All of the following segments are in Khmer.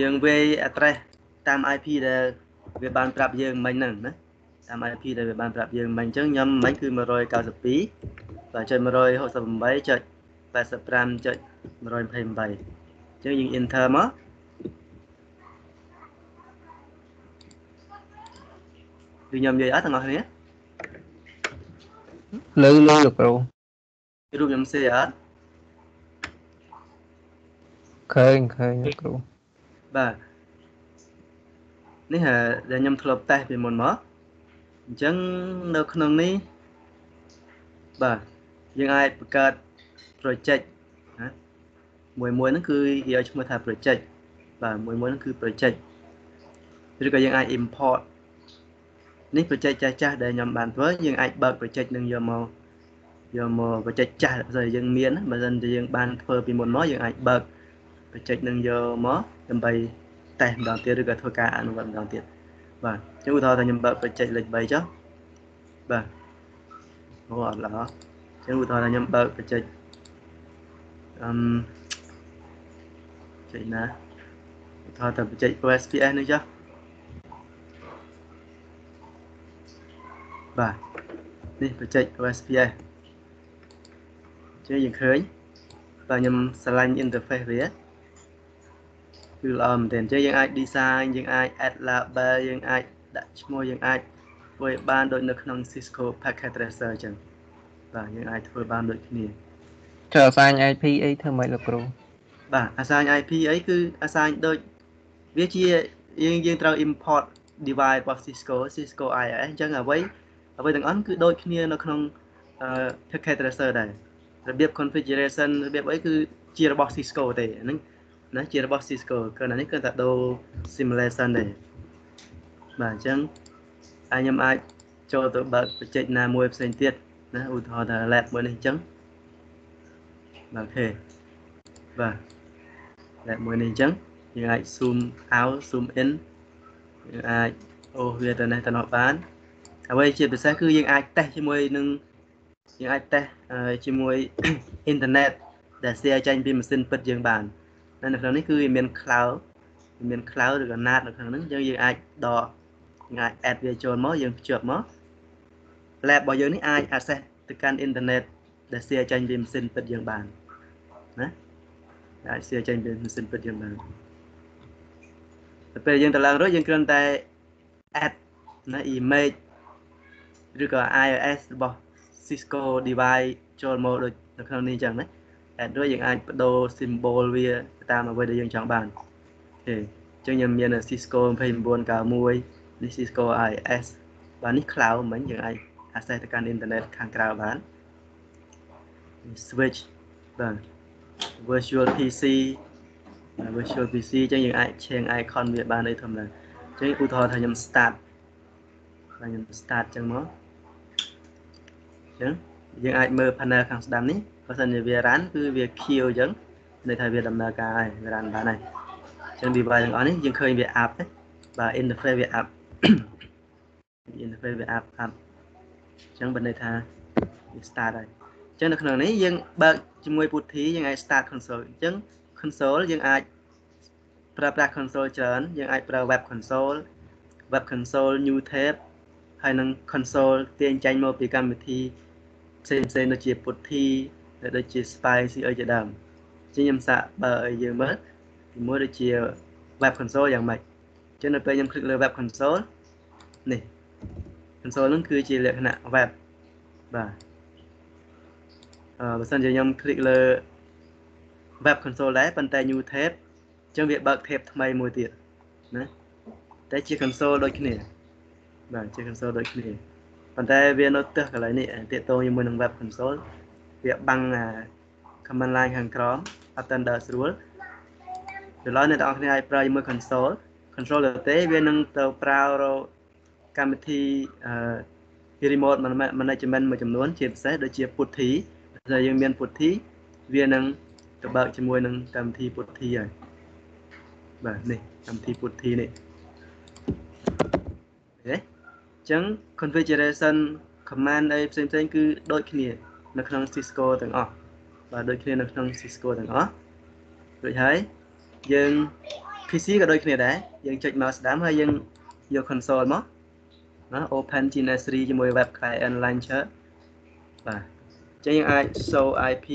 យើងវាយ address តាម IP ដែលវាបានប្រាប់យើងមិញហ្នឹងណាតាម IP ដែលវាបានប្រាប់យើងមិញអញ្ចឹងខ្ញុំមិញគឺ192បាទចុច168.85.128អញ្ចឹងយើង enter មកគឺខ្ញុំនិយាយអត់ទាំងអស់គ្នាលើលើលោកគ្រូរូបខ្ញុំសេអត់ឃើញឃើញលោកគ្រូ បាទនេះដែលខ្ញុំធ្លាប់តេស្តពីមុនមកអញ្ចឹងនៅក្នុងនេះបាទយើងអាចបង្កើត project ណាមួយមួយហ្នឹងគឺគេឲ្យឈ្មោះថា project បាទមួយមួយហ្នឹងគឺ project ឬក៏យើងអាច import នេះ project ចាស់ចាស់ដែលខ្ញុំបានធ្វើយើងអាចបើក project នឹងយកមកយកមក project ចាស់ដែលយើងមានបើមិនតែយើងបានធ្វើពីមុនមកយើងអាចបើក project នឹងយកមកដើម្បីតេស្តម្ដងទៀតឬក៏ធ្វើការអនុវត្តម្ដងទៀតបាទចឹងឧទាហរណ៍ថាខ្ញុំបើក project លេខ3ចុះបាទអូអត់ឡើចឹងឧទាហរណ៍ថាខ្ញុំបើក project អឹមចេញណាឧទាហរណ៍ថា project OSPF នេះចុះបាទនេះ project OSPF ចឹងយើងឃើញបាទខ្ញុំឆ្លាញ់ interface វា គឺល្អមែនទែនចឹងយើងអាច design យើងអាច add label យើងអាចដាក់ឈ្មោះយើងអាចធ្វើបានដូចនៅក្នុង Cisco Packet Tracer ចឹងបាទយើងអាចធ្វើបានដូចគ្នាចុះ assign IP អីធ្វើម៉េចលោកគ្រូបាទ assign IP អីគឺ assign ដូចវាជាយើងយើងត្រូវ import device របស់ Cisco Cisco IIS អញ្ចឹងអ្វីអ្វីទាំងអស់គឺដូចគ្នានៅក្នុង Packet Tracer ដែររបៀប configuration របៀបអីគឺជារបស់ Cisco ទេហ្នឹង ណាជារបស់ Cisco គ្រាន់តែនេះគឺតែដូរ simulation ទេបាទអញ្ចឹងហើយខ្ញុំអាចចូលទៅបើកបច្ចេកណាមួយផ្សេងទៀតណាឧទាហរណ៍ថា lab មួយនេះអញ្ចឹងបាទអូខេបាទ lab មួយនេះអញ្ចឹងយើងអាច zoom out zoom in យើងអាចអូសវាទៅនេះទៅនោះបានអ្វីជាពិសេសគឺយើងអាចតេស្តជាមួយនឹងយើងអាចតេស្តជាមួយអ៊ីនធឺណិតដែល share ចេញពីម៉ាស៊ីនពិតយើងបាន នៅក្នុងនេះគឺវាមាន cloud វាមាន cloud ឬក៏ NAT នៅក្នុងហ្នឹងយើងយើងអាចដកយើងអាច add វាចូលមកយើងភ្ជាប់មក lab របស់យើងនេះអាច access ទៅកាន់ internet ដែល share ចេញពីម៉ាស៊ីនពិតយើងបានណាអាច share ចេញពីម៉ាស៊ីនពិតយើងបានទៅពេលយើងទៅឡើងរួចយើងគ្រាន់តែ add ណា image ឬក៏ iOS របស់ Cisco device ចូលមកដូចនៅក្នុងនេះអញ្ចឹងណា add រួចយើងអាចបដូរ symbol វាតាមអ្វីដែលយើងចង់បានអូខេអញ្ចឹងខ្ញុំមាន Cisco 2991នេះ Cisco IS បាទនេះ cloud មិញយើងអាច access ទៅកាន់ internet ខាងក្រៅបាន switch បាទ virtual PC virtual PC អញ្ចឹងយើងអាច change icon វាបានអីធម្មតាអញ្ចឹងឧទាហរណ៍ថាខ្ញុំ start បាទខ្ញុំ start អញ្ចឹងមកអញ្ចឹងយើងអាចមើល panel ខាងស្ដាំនេះ បើសិនជាវា run គឺវា Q អញ្ចឹងន័យថាវាដំណើរការហើយវា run បានហើយអញ្ចឹង device ទាំងអស់នេះយើងឃើញវា up ទេបាទ interface វា up interface វា up up អញ្ចឹងបើន័យថាវា start ហើយអញ្ចឹងនៅក្នុងនេះយើងបើកជាមួយ putty យើងអាច start console អញ្ចឹង console យើងអាចប្រើប្រាស់ console ច្រើនយើងអាចប្រើ web console web console new tab ហើយនឹង console ទាញចេញមកពីកម្មវិធីផ្សេងផ្សេងដូចជា putty ដូចជា spicy អីជាដើមជាខ្ញុំសាកបើឲ្យយើងមើលទីមួយដូចជា web console យ៉ាងម៉េចអញ្ចឹងនៅពេលខ្ញុំคลิกលើ web console នេះ console ហ្នឹងគឺជាលក្ខណៈ web បាទអឺបើសិនជាខ្ញុំคลิกលើ web console ដែរប៉ុន្តែ new tab អញ្ចឹងវាបើក tab ថ្មីមួយទៀតណាតែជា console ដូចគ្នាបាទជា console ដូចគ្នាប៉ុន្តែវានៅទើសកន្លែងនេះតាកតងជាមួយនឹង web console វាបាំង command line ខាងក្រោមអត់ទាន់ដើរស្រួលឥឡូវអ្នកទាំងអស់គ្នាអាចប្រើជាមួយ console controller ទេវានឹងទៅប្រើរកកម្មវិធីអឺ remote management មួយចំនួន ជាពិសេសដូចជា Putty ដែលយើងមាន Putty វានឹងទៅបើកជាមួយនឹងកម្មវិធី Putty ហើយបាទនេះកម្មវិធី Putty នេះឃើញទេអញ្ចឹង configuration command អីផ្សេងៗគឺដូចគ្នា នៅក្នុង Cisco ទាំងអស់បាទដូចគ្នានៅក្នុង Cisco ទាំងអស់រួចហើយយើងឃ PC ក៏ដូចគ្នាដែរយើងចុច mouse ស្ដាំហើយយើងយក console មកណា open GNS3 ជាមួយ web client launcher បាទអញ្ចឹងយើងអាច show IP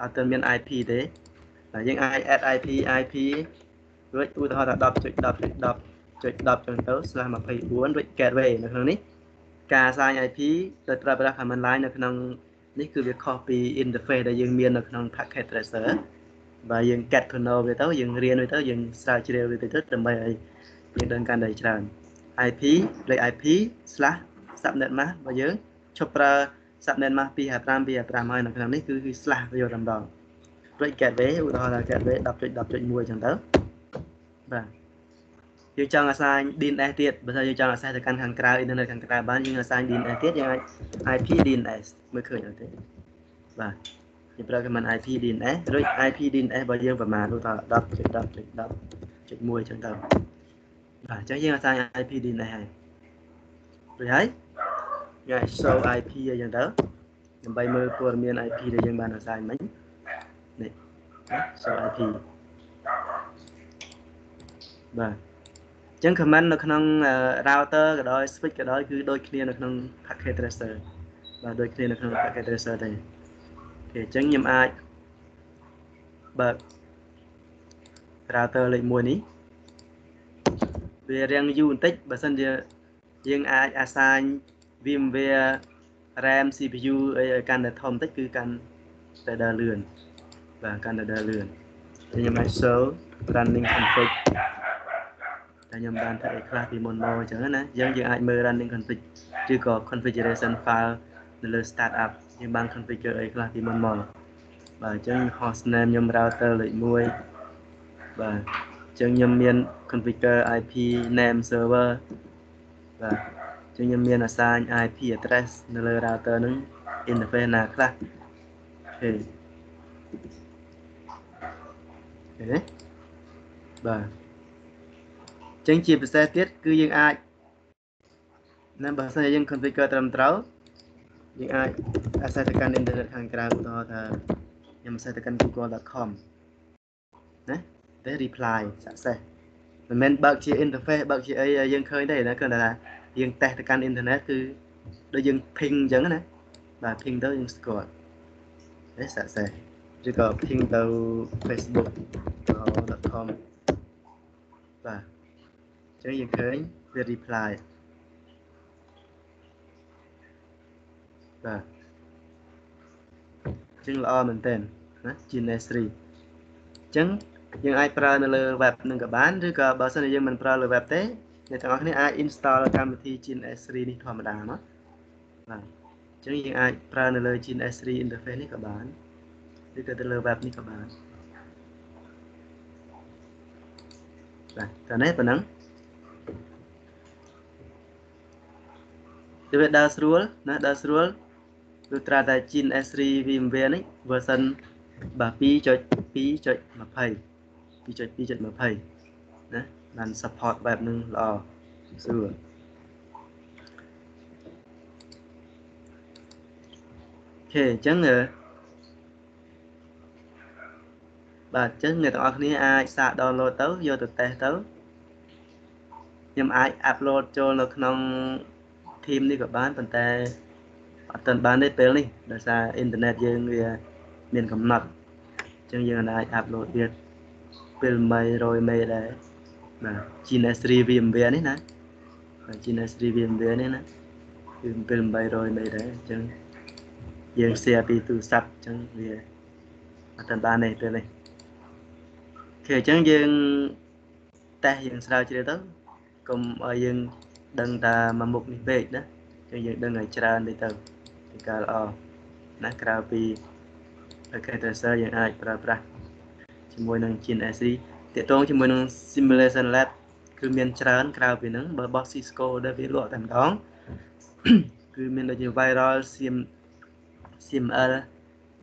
អត់ទៅមាន IP ទេបាទយើងអាច add IP IP រួចឧទាហរណ៍ថា10.10.10.10ចឹងទៅ /24 រួច gateway នៅក្នុងនេះ ការអាសាញ IP ដោយប្រើប្រាស់ command line នៅក្នុងនេះគឺវាខុសពី interface ដែលយើងមាននៅក្នុង packet tracer បើយើង get to know វាទៅយើងរៀនវាទៅយើងស្រាវជ្រាវវាទៅដើម្បីឲ្យយើងដឹងកាន់តែច្រើន IP លេខ IP /subnet mask របស់យើងឈប់ប្រើ subnet mask 255 255ហើយនៅក្នុងនេះគឺគឺ slash វាយកតែម្ដងរួច gateway ឧទាហរណ៍ថា gateway 10.10.1ចឹងទៅបាទ យើងចង់ assign DNS ទៀតបើថាយើងចង់ access ទៅកាន់ខាងក្រៅ internet ខាងក្រៅបានយើង assign DNS ទៀតយើងអាច IP DNS មើលឃើញអត់ទេបាទយើងប្រើ command IP DNS រួច IP DNS របស់យើងប្រមាណឧទាហរណ៍10.10.10.1ចឹងទៅបាទអញ្ចឹងយើង assign IP DNS ហើយរួចហើយយើងអាច show IP អីចឹងទៅដើម្បីមើលព័ត៌មាន IP ដែលយើងបាន assign មិញនេះ show IP បាទ ចឹង comment នៅក្នុង router ក៏ដោយ switch ក៏ដោយគឺដូចគ្នានៅក្នុង packet tracer បាទដូចគ្នានៅក្នុង packet tracer ទេអូខេអញ្ចឹងខ្ញុំអាចបើក router លេខ1នេះវារាំងយូរបន្តិចបើសិនជាយើងអាច assign VMware RAM CPU អីឲ្យកាន់តែធំបន្តិចគឺកាន់តែដើរលឿនបាទកាន់តែដើរលឿនខ្ញុំអាច show running config តែខ្ញុំបានធ្វើអីខ្លះពីមុនមកអញ្ចឹងណាយើងយើងអាចមើល running config ឬក៏ configuration file នៅលើ startup យើងបាន configure អីខ្លះពីមុនមកបាទអញ្ចឹង host name ខ្ញុំ router លេខ1បាទអញ្ចឹងខ្ញុំមាន configure IP name server បាទអញ្ចឹងខ្ញុំមាន assign IP address នៅលើ router ហ្នឹង interface ណាខ្លះអូខេឃើញទេបាទ ចឹងជាពិសេសទៀតគឺយើងអាចណាបើសិនជាយើង configure ត្រឹមត្រូវយើងអាច access ទៅកាន់ internet ខាងក្រៅឧទាហរណ៍ថាខ្ញុំ access ទៅកាន់ google.com ណាតែ reply success មិនមែនបើកជា interface បើកជាអីយើងឃើញទេណាគឺថាយើង test ទៅកាន់ internet គឺដូចយើង ping អញ្ចឹងណាបាទ ping ទៅយើងស្គាល់ទេ success ឬក៏ ping ទៅ facebook.com បាទ ចឹងយើងឃើញវា reply បាទចឹងល្អមែនតើណា GNS3 ចឹងយើងអាចប្រើនៅលើ web នឹងក៏បានឬក៏បើសិនជាយើងមិនប្រើលើ web ទេអ្នកទាំងអស់គ្នាអាច install កម្មវិធី GNS3 នេះធម្មតាមកបាទចឹងយើងអាចប្រើនៅលើ GNS3 interface នេះក៏បានឬក៏ទៅលើ web នេះក៏បានបាទតើនេះប៉ុណ្ណឹង វាដើរស្រួលណាដើរស្រួលគឺត្រាតែ Gin S3 VMware នេះ version បាទ2.2.20 2.2.20ណាបាន support បែបនឹងល្អស្រួលអូខេអញ្ចឹងបាទអញ្ចឹងអ្នកទាំងអស់គ្នាអាចសាក download ទៅយកទៅ test ទៅខ្ញុំអាច upload ចូលនៅក្នុង team នេះក៏បានប៉ុន្តែអត់ទាន់បានទេពេលនេះដោយសារអ៊ីនធឺណិតយើងវាមានកំណត់អញ្ចឹងយើងអាច upload ទៀតពេល100 MB ដែរបាទ GNS3 VMware នេះណាបាទ GNS3 VMware នេះណាគឺពេល800 MB ដែរអញ្ចឹងយើង share ពីទូរស័ព្ទអញ្ចឹងវាអត់ទាន់បានទេពេលនេះអូខេអញ្ចឹងយើងតេស្តយើងស្រាវជ្រាវទៅកុំឲ្យយើង ដឹងតែមួយមុខនេះពេកណាចឹងយើងដឹងឲ្យច្រើនទៅទៅពីការល្អណាក្រៅពី packet tracer យើងអាចប្រើប្រាស់ជាមួយនឹង GNSC តាក់ទងជាមួយនឹង simulation lab គឺមានច្រើនក្រៅពីហ្នឹងបើបោះ Cisco ដែលវាលក់តែម្ដងគឺមានដូចជា viral sim CML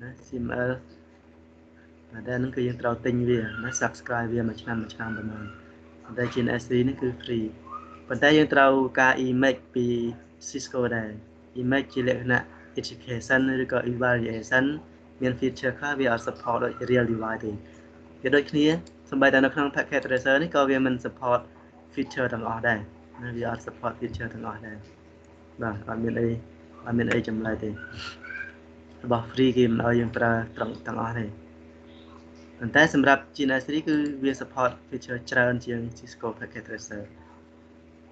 ណា CML តែហ្នឹងគឺយើងត្រូវទិញវាណា subscribe វាមួយឆ្នាំមួយឆ្នាំប៉ុណ្ណឹងតែ GNSC នេះគឺ free ប៉ុន្តែយើងត្រូវការ image ពី Cisco ដែរ image ជាលក្ខណៈ education ឬក៏ evaluation មាន feature ខ្លះវាអត់ support ដូច real device ទេវាដូចគ្នាសំបីតែនៅក្នុង packet tracer នេះក៏វាមិន support feature ទាំងអស់ដែរណាវាអត់ support feature ទាំងអស់ដែរបាទអត់មានអីអត់មានអីចម្លែកទេរបស់ free គេមិនឲ្យយើងប្រើត្រង់ទាំងអស់ទេប៉ុន្តែសម្រាប់ GNS3 គឺវា support feature ច្រើនជាង Cisco Packet Tracer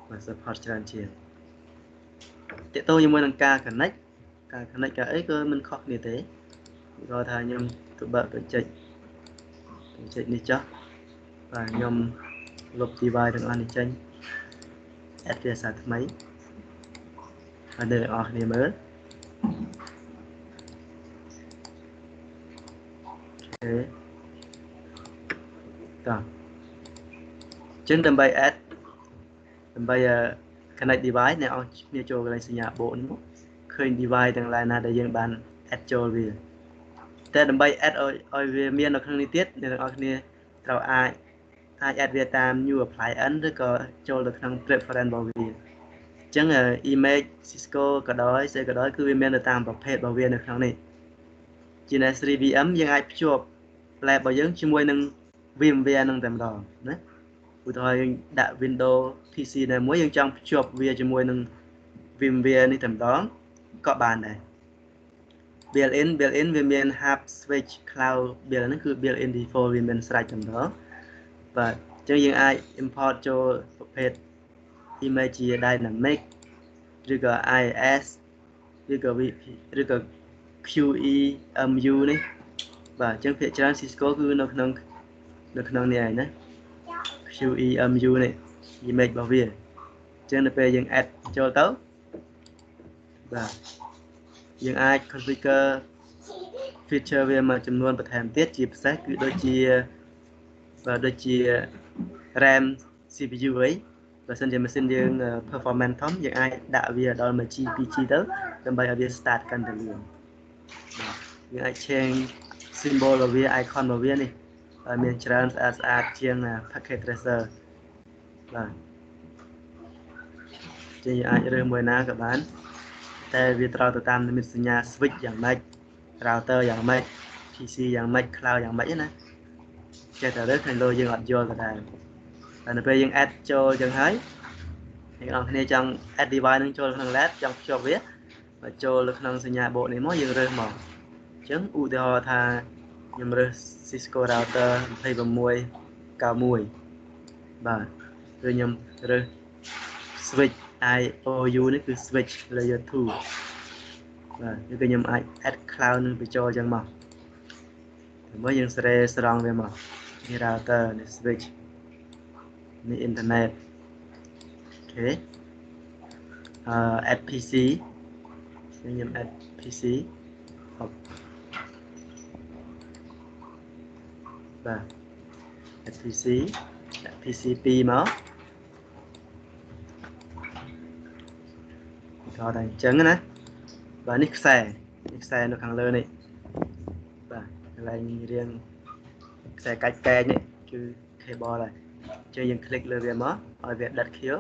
បាទ support ច្រើនជាងតកតងជាមួយនឹងការ connect ការ connect ការអីក៏មិនខុសគ្នាទេគាត់ថាខ្ញុំទៅបើកទៅចុចទៅចុចនេះចុះបាទខ្ញុំលុប device ទាំងអស់នេះចេញ add ភាសាថ្មីហើយអ្នកទាំងអស់គ្នាមើលអូខេតោះចឹងដើម្បី add ដើម្បី connect device អ្នកអស់គ្នាចូលកន្លែងសញ្ញាបូកនេះមកឃើញ device ទាំងឡាយណាដែលយើងបាន add ចូលវាតែដើម្បី add ឲ្យឲ្យវាមាននៅក្នុងនេះទៀតអ្នកទាំងអស់គ្នាត្រូវអាចអាច add វាតាម new apply n ឬក៏ចូលទៅក្នុង preference របស់វាអញ្ចឹង image Cisco ក៏ដោយស្អីក៏ដោយគឺវាមានទៅតាមប្រភេទរបស់វានៅក្នុងនេះ GNS 3 VM យើងអាចភ្ជាប់ lab របស់យើងជាមួយនឹង VMware នឹងតែម្ដងណា ឧទាហរណ៍យើងដាក់ Windows PC ណាមួយយើងចង់ភ្ជាប់វាជាមួយនឹង VMware នេះតែម្ដងក៏បានដែរ built in built in វាមាន hub switch cloud built ហ្នឹងគឺ built in default វាមានស្រេចតែម្ដងបាទអញ្ចឹងយើងអាច import ចូលប្រភេទ image ជា dynamic ឬក៏ IIS ឬក៏ VP ឬក៏ QEMU នេះបាទអញ្ចឹងភាគច្រើន Cisco គឺនៅក្នុងនៅក្នុងនេះឯងណា QEMU នេះ image របស់វាអញ្ចឹងនៅពេលយើង add ចូលទៅបាទយើងអាច configure feature វាមួយចំនួនបន្ថែមទៀតជាពិសេសគឺដូចជាបាទដូចជា RAM CPU អីបើសិនជាម៉ាស៊ីនយើង performance ធំយើងអាចដាក់វាដល់ 1G 2G ទៅដើម្បីឲ្យវា start កាន់តែលឿនយើងអាច change symbol របស់វា icon របស់វានេះ ឲ្យមានច្រើនស្អាតស្អាតជាង packet tracer បាទជាយើងអាចរើសមួយណាក៏បាន តែវាត្រូវទៅតាមនិមិត្តសញ្ញា switch យ៉ាងម៉េច router យ៉ាងម៉េច PC យ៉ាងម៉េច cloud យ៉ាងម៉េចណាចេះតែរើសខាងលើយើងអត់យល់ក៏ដែរតែនៅពេលយើង add ចូលចឹងហើយអ្នកនរគ្នាចង់ add device នឹងចូលក្នុង lab ចង់ភ្ជាប់វាមកចូលនៅក្នុងសញ្ញាបូកនេះមកយើងរើសមកអញ្ចឹងឧទាហរណ៍ថា ខ្ញុំរើស Cisco router 2691បាទឬខ្ញុំរើស switch IOU នេះគឺ switch layer 2បាទឬក៏ខ្ញុំអាច add cloud នឹងបញ្ចូលចឹងមកដើម្បីយើងសេរីស្រង់វាមកនេះ router នេះ switch នេះ internet អូខេអឺ add PC ខ្ញុំ add PC ហប់ បាទ PC ដាក់ PC 2មកថតតែអញ្ចឹងណាបាទនេះខ្សែនេះខ្សែនៅខាងលើនេះបាទកន្លែងរៀងខ្សែកាច់កែងនេះគឺ cable ដែរចឹងយើង click លើវាមកឲ្យវាដិត kill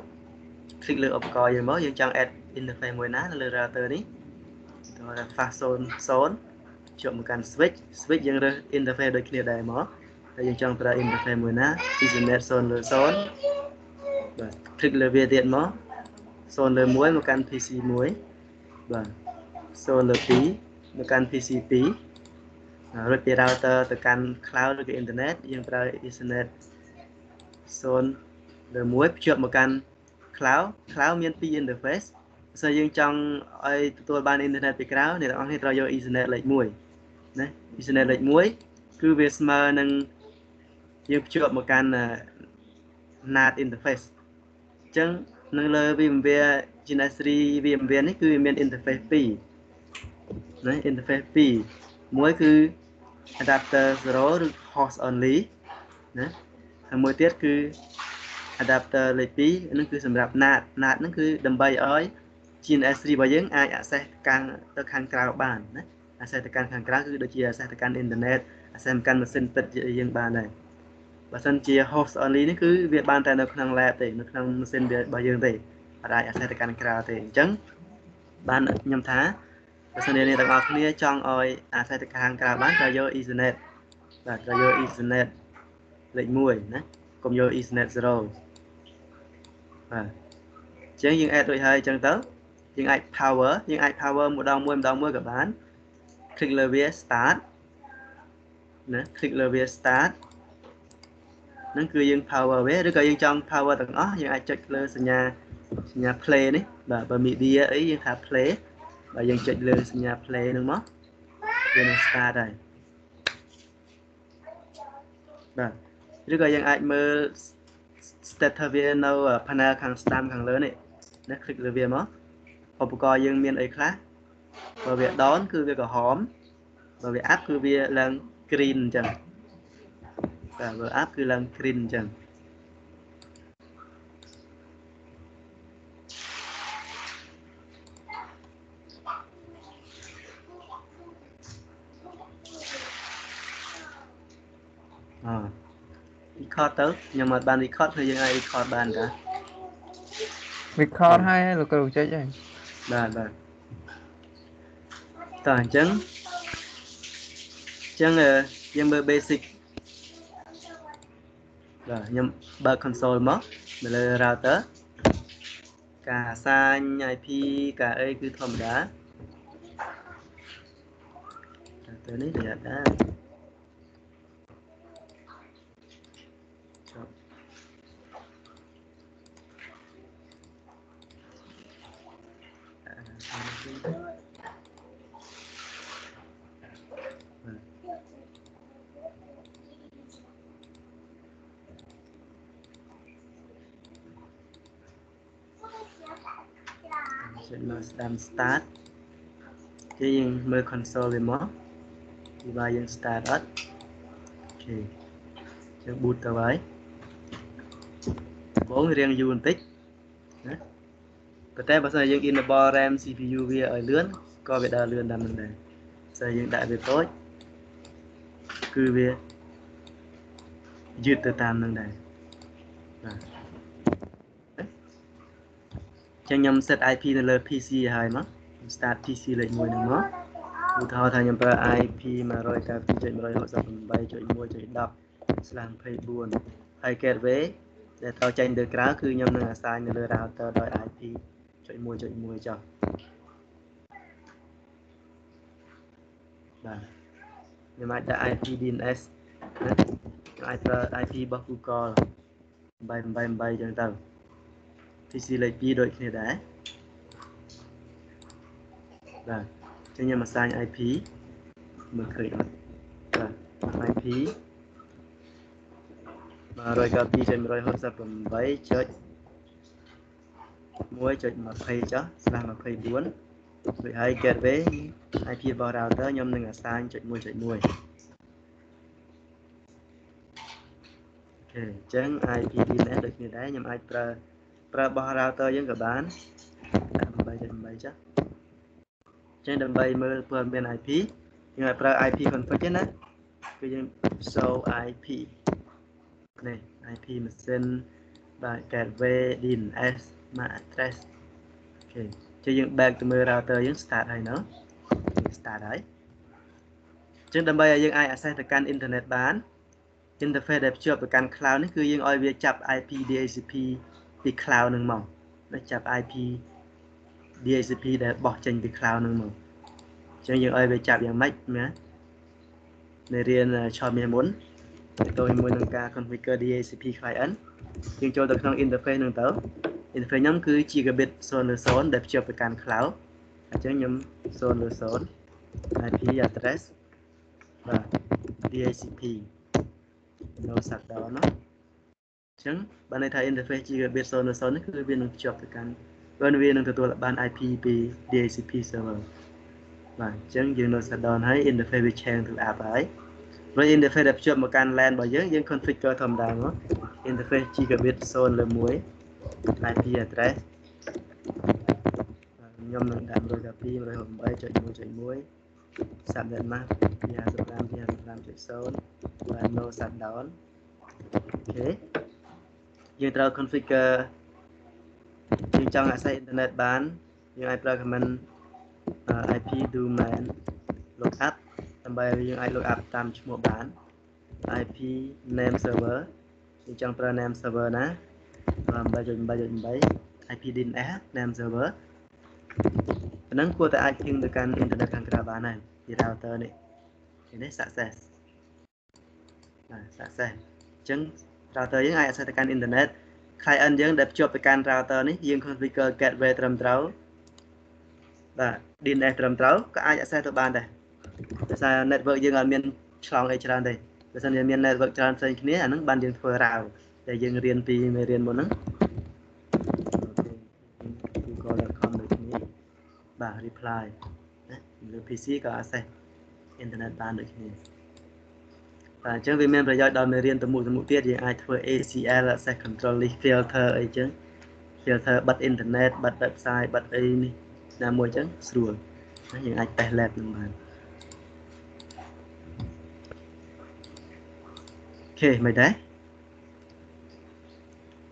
click លើឧបករណ៍យើងមកយើងចង់ add interface មួយណានៅលើ router នេះទៅថា fast zone 0ជាប់មកកាន់ switch switch យើងរើស interface ដូចគ្នាដែរមក ហើយយើងចង់ប្រើ interface មួយណា ethernet zone លើ zone បាទ click លើវាទៀតមក0លើ1មកកាន់ PC 1បាទ0លើ2មកកាន់ PC 2រួចពី router ទៅកាន់ cloud ឬក៏ internet យើងប្រើ ethernet 0លើ1ភ្ជាប់មកកាន់ cloud cloud មាន2 interface បើសិនយើងចង់ឲ្យទទួលបាន internet ពីក្រៅអ្នកទាំងអស់គ្នាត្រូវយក ethernet លេខ1ណា ethernet លេខ1គឺវាស្មើនឹង យើងភ្ជាប់មកកាន់ NAT interface អញ្ចឹងនៅលើ VMware Genesis 3 VMware នេះគឺវាមាន interface 2ណា interface 2មួយគឺ adapter 0ឬ host only ណាហើយមួយទៀតគឺ adapter លេខ2នឹងគឺសម្រាប់ NAT NAT ហ្នឹងគឺដើម្បីឲ្យ GNS 3 របស់យើងអាច access កាន់ទៅខាងក្រៅបានណា access ទៅកាន់ខាងក្រៅគឺដូចជា access ទៅកាន់ internet access ទៅកាន់ម៉ាស៊ីនពិតយើងបានដែរ បើសិនជា host only នេះគឺវាបានតែនៅក្នុង lab ទេនៅក្នុងម៉ាស៊ីនរបស់យើងទេអាចអាច access ទៅកាន់ក្រៅទេអញ្ចឹងបានខ្ញុំថាបើសិនជាអ្នកទាំងអស់គ្នាចង់ឲ្យ access ទៅខាងក្រៅបានត្រូវយក Ethernet បាទត្រូវយក Ethernet លេខ1ណាកុំយក Ethernet 0បាទអញ្ចឹងយើង add រួចហើយអញ្ចឹងទៅយើងអាច power យើងអាច power ម្ដងមួយម្ដងមួយក៏បាន click លើវា start ណា click លើវា start ហ្នឹងគឺយើង power វាឬក៏យើងចង់ power ទាំងអស់យើងអាចចុចលើសញ្ញាសញ្ញា play នេះបាទបើ media អីយើងថា play បើយើងចុចលើសញ្ញា play ហ្នឹងមកវានឹង start ហើយបាទឬក៏យើងអាចមើល status វានៅ panel ខាងស្ដាំខាងលើនេះណា click លើវាមកឧបករណ៍យើងមានអីខ្លះបើវា down គឺវាក្រហមបើវា up គឺវាឡើង green អញ្ចឹង បាទបើ up គឺឡើង green អញ្ចឹងអ record ទៅខ្ញុំអត់បាន record គឺយើងអាច record បានតា record ហើយលោកគ្រូចុចហើយបាទបាទតោះអញ្ចឹងអញ្ចឹងយើងមើល basic បាទខ្ញុំបើក console មកនៅលើ router ការអាសាញ IP ការអីគឺធម្មតាទៅនេះប្រយ័ត្នដែរចុ ចមកស្ដាំ start គេយើងមើល console វាមកពីបើយើង start អត់អូខេយើង boot ទៅហើយបងរៀងយូរបន្តិចណាប៉ុន្តែបើសិនយើង enable RAM CPU វាឲ្យលឿនក៏វាដើរលឿនតាមនឹងដែរស្អីយើងដាក់វាតូចគឺវាយឺតទៅតាមនឹងដែរបាទ ចឹងខ្ញុំ set IP នៅលើ PC ឲ្យហើយមក start PC លេខ1ហ្នឹងមកឧទាហរណ៍ថាខ្ញុំប្រើ IP 192.168.10/24ហើយ gateway ដែលត្រូវចេញទៅក្រៅគឺខ្ញុំនឹង assign នៅលើ router ដោយ IP 1.1.1ចុះបាទខ្ញុំអាចដាក់ IP DNS ណាខ្ញុំអាចប្រើ IP របស់ Google 888ចឹងទៅ PC លេខ2ដូចគ្នាដែរបាទចឹងខ្ញុំអាសាញ IP មើលឃើញអត់បាទ IP 192.168.1.20ចុះស្លាស់24ដូចហើយ gateway IP របស់ router ខ្ញុំនឹង assign 1.1.1អូខេអញ្ចឹង IP DNS ដូចគ្នាដែរខ្ញុំអាចប្រើ ប្រើបោះ router យើងក៏បាន8.8ចាអញ្ចឹងដើម្បីមើលព័ត៌មាន IP យើងអាចប្រើ IP config ទេណាគឺយើង show IP នេះ IP machine បាទ gateway DNS MAC address អូខេជិះយើង back ទៅមើល router យើង start ហើយណូ start ហើយអញ្ចឹងដើម្បីឲ្យយើងអាច access ទៅកាន់ internet បាន interface ដែលភ្ជាប់ទៅកាន់ cloud នេះគឺយើងឲ្យវាចាប់ IP DHCP ពី cloud នឹងមកណាចាប់ IP DHCP ដែលបោះចេញពី cloud នឹងមកអញ្ចឹងយើងឲ្យវាចាប់យ៉ាងម៉េចណានៅរៀនឆមាសមុនទៅជាមួយនឹងការ configure DHCP client យើងចូលទៅក្នុង interface នឹងទៅ interface ខ្ញុំគឺ gigabit 0.0ដែលភ្ជាប់ទៅកាន់ cloud អញ្ចឹងខ្ញុំ0.0 IP address បាទ DHCP no shutdown ណា អញ្ចឹងបានន័យថា interface gigabit 0.0នេះគឺវានឹងភ្ជាប់ទៅកាន់បើវានឹងទទួលបាន IP ពី DHCP server បាទអញ្ចឹងយើងនៅ shutdown ហើយ interface វា change ទៅ app ហើយរួច interface ដែលភ្ជាប់មកកាន់ LAN របស់យើងយើង configure ធម្មតាមក interface gigabit 0លើ1 IP address ខ្ញុំនឹងដាក់112 168.1.1 subnet mask 255 255.0បាទ no shutdown អូខេ យើងត្រូវ configure យើងចង់ access internet បានយើងអាចប្រើ command IP domain lookup ដើម្បីឲ្យយើងអាច look up តាមឈ្មោះបាន IP name server យើងចង់ប្រើ name server ណា8.8.8 IP DNS name server អាហ្នឹងគួរតែអាច ping ទៅកាន់អ៊ីនធឺណិតខាងក្រៅបានហើយពី router នេះឃើញទេ success បាទ success អញ្ចឹង router យើងអាច access ទៅកាន់អ៊ីនធឺណិត client យើងដែលភ្ជាប់ទៅកាន់ router នេះយើង configure gateway ត្រឹមត្រូវបាទ DNS ត្រឹមត្រូវក៏អាច access ទៅបានដែរដោយសារ network យើងអត់មានឆ្លងអីច្រើនទេបើសិនជាមាន network ច្រើនផ្សេងគ្នាអាហ្នឹងបានយើងធ្វើ route ដែលយើងរៀនពីមេរៀនមុនហ្នឹងអូខេ google.com ដូចគ្នាបាទ reply ណាលើ PC ក៏ access អ៊ីនធឺណិតបានដូចគ្នាបាទ អញ្ចឹងវាមានប្រយោជន៍ដល់មេរៀនទៅមុខទៅមុខទៀតយើងអាចធ្វើ ACL access control list filter អីចឹង filter បិទអ៊ីនធឺណិតបិទ website បិទអីនេះណាមួយចឹងស្រួលណាយើងអាច test lab នឹងបានអូខេមិនដែរ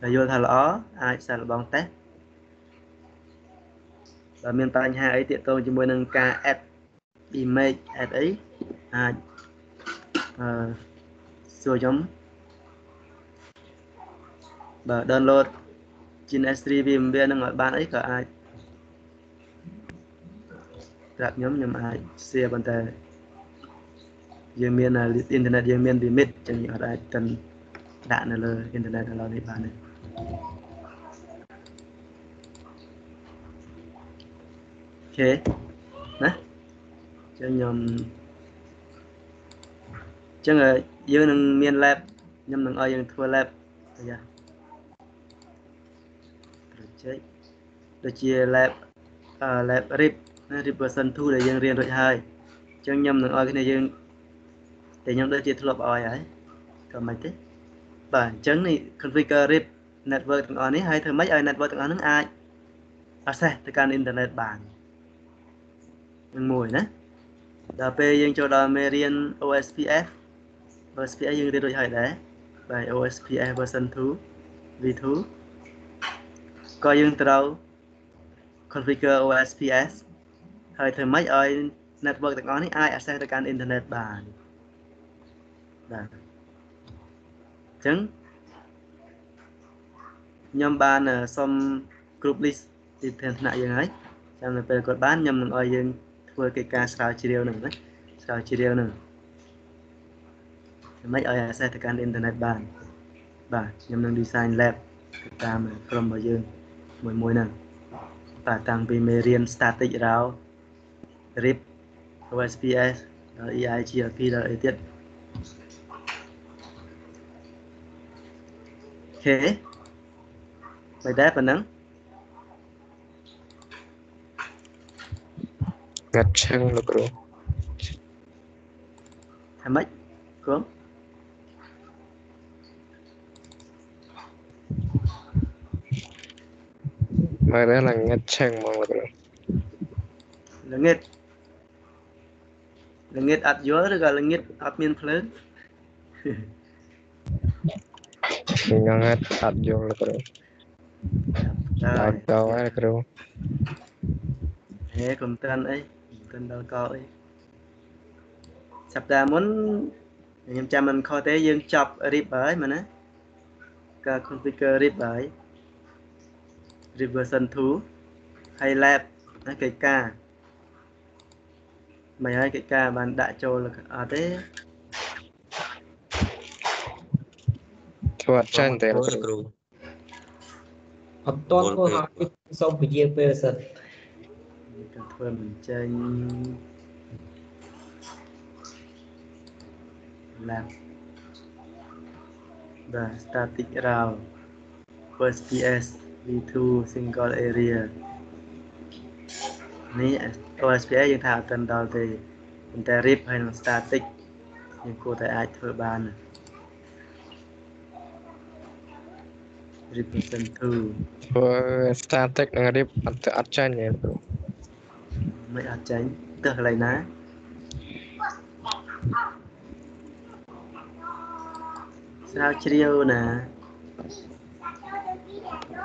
តែយល់ថាល្អអាចសាកល្បងតេស្តបើមានបញ្ហាអីទាក់ទងជាមួយនឹងការ add image add អីអាច អឺសួរខ្ញុំបើ download GNS3 VMware នឹងឲ្យបានអីក៏អាចប្រាប់ខ្ញុំខ្ញុំអាច share ប៉ុន្តែយើងមានអ៊ីនធឺណិតយើងមាន limit ចឹងយើងអត់អាចទៅដាក់នៅលើអ៊ីនធឺណិតឥឡូវនេះបានទេអូខេណាចឹងខ្ញុំ ចឹងយើងនឹងមាន lab ខ្ញុំនឹងឲ្យយើងធ្វើ lab អាយ៉ា project ដូចជា lab lab rip ណា rip version 2ដែលយើងរៀនរួចហើយអញ្ចឹងខ្ញុំនឹងឲ្យគ្នាយើងតែខ្ញុំដូចជាធ្លាប់ឲ្យហើយក៏មិនទេបាទអញ្ចឹងនេះ configure rip network ទាំងអស់នេះហើយធ្វើម៉េចឲ្យ network ទាំងអស់ហ្នឹងអាច access ទៅកាន់អ៊ីនធឺណិតបាននឹងមួយណាដល់ពេលយើងចូលដល់មេរៀន OSPF OSPF យើងរៀនរួចហើយដែរបាទ OSPF version 2 v2 ក៏យើងត្រូវ configure OSPF ហើយធ្វើម៉េចឲ្យ network ទាំងអស់នេះអាច access ទៅកាន់អ៊ីនធឺណិតបានបាទអញ្ចឹងខ្ញុំបានសុំ group list ទីធានថ្នាក់យើងហើយចាំនៅពេលគាត់បានខ្ញុំនឹងឲ្យយើងធ្វើកិច្ចការស្រាវជ្រាវនឹងណាស្រាវជ្រាវនឹង មិនឲ្យ access ទៅកាន់អ៊ីនធឺណិតបានបាទខ្ញុំនឹង design lab ទៅតាមក្រុមរបស់យើងមួយមួយហ្នឹងបាទតាំងពីមេរៀន static row rip OSPF EIGRP ដល់អីទៀតអូខេបើដែរប៉ុណ្ណឹងកាត់ឈឹងលោកគ្រូថាម៉េចគំមើលទៅល្ងិតឈឹងហ្មងលោកគ្រូ ល្ងិតល្ងិតអត់យល់ឬក៏ល្ងិតអត់មានភ្លើងខ្ញុំអត់អត់យល់លោកគ្រូដល់កោហើយគ្រូហេកុំតាន់អីកុំដល់កោអីសប្តាហ៍មុនខ្ញុំចាំមិនខុសទេយើងចប់ RIP ហើយមែនណាការ configure RIP ហើយ RIP version 2ហើយ lab ណាកិច្ចការមិនហើយកិច្ចការបានដាក់ចូលអត់ទេធ្វើអត់ចាញ់ទេលោកគ្រូអត់តន់ធ្វើឲ្យសូមពជាពេលសិនក៏ធ្វើមិនចេញ lab the static row first ps v2 single area នេះ OSPA យើងថាអត់ទាន់ដល់ទេប៉ុន្តែ RIP ហើយនឹង static យើងគួរតែអាចធ្វើបានណា represent 2ធ្វើ static និង rip អត់អត់ចាញ់ទេគ្រូមិនអត់ចាញ់ទៅកន្លែងណាស្រាវជ្រាវណា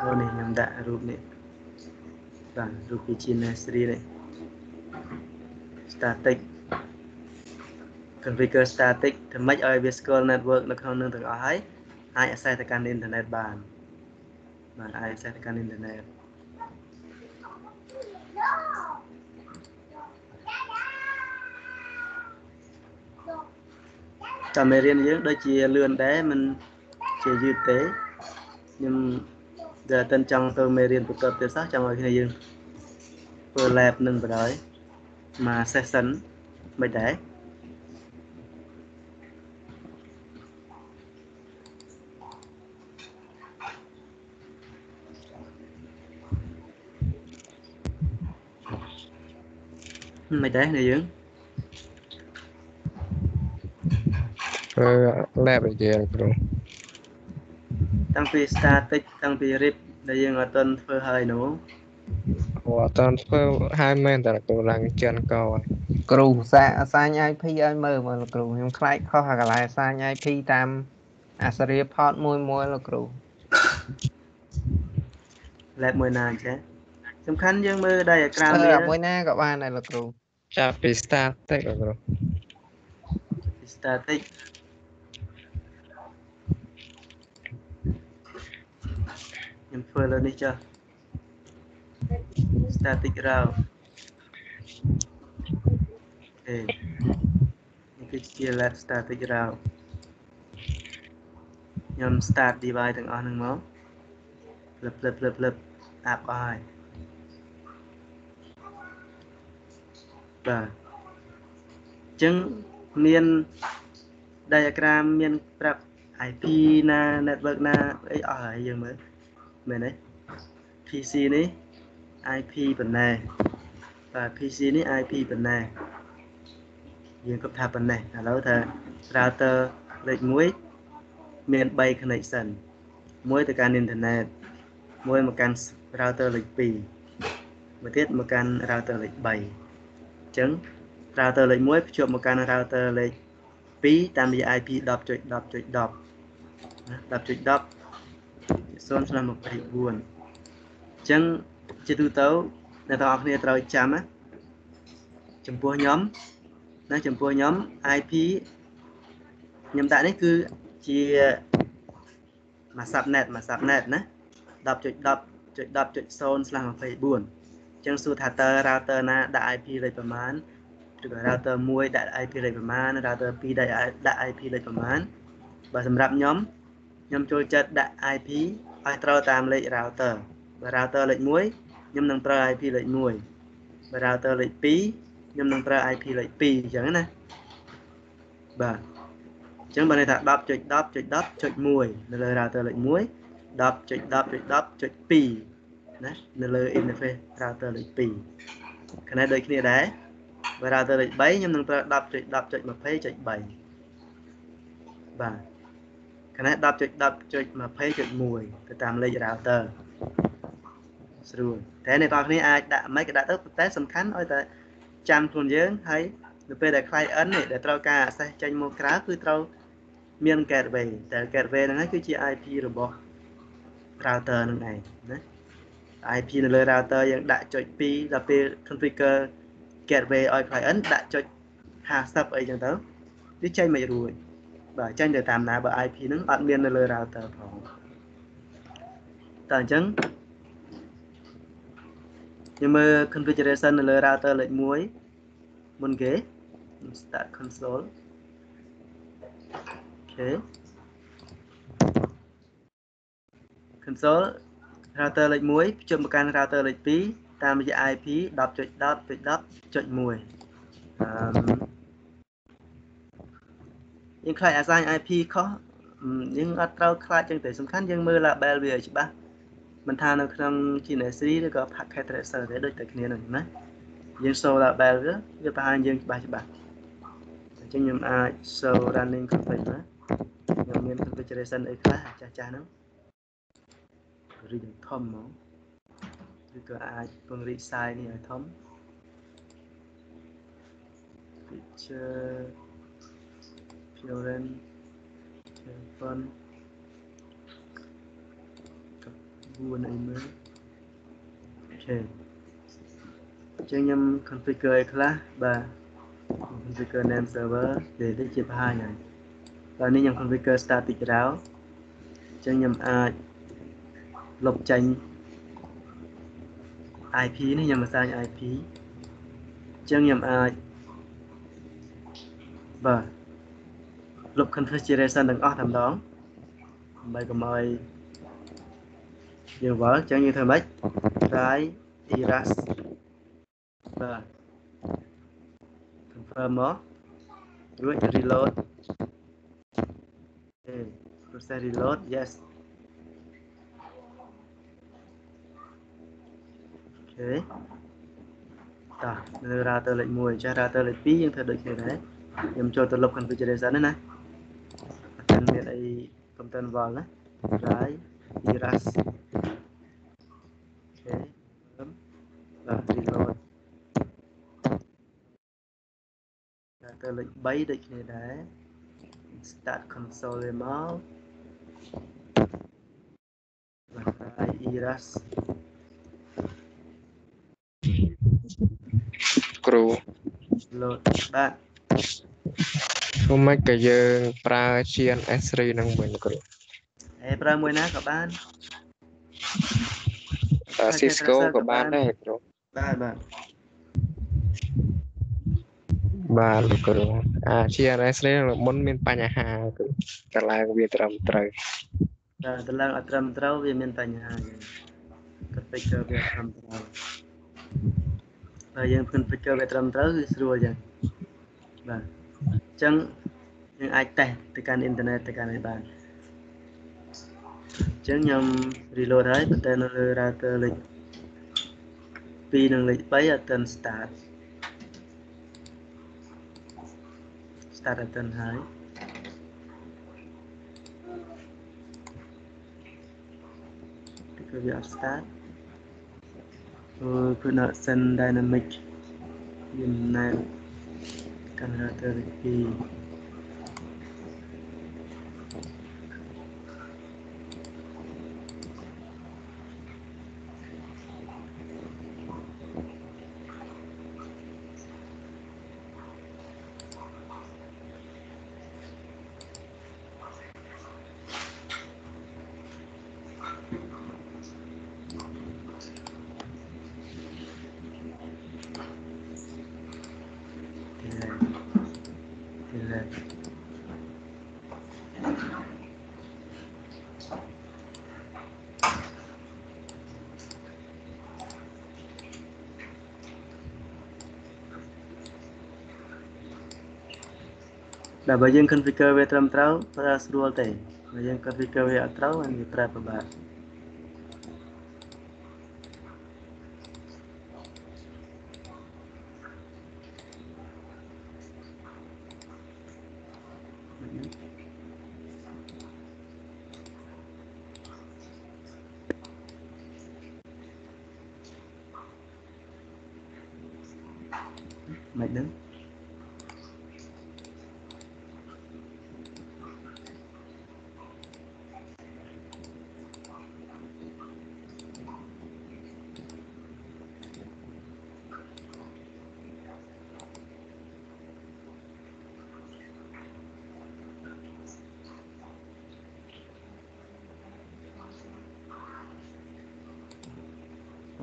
អូនេះខ្ញុំដាក់រូបនេះបាទរូបពី China ស្រីនេះ static configure static ធ្វើម៉េចឲ្យវាស្គាល់ network នៅក្នុងនឹងទាំងអស់ហើយអាច access ទៅកាន់ internet បានបាទអាច access ទៅកាន់ internet តាមមេរៀនយើងដូចជាលឿនដែរមិនជាយឺតទេខ្ញុំ តែតិនចង់ទៅមេរៀនបន្តទៀតសោះចង់ឲ្យគ្នាយើងធ្វើ lab នឹងបណ្ដោយមក session មិនដែរមិនដែរនេះយើងធ្វើ lab វិជាគ្រូ តាំងពី static តាំងពី rip ដែលយើងអត់ទាន់ធ្វើហើយនោះព្រោះអត់តាន់ធ្វើហើយមែនតែគ្រូឡើងជឿនកោហើយគ្រូសាអាសាញ IP ឲ្យមើលមើលលោកគ្រូខ្ញុំខ្លាចខុសអាកន្លែងអាសាញ IP តាមអាសេរីផតមួយមួយលោកគ្រូ lab មួយណាអញ្ចឹងសំខាន់យើងមើល diagram អឺវាមួយណាក៏បានដែរលោកគ្រូចាប់ពី static លោកគ្រូ static ខ្ញុំធ្វើលើនេះចុះ static row អេនេះគឺជា lab static row ខ្ញុំ start device ទាំងអស់ហ្នឹងមកផ្លឹបផ្លឹបផ្លឹបផ្លឹបអាប់អស់ហើយបាទអញ្ចឹងមាន diagram មានប្រាប់ IP ណា network ណាអីអស់ហើយយើងមើល មែនទេ PC នេះ IP ប៉ុណ្ណេះបាទ PC នេះ IP ប៉ុណ្ណេះយើងគិតថាប៉ុណ្ណេះឥឡូវថា router លេខ1មាន3 connection មួយទៅកាន់ internet មួយមកកាន់ router លេខ2មួយទៀតមកកាន់ router លេខ3អញ្ចឹង router លេខ1ភ្ជាប់មកកាន់ router លេខ2តាមរយៈ IP 10.10.10 ណា10.10 0/24អញ្ចឹងជាទូទៅអ្នកទាំងអស់គ្នាត្រូវចាំណាចំពោះខ្ញុំណាចំពោះខ្ញុំ IP ខ្ញុំដាក់នេះគឺជាមួយ subnet មួយ subnet ណា10.10.10.0/24អញ្ចឹងសួរថាតើ router ណាដាក់ IP លេខប្រមាណឬក៏ router 1ដាក់ IP លេខប្រមាណ router 2ដាក់ដាក់ IP លេខប្រមាណបើសម្រាប់ខ្ញុំ ខ្ញុំចូលចិត្តដាក់ IP ឲ្យត្រូវតាមលេខ router បើ router លេខ1ខ្ញុំនឹងប្រើ IP លេខ1បើ router លេខ2ខ្ញុំនឹងប្រើ IP លេខ2អញ្ចឹងណាបាទអញ្ចឹងបើន័យថា10.10.10.1នៅលើ router លេខ1 10.10.10.2ណានៅលើ interface router លេខ2ខណៈដូចគ្នាដែរបើ router លេខ3ខ្ញុំនឹងប្រើ10.10.20.3បាទ ខណៈ10.10.20.1ទៅតាមលេខ router ស្រួលតែអ្នកនរគ្នាអាចដាក់មិនក៏ដាក់ទៅតែសំខាន់ឲ្យតែចាំខ្លួនយើងហើយនៅពេលដែល client នេះដែលត្រូវការ access ចេញមកក្រៅគឺត្រូវមាន gateway តែ gateway ហ្នឹងហើយគឺជា IP របស់ router ហ្នឹងឯងណា IP នៅលើ router យើងដាក់ចុច2ដល់ពេល configure gateway ឲ្យ client ដាក់ចុច50អីចឹងទៅវាចេញមិនរួច បាទចេញទៅតាមណាបើ IP ហ្នឹងអត់មាននៅលើ router ផងតើអញ្ចឹងខ្ញុំមើល configuration នៅលើ router លេខ1មុនគេ start console អូខេ console router លេខ1ភ្ជាប់មកកាន់ router លេខ2តាមរយៈ IP 10.10.10.1អឺ យើងខ្លាច assign IP ខុសយើងអត់ត្រូវខ្លាចចឹងទេសំខាន់យើងមើល label វាឲ្យច្បាស់មិនថានៅក្នុង Genesis ឬក៏ packet tracer ទេដូចតែគ្នានោះណាយើង show label វាវាបង្ហាញយើងច្បាស់ច្បាស់អញ្ចឹងខ្ញុំអាច show running config ណាខ្ញុំមាន configuration អីខ្លះចាស់ចាស់ហ្នឹងរីកធំហ្មងឬក៏អាចពង្រីក size នេះឲ្យធំ picture appearance font 4អីមើលអូខេអញ្ចឹងខ្ញុំ configure ឲ្យខ្លះបាទ configure name server វាដូចជាបង្ហាញហើយតោះនេះខ្ញុំ configure static route អញ្ចឹងខ្ញុំអាចលុបចេញ IP នេះខ្ញុំបង្សាញ IP អញ្ចឹងខ្ញុំអាចបាទ លុប configuration ទាំងអស់តែម្ដងដើម្បីកុំឲ្យយើងវល់អញ្ចឹងយើងធ្វើម៉េច try erase បាទ confirm មករួច reload អូ process reload yes អូខេតោះនៅ router លេខ1ចាស់ router លេខ2យើងធ្វើដូចគ្នាដែរខ្ញុំចូលទៅលុប configuration ហ្នឹងណា អត់ទាន់មានអីកុំទាន់វល់ណា try erase អូខេបាទ reload ទៅលេខ3ដូចគ្នាដែរ start console វាមកបាទហើយ erase គ្រូ load បាទ ធ្វើម៉េចក៏យើងប្រើ GNS3 នឹងវិញគ្រូហើយប្រើមួយណាក៏បានប្រើ Cisco ក៏បានដែរគ្រូបាទបាទបាទលោកគ្រូអា GNS3 នឹងមុនមានបញ្ហាគ្រូតឡើងវាត្រឹមត្រូវតែតឡើងអត់ត្រឹមត្រូវវាមានបញ្ហាយើង configure វាត្រឹមត្រូវបើយើង configure វាត្រឹមត្រូវគឺស្រួលចឹងបាទ អញ្ចឹងយើងអាចតេស្តទៅកាន់អ៊ីនធឺណិតទៅកាន់អីបានអញ្ចឹងខ្ញុំ reload ហើយប៉ុន្តែនៅលើ router លេខ2និងលេខ3អត់ទាន់ start start អត់ទាន់ហើយគឺវាអត់ start អូ production dynamic មានណែ កាមេរ៉ាទៅលេខ2 Delay. Delay. Dah បើយើង configure វាត្រឹមត្រូវប្រើស្រួលទេបើយើង configure វាអត់ត្រូវវាប្រើពិបាកមិនដឹង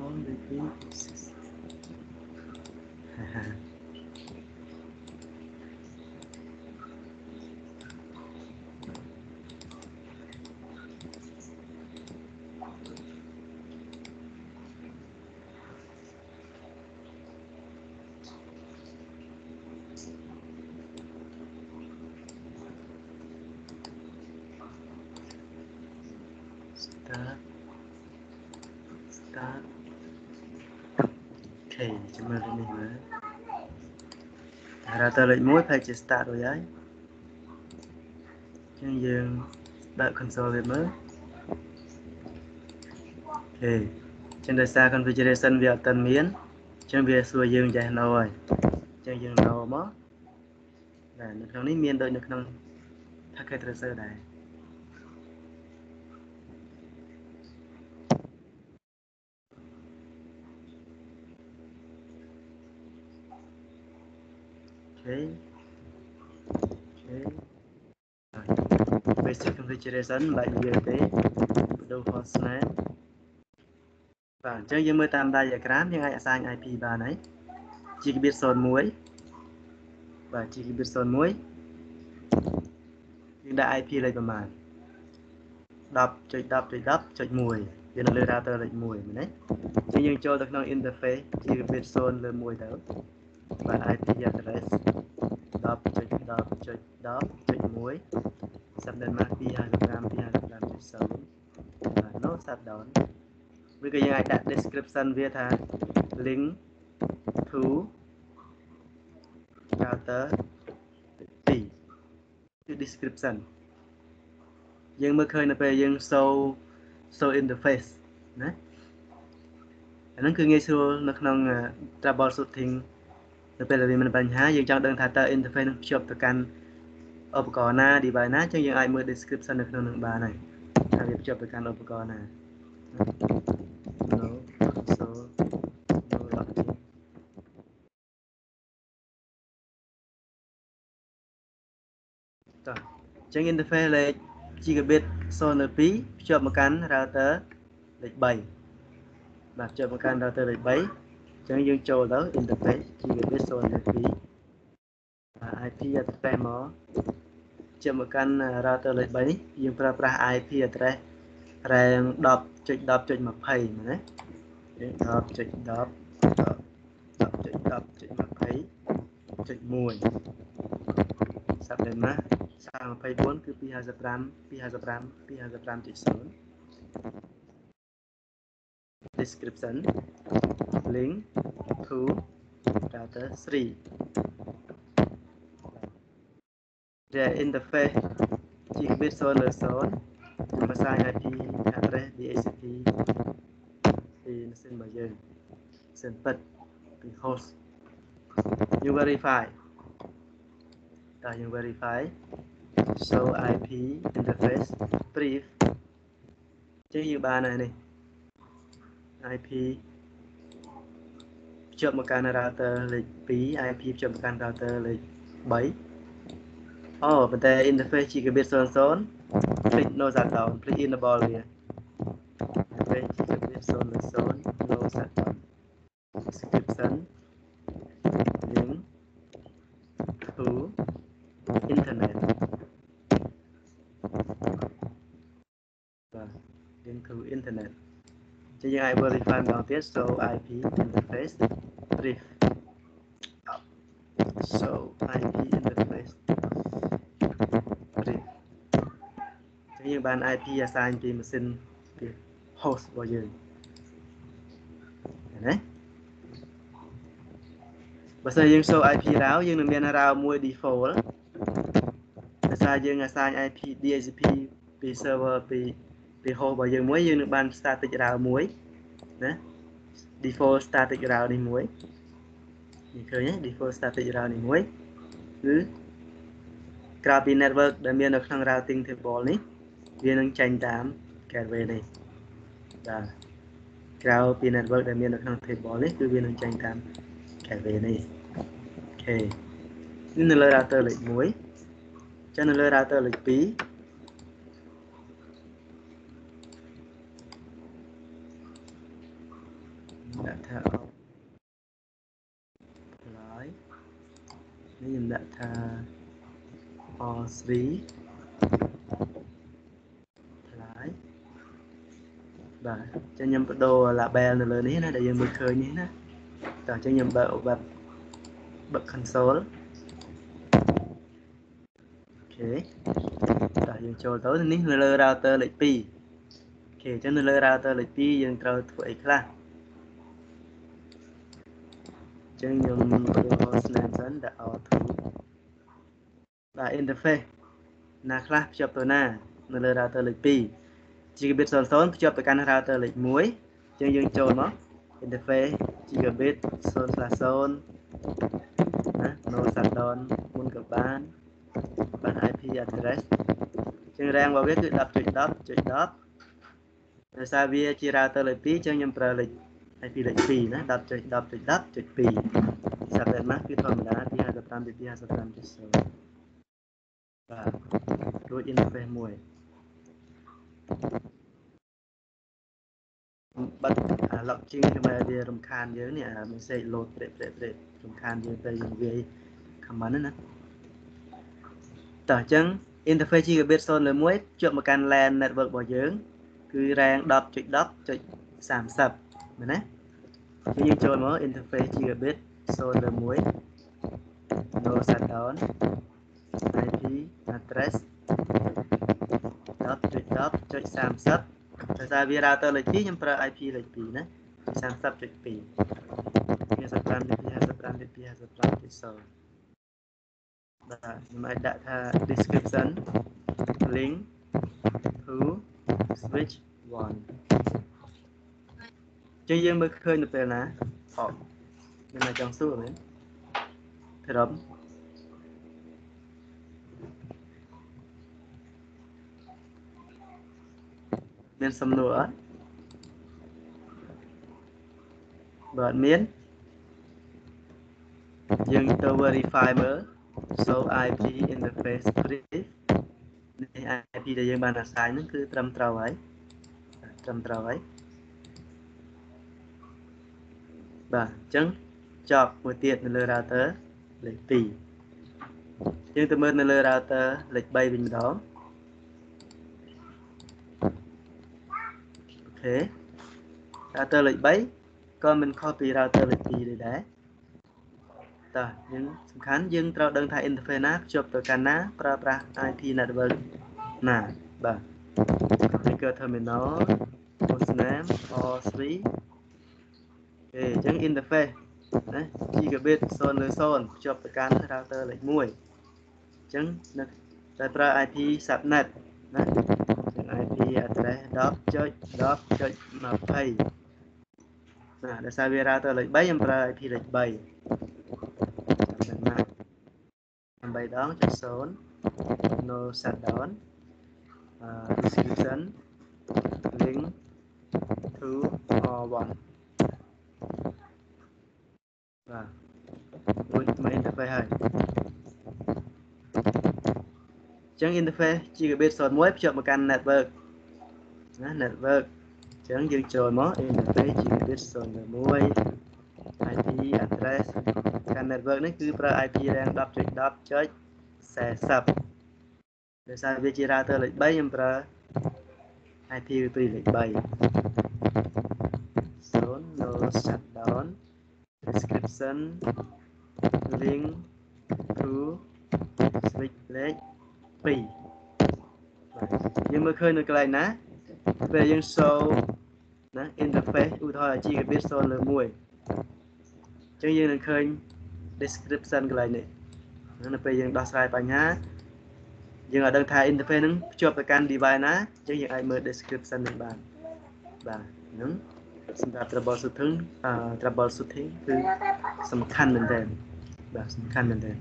all the things. Start. Start. អូខេចាំមើលនេះមើល តារាតើលេខ1ប្រហែលជា start រួចហើយអញ្ចឹងយើងបើក console វាមើលអូខេអញ្ចឹងដោយសារ configuration វាអត់ទាន់មានអញ្ចឹងវាសួរយើងចេះ no ហើយអញ្ចឹងយើង no មកតែនៅក្នុងនេះមានដូចនៅក្នុង packet tracer ដែរអូខេ អូខេ basic configuration បែបនិយាយទេបដូរ hostname បាទអញ្ចឹងយើងមើលតាម diagram យើងអាច assign IP បានហើយ gigabit 01បាទ gigabit 01យើងដាក់ IP លេខប្រមាណ10.10.10.1វានៅលើ router លេខ1មែនទេអញ្ចឹងយើងចូលទៅក្នុង interface gigabit 0លើ1ទៅបាទ IP address 10.10.10.1 subnet mask 255 255.0បាទ no shutdown ឬក៏យើងអាចដាក់ description វាថា link to router 2គឺ description យើងមើលឃើញនៅពេលយើង show show interface ណាអាហ្នឹងគឺងាយស្រួលនៅក្នុង trouble shooting នៅពេលដែលវាមានបញ្ហាយើងចង់ដឹងថាតើ interface នឹងភ្ជាប់ទៅកាន់ ឧបករណ៍ណា device ណាអញ្ចឹងយើងអាចមើល description នៅក្នុងនឹងបានហើយថាវាភ្ជាប់ទៅកាន់ឧបករណ៍ណា no console no login តោះអញ្ចឹង interface លេខ gigabit 02ភ្ជាប់មកកាន់ router លេខ3បាទភ្ជាប់មកកាន់ router លេខ3អញ្ចឹងយើងចូលទៅ interface gigabit 02បាទ IP address មកជាមកកាន់ router លេខ3នេះយើងប្រើប្រាស់ IP address range 10.10.20មែនទេយើង10.10.10.20.1 subnet mask 24គឺ255 255 255.0 description link to router 3 the interface gigabit 0 0ខ្ញុំអាសាយ IP address DHCP ពីម៉ាស៊ីនរបស់យើងម៉ាស៊ីនពិតពី host យើង verify តើយើង verify show IP interface brief ចឹងយើងបានហើយនេះ IP ភ្ជាប់មកកាន់ router លេខ2 IP ភ្ជាប់មកកាន់ router លេខ3 អូប៉ុន្តែ interface gigabit 00 click no shutdown click enable វា interface gigabit 00 no shutdown description link to internet បាទ link to internet ចឹងយើងអាច verify ម្ដងទៀត so IP interface brief so IP interface brief ចឹង យើងបាន IP assign ពីម៉ាស៊ីនពី host របស់យើងឃើញទេបើសិនយើង show IP route យើងនឹងមាន route មួយ default ដោយសារយើង assign IP DHCP ពី server ពីពី host របស់យើងមួយយើងនឹងបាន static route មួយណា default static route នេះមួយនេះឃើញទេ default static route នេះមួយគឺក្រៅពី network ដែលមាននៅក្នុង routing table នេះ វានឹងចេញតាម gateway នេះបាទក្រៅពី network ដែលមាននៅក្នុង table នេះគឺវានឹងចេញតាម gateway នេះអូខេនេះនៅលើ router លេខ1ចឹងនៅលើ router លេខ2ដាក់ថា apply នេះខ្ញុំដាក់ថា R3 apply បាទចឹងខ្ញុំបដូរ label នៅលើនេះណាដែលយើងមើលឃើញនេះណាតោះចឹងខ្ញុំបើកបែបបើក console អូខេតោះយើងចូលទៅនេះនៅលើ router លេខ2អូខេអញ្ចឹងនៅលើ router លេខ2យើងត្រូវធ្វើអីខ្លះចឹងខ្ញុំបដូរ hostname សិនដាក់ R2 បាទ interface ណាខ្លះភ្ជាប់ទៅណា នៅលើ router លេខ2 gigabit 00ភ្ជាប់ទៅកាន់ router លេខ1ចឹងយើងចូលមក interface gigabit 0/0ណា no shutdown មុនក៏បានបាន IP address ចឹង range របស់វាគឺ10.10.10ដោយសារវាជា router លេខ2ចឹងខ្ញុំប្រើលេខ IP លេខ2ណា10.10.10.2 subnet mask គឺធម្មតា255បាទរួច interface មួយ បាត់អា login ធ្វើឲ្យវារំខានយើងនេះអា message load ព្រែកព្រែកព្រែករំខានយើងទៅយើងវាយ comment ហ្នឹងណាតោះអញ្ចឹង interface gigabit 0លើ1ជាប់មកកាន់ LAN network របស់យើង គឺ rang 10.10.30មែនណាយើងចូលមក interface gigabit 0លើ1 no shutdown IP address 10.10.30ដោយសារវា router លេខ2ខ្ញុំប្រើ IP លេខ2ណា30.2 55.255.255.0បាទខ្ញុំអាចដាក់ថា description link to switch 1ចឹងយើងមើលឃើញនៅពេលណាអត់មានតែចង់សួរមែនត្រឹម មានសំណួរអត់បើអត់មានយើងទៅ verify មើល so IP interface brief នេះ IP ដែលយើងបានអាសាយហ្នឹងគឺត្រឹមត្រូវហើយត្រឹមត្រូវហើយបាទអញ្ចឹងចប់មួយទៀតនៅលើ router លេខ2យើងទៅមើលនៅលើ router លេខ3វិញម្ដង ខេ router លេខ3ក៏មិនខុសពី router លេខ2ទេដែរតើយើងសំខាន់យើងត្រូវដឹងថា interface ណាភ្ជាប់ទៅកាន់ណា ប្រើប្រាស់ IP network ណាបាទ configure terminal hostname or 3អេអញ្ចឹង interface ណា gigabit 0លើ0ភ្ជាប់ទៅកាន់ router លេខ1អញ្ចឹងនៅតែប្រើ IP subnet ណា IP address 10.10.20ណាដោយសារវា router លេខ3ខ្ញុំប្រើ IP លេខ3ចាំណា8ដងចុច0 no shutdown uh, description link to or 1បាទមួយមក interface ហើយចឹង interface gigabit 01ភ្ជាប់មកកាន់ network ណា network ចឹងយើងចូលមក interface gigabit 01 IP address កាន់ network នេះគឺប្រើ IP RAM 10.10.40ដោយសារវាជា router លេខ3ខ្ញុំប្រើ IP ពីលេខ3 0 no shutdown description link to switch លេខ2បាទយើងមើលឃើញនៅកន្លែងណា ពេលយើង show ណា interface ឧទាហរណ៍ gigabit 0លើ1អញ្ចឹងយើងនឹងឃើញ description កន្លែងនេះនៅពេលយើងដោះស្រាយបញ្ហាយើងអាចដឹងថា interface ហ្នឹងភ្ជាប់ទៅកាន់ device ណាអញ្ចឹងយើងអាចមើល description នេះបានបាទហ្នឹងសម្រាប់ troubleshooting troubleshooting គឺសំខាន់មែនទែនបាទសំខាន់មែនទែន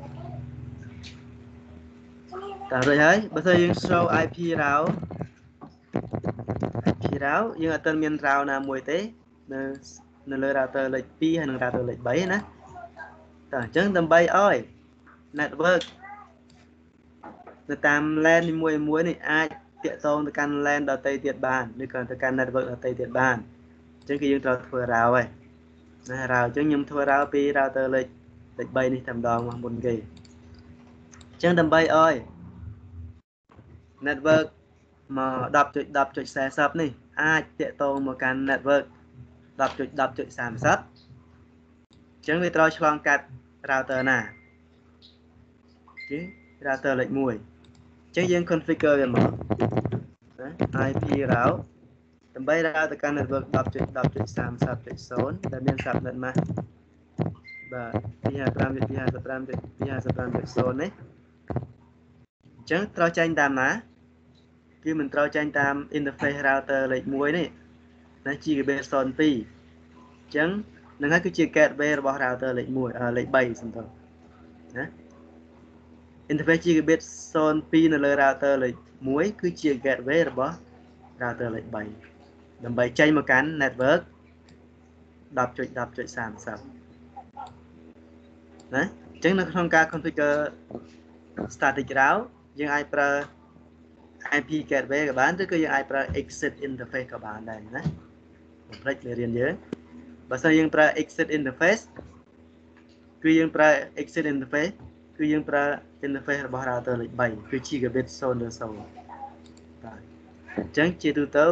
តើរួចហើយបើស្អីយើង show IP route IP route យើងអត់ទាន់មាន route ណាមួយទេនៅនៅលើ router លេខ2ហើយនិង router លេខ3ណាតើអញ្ចឹងដើម្បីឲ្យ network នៅតាម LAN នីមួយមួយនេះអាចតាក់ទងទៅកាន់ LAN ដទៃទៀតបានឬក៏ទៅកាន់ network ដទៃទៀតបានអញ្ចឹងគឺយើងត្រូវធ្វើ route ហើយណា route អញ្ចឹងខ្ញុំធ្វើ route ពី router លេខលេខ3នេះតែម្ដងមកមុនគេអញ្ចឹងដើម្បីឲ្យ network មក10.10.40នេះអាចតាក់ទងមកកាន់ network 10.10.30អញ្ចឹងវាត្រូវឆ្លងកាត់ router ណាគេ router លេខ1អញ្ចឹងយើង configure វាមកណា IP route ដើម្បី route ទៅកាន់ network 10.10.30.0ដែលមាន subnet mask បាទ255.255.255.0នេះអញ្ចឹងត្រូវចែងតាមណា គឺមិនត្រូវចាញ់តាម interface router លេខ1នេះណា gigabit 02អញ្ចឹងនឹងហើយគឺជា gateway របស់ router លេខ1លេខ3សំដៅណា interface gigabit 02នៅលើ router លេខ1គឺជា gateway របស់ router លេខ3ដើម្បីចេញមកកាន់ network 10.10.30ណាអញ្ចឹងនៅក្នុងការ configure static route យើងអាចប្រើ IP gateway ក៏បានឬក៏យើងអាចប្រើ exit interface ក៏បានដែរណាកុំភ្លេចមេរៀនយើងបើសិនយើងប្រើ exit interface គឺយើងប្រើ exit interface គឺយើងប្រើ interface របស់ router លេខ3គឺ gigabit 0.0បាទអញ្ចឹងជាទូទៅ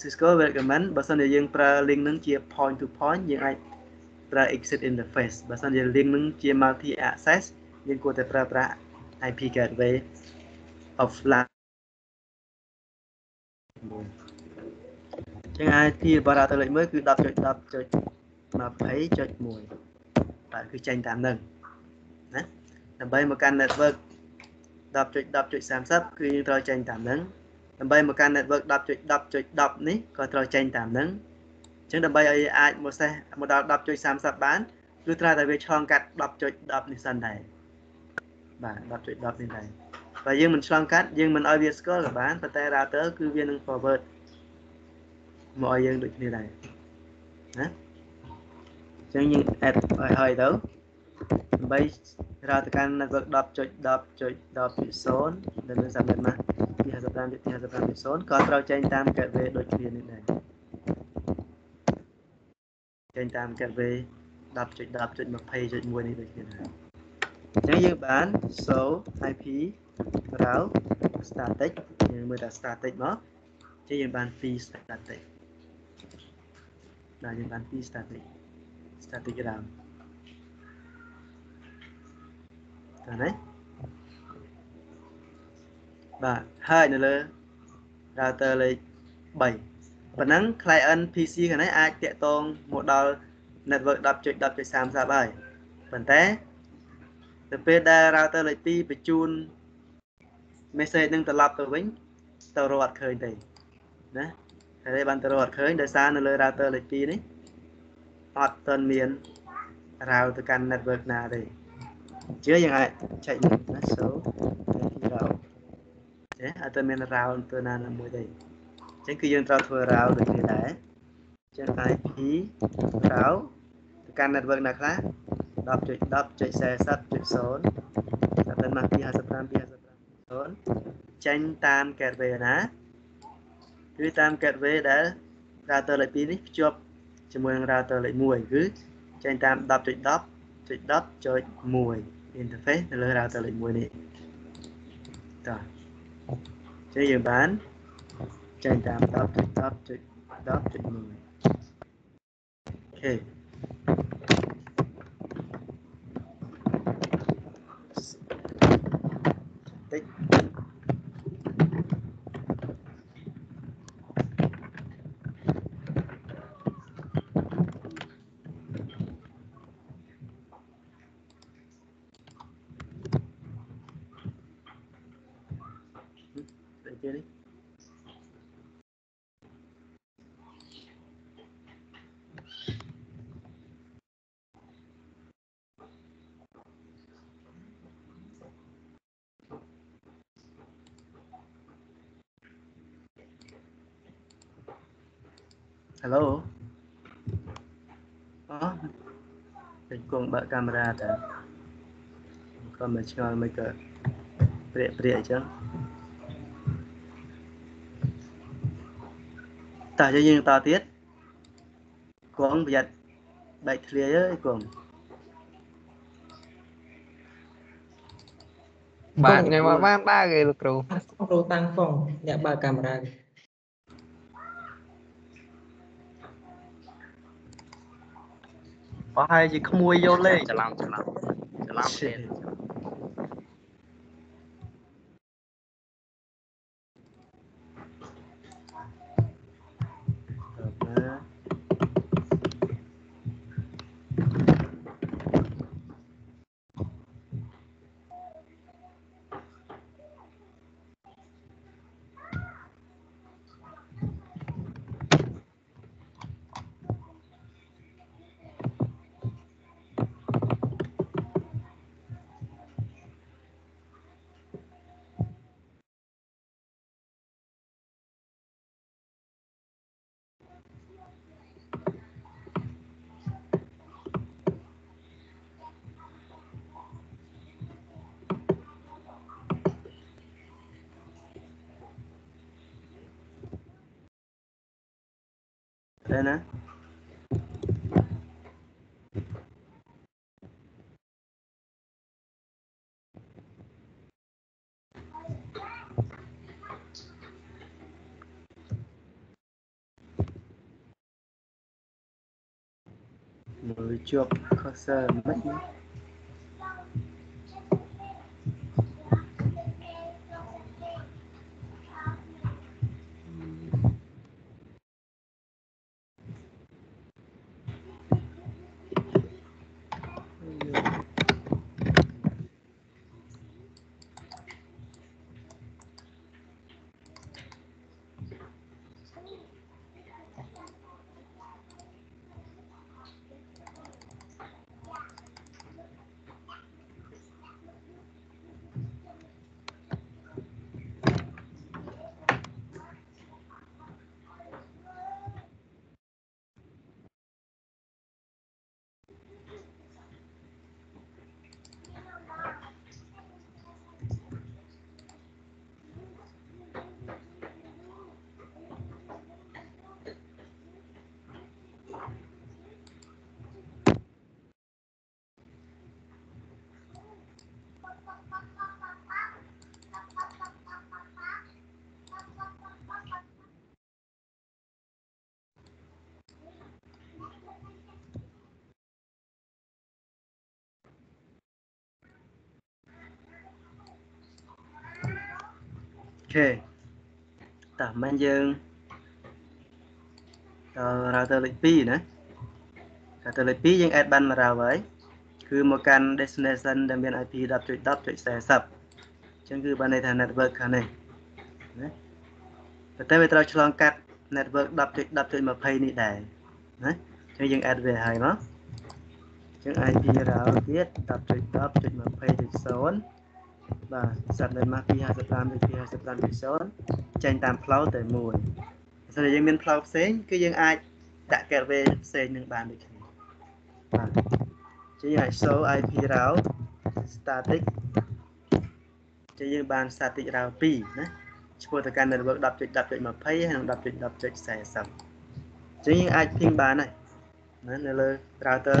Cisco recommend បើសិនជាយើងប្រើ link នឹងជា point to point យើងអាចប្រើ exit interface បើសិនជា link នឹងជា multi access យើងគួរតែប្រើប្រាស់ IP gateway offline ចឹង IP របស់ router លេខ1គឺ10.10.20.1បាទគឺចេញតាមនឹងណាដើម្បីមកកាន់ network 10.10.30គឺយើងត្រូវចេញតាមនឹងដើម្បីមកកាន់ network 10.10.10នេះក៏ត្រូវចេញតាមនឹងអញ្ចឹងដើម្បីឲ្យអាចមកសេះមកដល់10.30បានគឺត្រូវតែវាឆ្លងកាត់10.10នេះសិនដែរបាទ10.10នេះដែរ បើយើងមិនឆ្លងកាត់យើងមិនឲ្យវាស្គាល់ក៏បានប៉ុន្តែ router គឺវានឹង forward មកឲ្យយើងដូចគ្នាដែរណាអញ្ចឹងយើង add ឲ្យហើយទៅដើម្បីរកទៅកាន់ network 10.10.10.0ដែលមានសម្រាប់មក255.255.0ក៏ត្រូវចេញតាម gateway ដូចគ្នានេះដែរចេញតាម gateway 10.10.20.1នេះដូចគ្នាដែរអញ្ចឹងយើងបាន so IP route static យើងមើលតែ static មកអញ្ចឹងយើងបាន2 static ដែលយើងបាន2 static static route តើណាបាទហើយនៅលើ router លេខ3ប៉ុណ្ណឹង client PC ខាងនេះអាចតាក់ទងមកដល់ network 10.10.30ហើយប៉ុន្តែទៅពេលដែល router លេខ2បញ្ជូន message នឹងត្រឡប់ទៅវិញទៅរកអត់ឃើញទេណាហើយបានទៅរកអត់ឃើញដោយសារនៅលើ router លេខ2នេះអត់ទាន់មាន route ទៅកាន់ network ណាទេជឿយើងអាចចែកនេះណា so IP route ចេះអត់ទាន់មាន route ទៅណាមួយទេអញ្ចឹងគឺយើងត្រូវធ្វើ route ដូចគ្នាដែរអញ្ចឹង IP route ទៅកាន់ network ណាខ្លះ10.10.40.0តែមក255 255.0 ចេញតាម gateway ណាគឺតាម gateway ដែល router លេខ2នេះភ្ជាប់ជាមួយនឹង router លេខ1គឺចេញតាម10.10.10.1 interface នៅលើ router លេខ1នេះតោះចេះយើងបានចេញតាម10.10.10.1អូ ខេទៀតនេះ Hello អូពេញគង់បើកកាមេរ៉ាតើក៏មិនឆ្ងល់មិនក៏ព្រាកព្រាកអញ្ចឹងតើយើងតទៀតគង់ប្រយ័ត្នបែកធ្លាយអើយគង់បាទខ្ញុំអត់បានដើរទេលោកគ្រូគ្រូតាំងហ្វុងអ្នកបើកកាមេរ៉ា ប្រហែលជាក្មួយយកលេខច្រឡំច្រឡំច្រឡំទេ អ ដែរណាមើលជាប់ cursor ខេតោះមិនយើងដល់ router លេខ2ណា router លេខ2យើង add បានមក route ហើយគឺមកកាន់ destination ដែលមាន IP 10.10.40អញ្ចឹងគឺបានន័យថា network ខាងនេះណាប៉ុន្តែវាត្រូវឆ្លងកាត់ network 10.10.20នេះដែរណាអញ្ចឹងយើង add វាហើយមកអញ្ចឹង IP route ទៀត10.10.20.0 បាទ subnet mask 255.255.0 ចេញតាមផ្លូវតែមួយបើសិនជាយើងមានផ្លូវផ្សេងគឺយើងអាចដាក់ gateway ផ្សេងនឹងបានដូចគ្នាបាទជាយើងអាច show IP route static ជាយើងបាន static route 2ណាឆ្ពោះទៅកាន់ network 10.10.20ហើយនិង10.10.40ជាយើងអាច ping បានហើយណានៅលើ router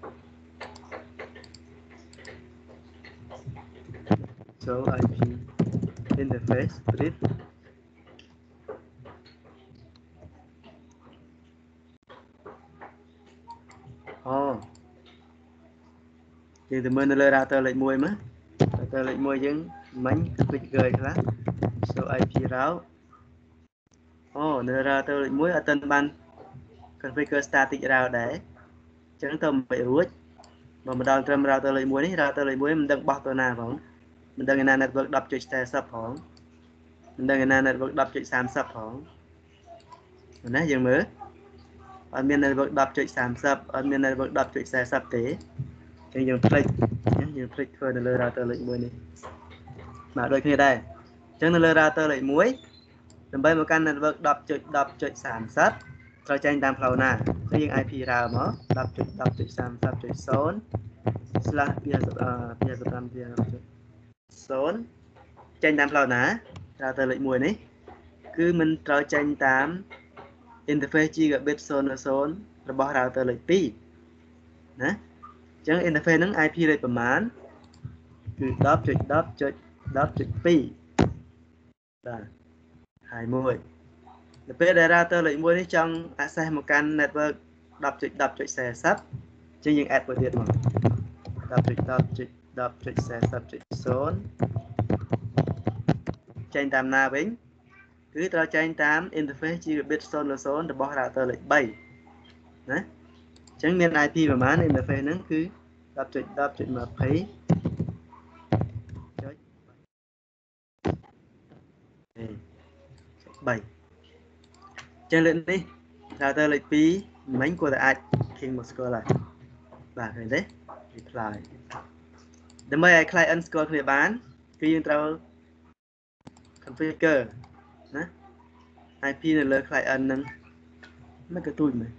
so IP interface brief អូយើងទៅមើលនៅលើ router លេខ1មើល router លេខ1យើងមិញ configure ខ្លះ so IP route អូនៅ router លេខ1អត់ទាន់បាន configure static route ដែរអញ្ចឹងទៅមិនរួចបើមកដល់ត្រឹម router លេខ1នេះ router លេខ1មិនដឹងបោះទៅណាផង មិនដឹងឯណា network 10.40ផងមិនដឹងឯណា network 10.30ផងណាយើងមើលអត់មាន network 10.30អត់មាន network 10.40ទេអញ្ចឹងយើងភ្លេចយើងភ្លេចធ្វើនៅលើ router លេខ1នេះបាទដូចគ្នាដែរអញ្ចឹងនៅលើ router លេខ1ដើម្បីមកកាន់ network 10.10.30ត្រូវចែងតាមផ្លូវណាគឺយើង IP route មក10.10.30.0 slash 255 0ចេញតាមផ្លូវណា router លេខ1នេះគឺមិនត្រូវចេញតាម interface gigabit 00របស់ router លេខ2ណាអញ្ចឹង interface ហ្នឹង IP លេខប្រមាណគឺ10.10.10.2បាទហើយមួយទៅពេលដែល router លេខ1នេះចង់ access មកកាន់ network 10.10.40អញ្ចឹងយើង add មួយទៀតមក 10.10. 10.40.0ចែងតាមណាវិញគឺត្រូវចែងតាម interface gigabit 00របស់ router លេខ3ណាអញ្ចឹងមាន IP ប្រហែល interface ហ្នឹងគឺ10.10.20ចុច3ចឹងលើកនេះ router លេខ2មិញគាត់តែអាច king មកស្គាល់ហើយបាទឃើញទេ reply ដើម្បីឲ្យ client ស្គាល់គ្នាបានគឺយើងត្រូវ configure ណា IP នៅលើ client ហ្នឹងមិនក៏ទូចមែន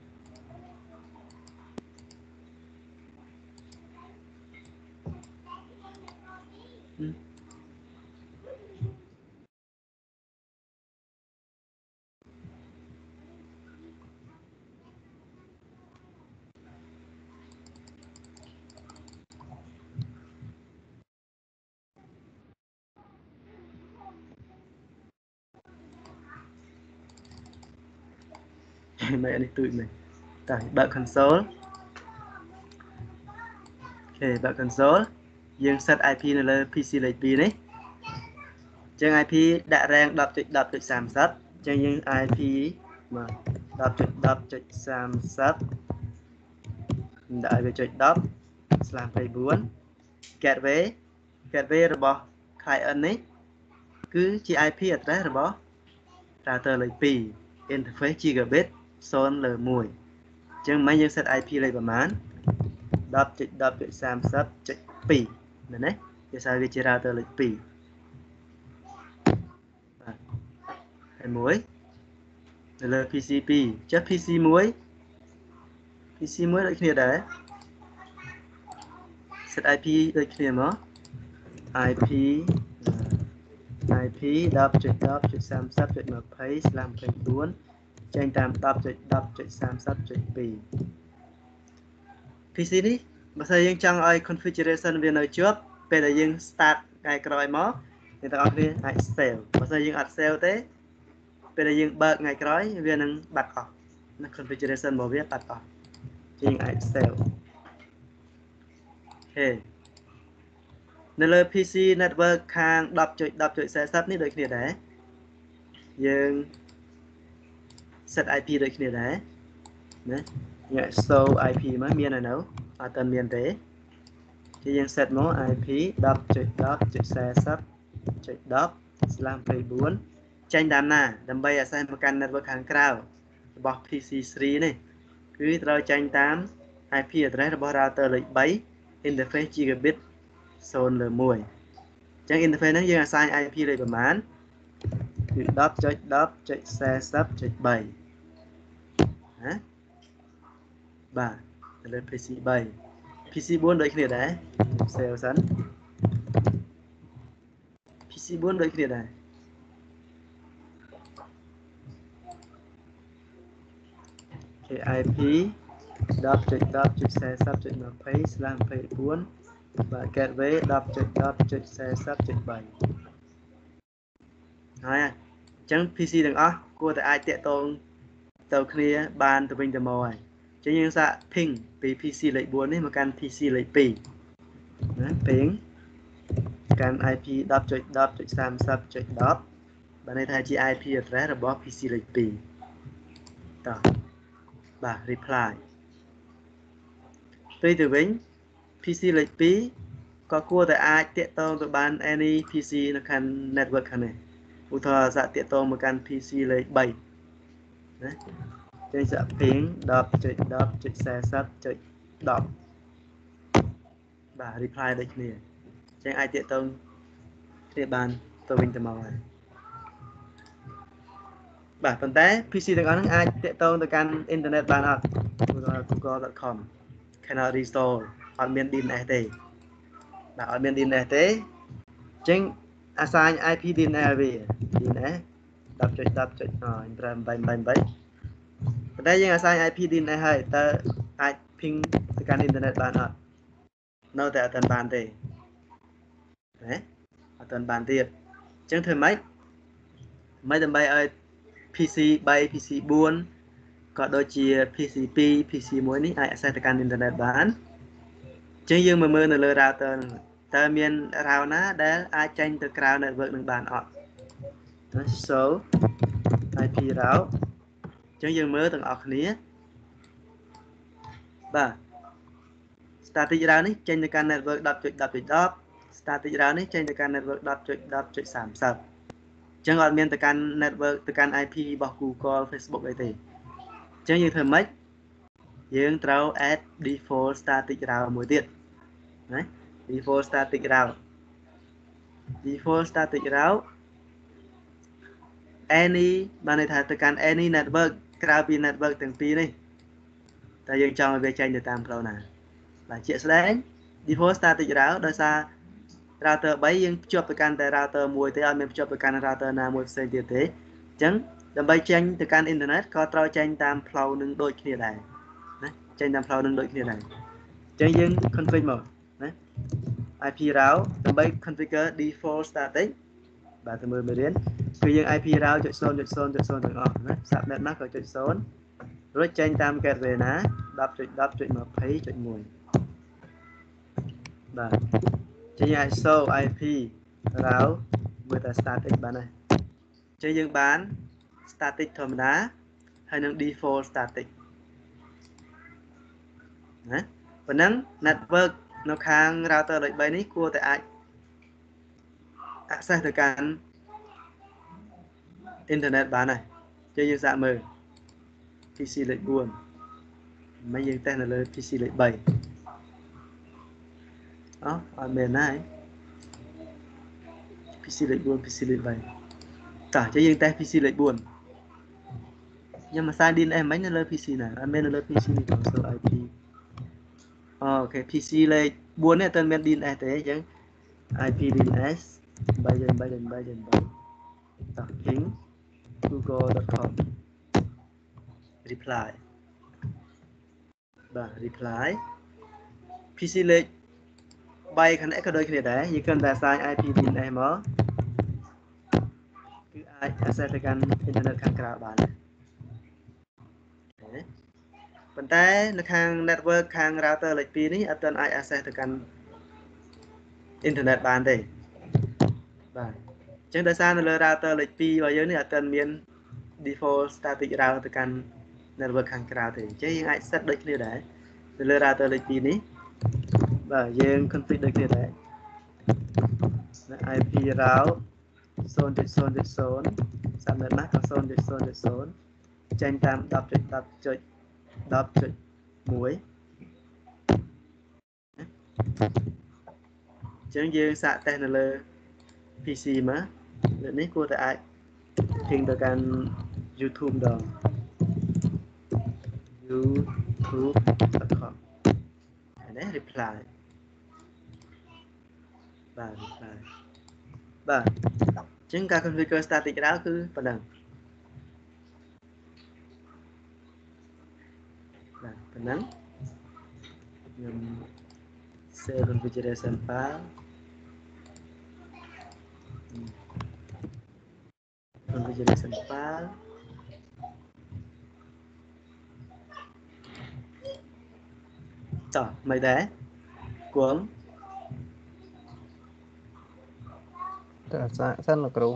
មិននេះទូចមែនតើបើក console អូខេបើក console យើង set IP នៅលើ PC លេខ2នេះចឹង IP ដាក់ rank 10.10.30ចឹងយើង IP មក10.10.30ដាក់ឲ្យវាចុច10 slash 24 gateway gateway របស់ client នេះគឺជា IP address របស់ router លេខ2 interface gigabit 0លើ1អញ្ចឹងមិញយើង set IP លេខប្រមាណ10.10.30.2មែនទេគេសារវាជា router លេខ2បាទហើយមួយនៅលើ PC 2ចុះ PC 1 PC 1ដូចគ្នាដែរ set IP ដូចគ្នាមក IP IP 10.10.30.20/24 ចេញតាម10.10.30.2 PC នេះបើសិនយើងចង់ឲ្យ configuration វានៅជាប់ពេលដែលយើង start ថ្ងៃក្រោយមកអ្នកទាំងអស់គ្នាអាច save បើសិនយើងអត់ save ទេពេលដែលយើងបើកថ្ងៃក្រោយវានឹងបាត់អស់ណា configuration របស់វាបាត់អស់យើងអាច save អូខេនៅលើ PC network ខាង10.10.40នេះដូចគ្នាដែរយើង set IP ដូចគ្នាដែរណាញាក់ show IP មកមានហើយនៅអត់ទាន់មានទេជាយើង set មក IP 10.10.40.10/24ចេញតាមណាដើម្បីអាស្រ័យមកកាន់ network ខាងក្រៅរបស់ PC3 នេះគឺត្រូវចេញតាម IP address របស់ router លេខ3 interface gigabit 0លើ1អញ្ចឹង interface ហ្នឹងយើង assign IP លេខប្រមាណគឺ10.10.40.3 ណាបាទទៅលើ PC 3 PC 4ដូចគ្នាដែរ save សិន PC 4ដូចគ្នាដែរគេ IP 10.10.40.20/24បាទ gateway 10.10.40.3ហើយអញ្ចឹង PC ទាំងអស់គួរតែអាចតាក់ទង ទៅគ្នាបានទៅវិញទៅមកហើយអញ្ចឹងយើងសាក ping ពី PC លេខ4នេះមកកាន់ PC លេខ2ណា ping កាន់ IP 10.10.30.10បានន័យថាជា IP address របស់ PC លេខ2តោះបាទ reply ទៅទៅវិញ PC លេខ2ក៏គួរតែអាចតាក់ទងទៅបាន any PC នៅខាង network ខាងនេះឧទាហរណ៍សាកតាក់ទងមកកាន់ PC លេខ3 ណាចេញសាក់ពីង10.10.40.10បាទ reply ដូចគ្នាចឹងអាចតាក់ទងគ្នាបានទៅវិញទៅមកហើយបាទប៉ុន្តែ PC ទាំងអស់ហ្នឹងអាចតាក់ទងទៅកាន់អ៊ីនធឺណិតបានអត់ google.com cannot restore អត់មាន DNS ទេបាទអត់មាន DNS ទេអញ្ចឹង assign IP DNS វា DNS 10.10.58888ប៉ុន្តែយើងអាស្រ័យ IP DNS ហើយតើអាច ping ទៅកាន់អ៊ីនធឺណិតបានអត់នៅតែអត់ទាន់បានទេណាអត់ទាន់បានទៀតអញ្ចឹងធ្វើម៉េចមិនដើម្បីឲ្យ PC 3 PC 4ក៏ដូចជា PC 2 PC 1នេះអាច access ទៅកាន់អ៊ីនធឺណិតបានអញ្ចឹងយើងមើលមើលនៅលើ router ហ្នឹងតើមាន route ណាដែលអាចចេញទៅក្រៅ network នឹងបានអត់ so IP route ចឹងយើងមើលទាំងអស់គ្នាបាទ static route នេះចេញទៅកាន់ network 10.10.10 static route នេះចេញទៅកាន់ network 10.10.30ចឹងអត់មានទៅកាន់ network ទៅកាន់ IP របស់ Google Facebook អីទេចឹងយើងធ្វើម៉េចយើងត្រូវ add default static route មួយទៀតណា default static route default static route any បានន័យថាទៅកាន់ any network ក្រៅពី network ទាំងពីរនេះតែយើងចង់ឲ្យវាចេញទៅតាមផ្លូវណាបាទជាក់ស្ដែង default static route ដោយសារ router 3យើងភ្ជាប់ទៅកាន់តែ router មួយទេអត់មានភ្ជាប់ទៅកាន់ router ណាមួយផ្សេងទៀតទេអញ្ចឹងដើម្បីចេញទៅកាន់អ៊ីនធឺណិតក៏ត្រូវចេញតាមផ្លូវនឹងដូចគ្នាដែរណាចេញតាមផ្លូវនឹងដូចគ្នាដែរអញ្ចឹងយើង config មកណា IP route ដើម្បី configure default static បាទទៅមើលមេរៀន គឺយើង IP route ចុច0.0.0ទាំងអស់ណា subnet mask ក៏ចុច0រួចចេញតាម gateway ណា10.10.20.1បាទចឹងយើងអាច show IP route មួយតែ static បានហើយចឹងយើងបាន static ធម្មតាហើយនឹង default static ណាប៉ុណ្ណឹង network នៅខាង router លេខ3នេះគួរតែអាច access ទៅកាន់ internet បានហើយជើយើងសាកមើល PC លេខ4មិនយើងតេស្តនៅលើ PC លេខ3អោះអត់មែនណា PC លេខ4 PC លេខ3តោះជើយើងតេស្ត PC លេខ4ខ្ញុំមកសាយ DNS មិញនៅលើ PC ណាអត់មែននៅលើ PC នេះផង so IP អូខេ PC លេខ4នេះអត់មាន DNS ទេអញ្ចឹង IP DNS 3យើង3យើង3យើង3តោះ ping google.com reply បាទ reply PC លេខ3ខាងនេះក៏ដូចគ្នាដែរយើងគ្រាន់តែ assign IP DNS មកគឺអាច access ទៅកាន់ internet ខាងក្រៅបានដែរប៉ុន្តែនៅខាង network ខាង router លេខ2នេះអត់ទាន់អាច access ទៅកាន់ internet បានទេបាទអញ្ចឹងដោយសារនៅលើ router លេខ2របស់យើងនេះអត់ទាន់មាន default static route ទៅកាន់ network ខាងក្រៅទេអញ្ចឹងយើងអាច set ដូចគ្នាដែរនៅលើ router លេខ2នេះបាទយើង config ដូចគ្នាដែរ IP route 0.0.0 subnet mask ក៏0.0.0ចេញតាម10.10.10.1ចឹងយើងសាកតេស្តនៅលើ PC មក លើនេះគួរតែអាច ping ទៅកាន់ YouTube ដង youtube.com ហើយនេះ reply បាទ reply បាទអញ្ចឹងការ configure static route គឺប៉ុណ្ណឹងបាទប៉ុណ្ណឹងខ្ញុំ save configuration file configuration file តោះមិនដែរគួងតើសាកសិនលោកគ្រូ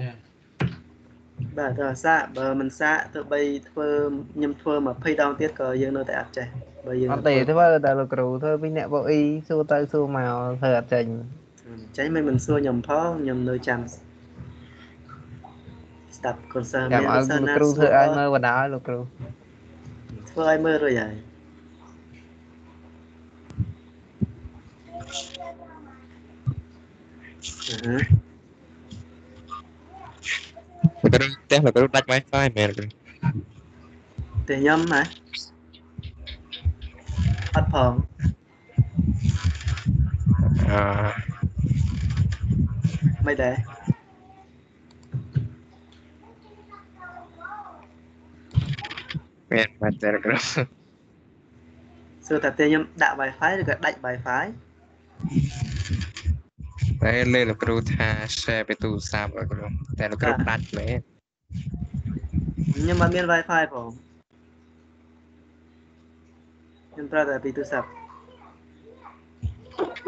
បាទតើសាកបើមិនសាកទៅបីធ្វើខ្ញុំធ្វើ20ដងទៀតក៏យើងនៅតែអត់ចេះបើយើងអត់ទេធ្វើតែលោកគ្រូធ្វើពីអ្នកបូអ៊ីសួរទៅសួរមកធ្វើអត់ចេញចេញមិនមិនសួរខ្ញុំផងខ្ញុំនៅចាំ ស្ដាប់ concern ចាំឲ្យលោកគ្រូធ្វើឲ្យមើលបណ្ដោយលោកគ្រូធ្វើឲ្យមើលរួចហើយអឺលោកគ្រូផ្ទះលោកគ្រូដាច់ Wi-Fi មែនលោកគ្រូតែខ្ញុំណាអត់ផងអឺមិនដែរ មែនមែនតែលោកគ្រូសួរថាតែខ្ញុំដាក់ Wi-Fi ឬក៏ដាច់ Wi-Fi តែលេលោកគ្រូថា share ពីទូរស័ព្ទលោកគ្រូតែលោកគ្រូដាច់មែនខ្ញុំអត់មាន Wi-Fi ផងខ្ញុំប្រើតែពីទូរស័ព្ទ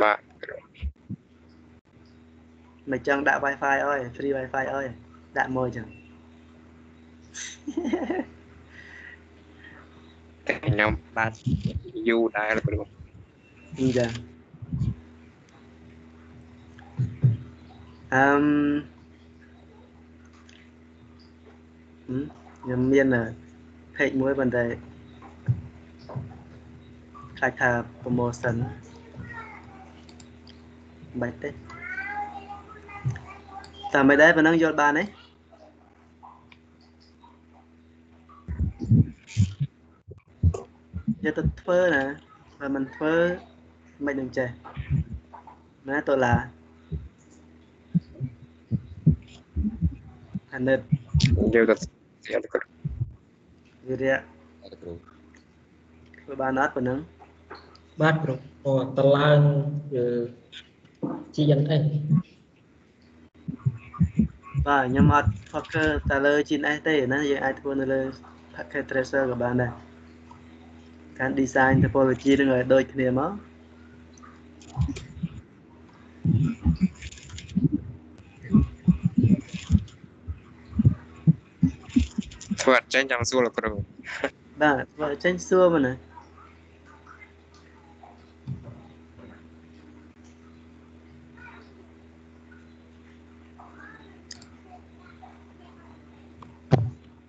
បាទគ្រូមិនចង់ដាក់ Wi-Fi អើយ free Wi-Fi អើយដាក់មួយចឹង តែខ្ញុំដាច់យូរដែរលោកគ្រូអញ្ចឹងអឹមហឹមខ្ញុំមាន page មួយប៉ុន្តែខ្លាចថា promotion បាច់ទេតែមិនដែរប៉ុណ្ណឹងយល់បានទេ យកទៅធ្វើណាបើមិនធ្វើមិននឹងចេះណាដុល្លារអាណិតយកទៅស្អាតគ្រូវិរៈគ្រូធ្វើបានអត់ប៉ុណ្ណឹងបាទគ្រូអូតឡើងគឺជាយ៉ាងអីបាទខ្ញុំអត់ focus តែលើ GNS ទេណាយើងអាចធ្វើនៅលើ packet tracer ក៏បានដែរ ការ design topology នឹងឲ្យដូចគ្នាមកធ្វើអត់ចេញចង់សួរលោកគ្រូបាទធ្វើឲ្យចេញសួរមកណា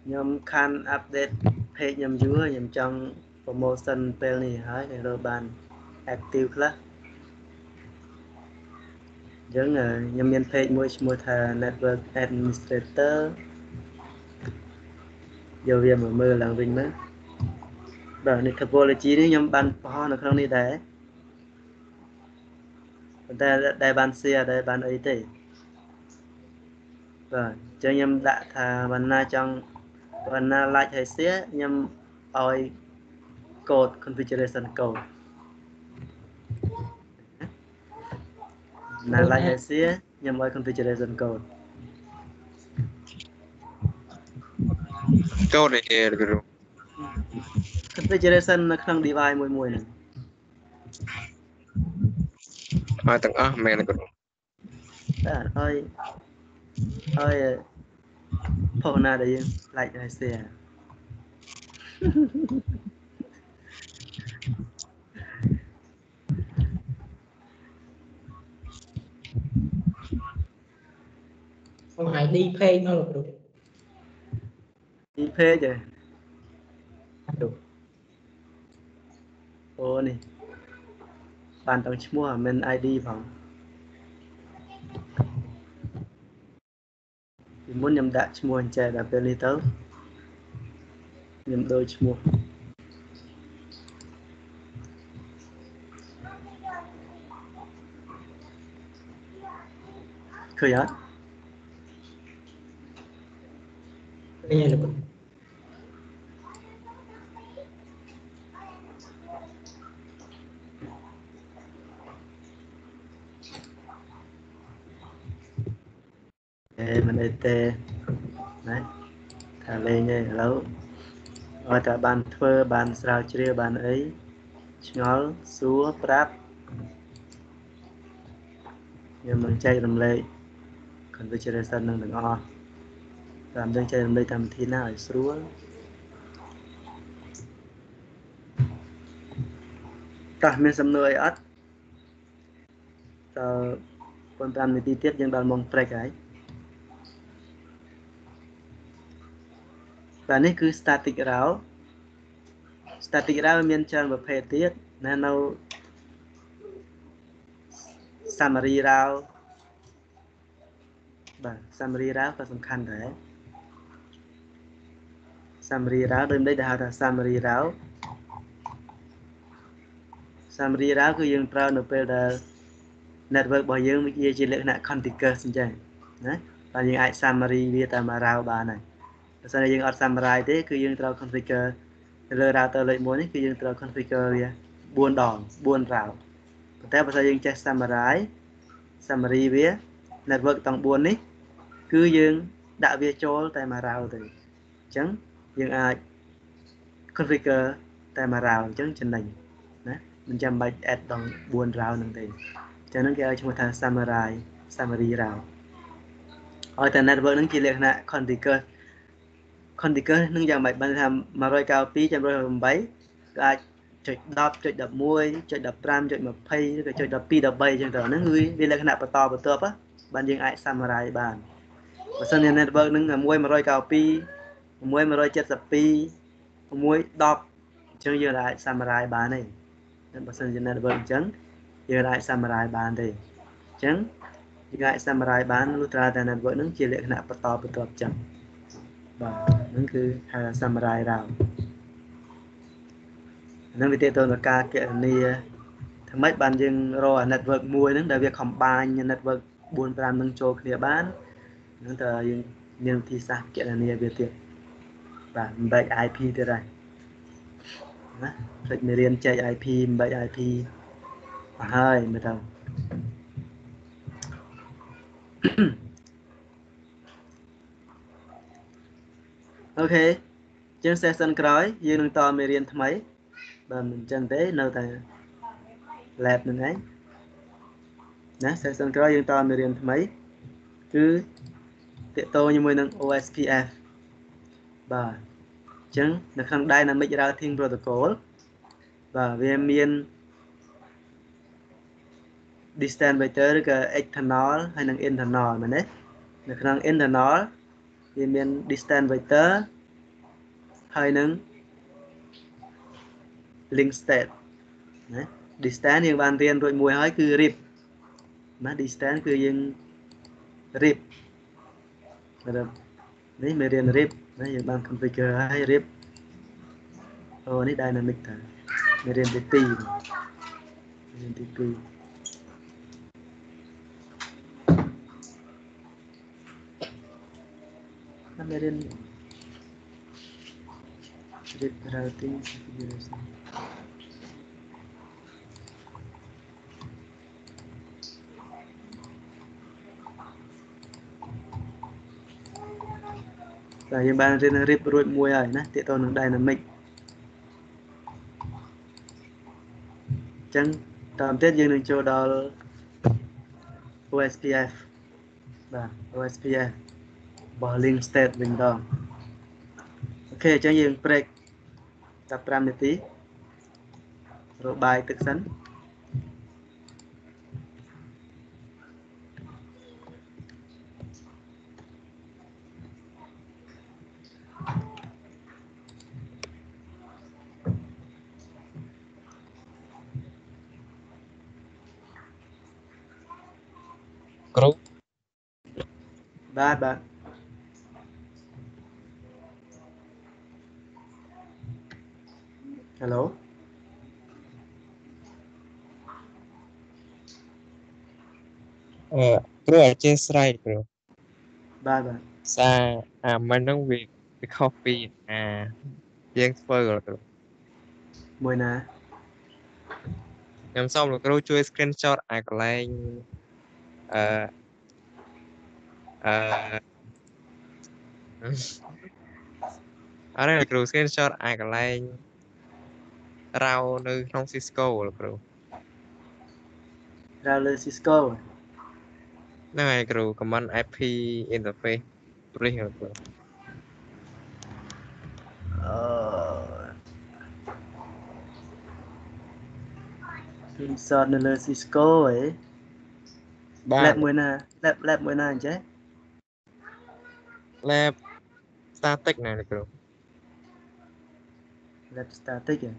ខ្ញុំខាន update page ខ្ញុំយូរខ្ញុំចង់ promotion ពេលនេះហើយឲ្យរកបាន active ខ្លះអញ្ចឹងខ្ញុំមាន page មួយឈ្មោះថា network administrator យកវាមកមើលឡើងវិញមើលបាទនេះ topology នេះខ្ញុំបានបង្ហោះនៅក្នុងនេះដែរប៉ុន្តែដែលបាន share ដែរបានអីទេបាទអញ្ចឹងខ្ញុំដាក់ថាបណ្ណាចង់បណ្ណា like ហើយ share ខ្ញុំឲ្យ code configuration code ណា like ហើយ share ខ្ញុំឲ្យ configuration code កូននេះលោកគ្រូ configuration នៅក្នុង device មួយមួយហ្នឹងឲ្យទាំងអស់មែនលោកគ្រូបាទឲ្យឲ្យផុសណាដែលយើង like ហើយ share ខ្ញុំ ID page នោះលោកគ្រូពី page ហ៎អូនេះបានទាំងឈ្មោះមិន ID ផងពីមុនខ្ញុំដាក់ឈ្មោះអញ្ចេះដល់ពេលនេះទៅខ្ញុំដូរឈ្មោះឃើញអត់ ឃើញហើយលោកគ្រូអេមិនអីទេណាថាលេងទេឥឡូវឲ្យតែបានធ្វើបានស្រាវជ្រាវបានអីឆ្ងល់សួរប្រាប់ខ្ញុំនឹងចែករំលែក configuration នឹងទាំងអស់ តាមយើងចែករំលែកតាមវិធីណាឲ្យស្រួលតោះមានសំណួរអីអត់តើប៉ុន្តែ5នាទីទៀតយើងដល់ម៉ោងព្រែកហើយបាទនេះគឺ static row static row មានច្រើនប្រភេទទៀតណានៅ summary row បាទ summary row ក៏សំខាន់ដែរ summary row ដូចនេះដែលហៅថា summary row summary row គឺយើងប្រើនៅពេលដែល network របស់យើងវាជាលក្ខណៈ contiguous អញ្ចឹងណាបាទយើងអាច summary វាតាម row បានហើយបើសិនជាយើងអត់ summarize ទេគឺយើងត្រូវ configure នៅលើ router លេខ1នេះគឺយើងត្រូវ configure វា4ដង4 route ប៉ុន្តែបើសិនយើងចេះ summarize summary វា network ទាំង4នេះ គឺយើងដាក់វាចូលតែមួយ route ទៅអញ្ចឹង យើងអាច configure តែមួយ route អញ្ចឹងចំណេញណាមិនចាំបាច់ add ដល់4 route ហ្នឹងទេអញ្ចឹងហ្នឹងគេឲ្យឈ្មោះថា summarize summary route ឲ្យតែ network ហ្នឹងជាលក្ខណៈ contiguous contiguous នឹងយ៉ាងម៉េចបានថា192.168ក៏អាចចុច10ចុច11ចុច15ចុច20ឬក៏ចុច12 13អញ្ចឹងទៅហ្នឹងគឺវាលក្ខណៈបន្តបន្ទាប់បានយើងអាច summarize បានបើសិនជា network ហ្នឹង1 192 1 172 6 10អញ្ចឹងយើងអាច summarize បានទេតែបើសិនជា network អញ្ចឹងយើងអាច summarize បានទេអញ្ចឹងយើងអាច summarize បានលុះត្រាតែ network ហ្នឹងជាលក្ខណៈបន្តបន្ទាប់អញ្ចឹងបាទហ្នឹងគឺហៅថា summarize route ហ្នឹងវាទាក់ទងនឹងការគណនាធ្វើម៉េចបានយើងរកអា network មួយហ្នឹងដែលវា combine network 4 5នឹងចូលគ្នាបានហ្នឹងតើយើងមានវិធីសាស្ត្រគណនាវាទៀត បាទមិនបែក IP ទៀតហើយណាភ្លេចមេរៀនចែក IP មិនបែក IP អស់ហើយមើលទៅអូខេជាង session ក្រោយយើងនឹងតមេរៀនថ្មីបើមិនអញ្ចឹងទេនៅតែ lab នឹងឯងណា session ក្រោយយើងតមេរៀនថ្មីគឺតកតងជាមួយនឹង OSPF បាទអញ្ចឹងនៅក្នុង Dynamic Routing Protocol បាទវាមាន distance vector ឬក៏ external ហើយនិង internal មែនទេនៅក្នុង internal វាមាន distance vector ហើយនឹង link state ណា distance យើងបានរៀនរួចមួយហើយគឺ rip ណា distance គឺយើង rip បាទនេះមេរៀន rip ណាយើងបាន configure ហើយ rip អូនេះ dynamic តាមេរៀនទី2មេរៀនទី2ណាមេរៀន rip routing configuration តែយើងបានរៀនរៀបរួចមួយហើយណាទាក់ទងនឹង dynamic អញ្ចឹងតាមទៀតយើងនឹងចូលដល់ OSPF បាទ OSPF របស់ link state វិញម្ដងអូខេអញ្ចឹងយើង break 15នាទីរបាយទឹកសិន គ្រូបាទបាទហេឡូអឺគ្រូអធិស្ឋានគ្រូបាទបាទសារអាមិនហ្នឹងវាវាខុសពីអាយើងធ្វើគ្រូមួយណាខ្ញុំសូមលោកគ្រូជួយ screenshot អាកន្លែង អឺអឺអរេលោកគ្រូ screenshot អាកន្លែងរៅនៅក្នុង Cisco លោកគ្រូរៅលើ Cisco ហ្នឹងហើយគ្រូ command IP interface ព្រេះលោកគ្រូអឺគឺសតនៅលើ Cisco ហ៎ បា lab ទមួយណា lab lab មួយណាអញ្ចេះ lab static ណាលោកគ្រូ lab static ហ៎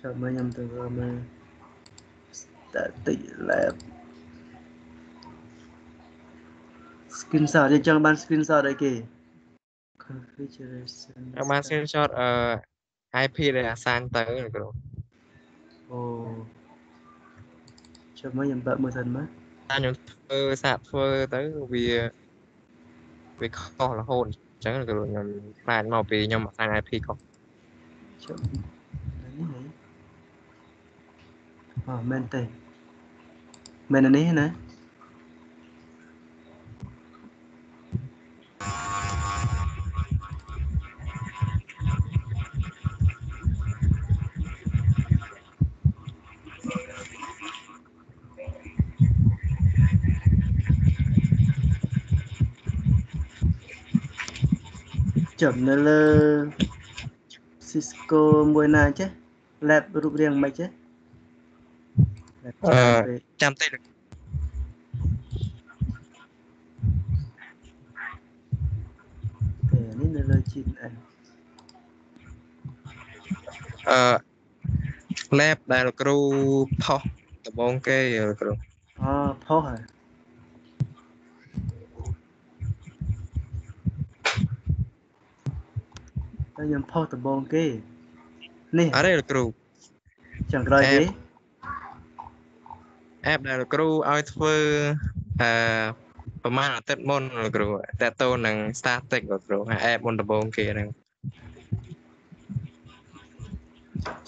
ចាំមើលខ្ញុំទៅមើល static lab screenshot យើងចង់បាន screenshot អីគេ configuration ខ្ញុំបាន screenshot អឺ IP ដែល assign ទៅលោកគ្រូ អូចាំមើលខ្ញុំបើកមើលសិនមើលតែខ្ញុំធ្វើសាកធ្វើទៅវាវាខុសរហូតអញ្ចឹងគឺខ្ញុំខ្លាចមកពីខ្ញុំអាសាញ IP ខុសចាំនេះហីអូមែនទេមែនអានេះណា ចាំនៅលើ Cisco មួយណាចេះ lab រូបរាងមិនចេះ lab អឺច្រើនពេកចាំតិចលោកទេនេះនៅលើ GNN អឺ lab ដែលលោកគ្រូផុសដំបងគេលោកគ្រូអូផុសហើយ តែខ្ញុំផុសដំបងគេនេះអត់ទេលោកគ្រូចុងក្រោយគេ app ដែលលោកគ្រូឲ្យធ្វើអឺប្រហែលអាទិត្យមុនលោកគ្រូតើតូននឹង static លោកគ្រូហើយ app មុនដំបូងគេហ្នឹង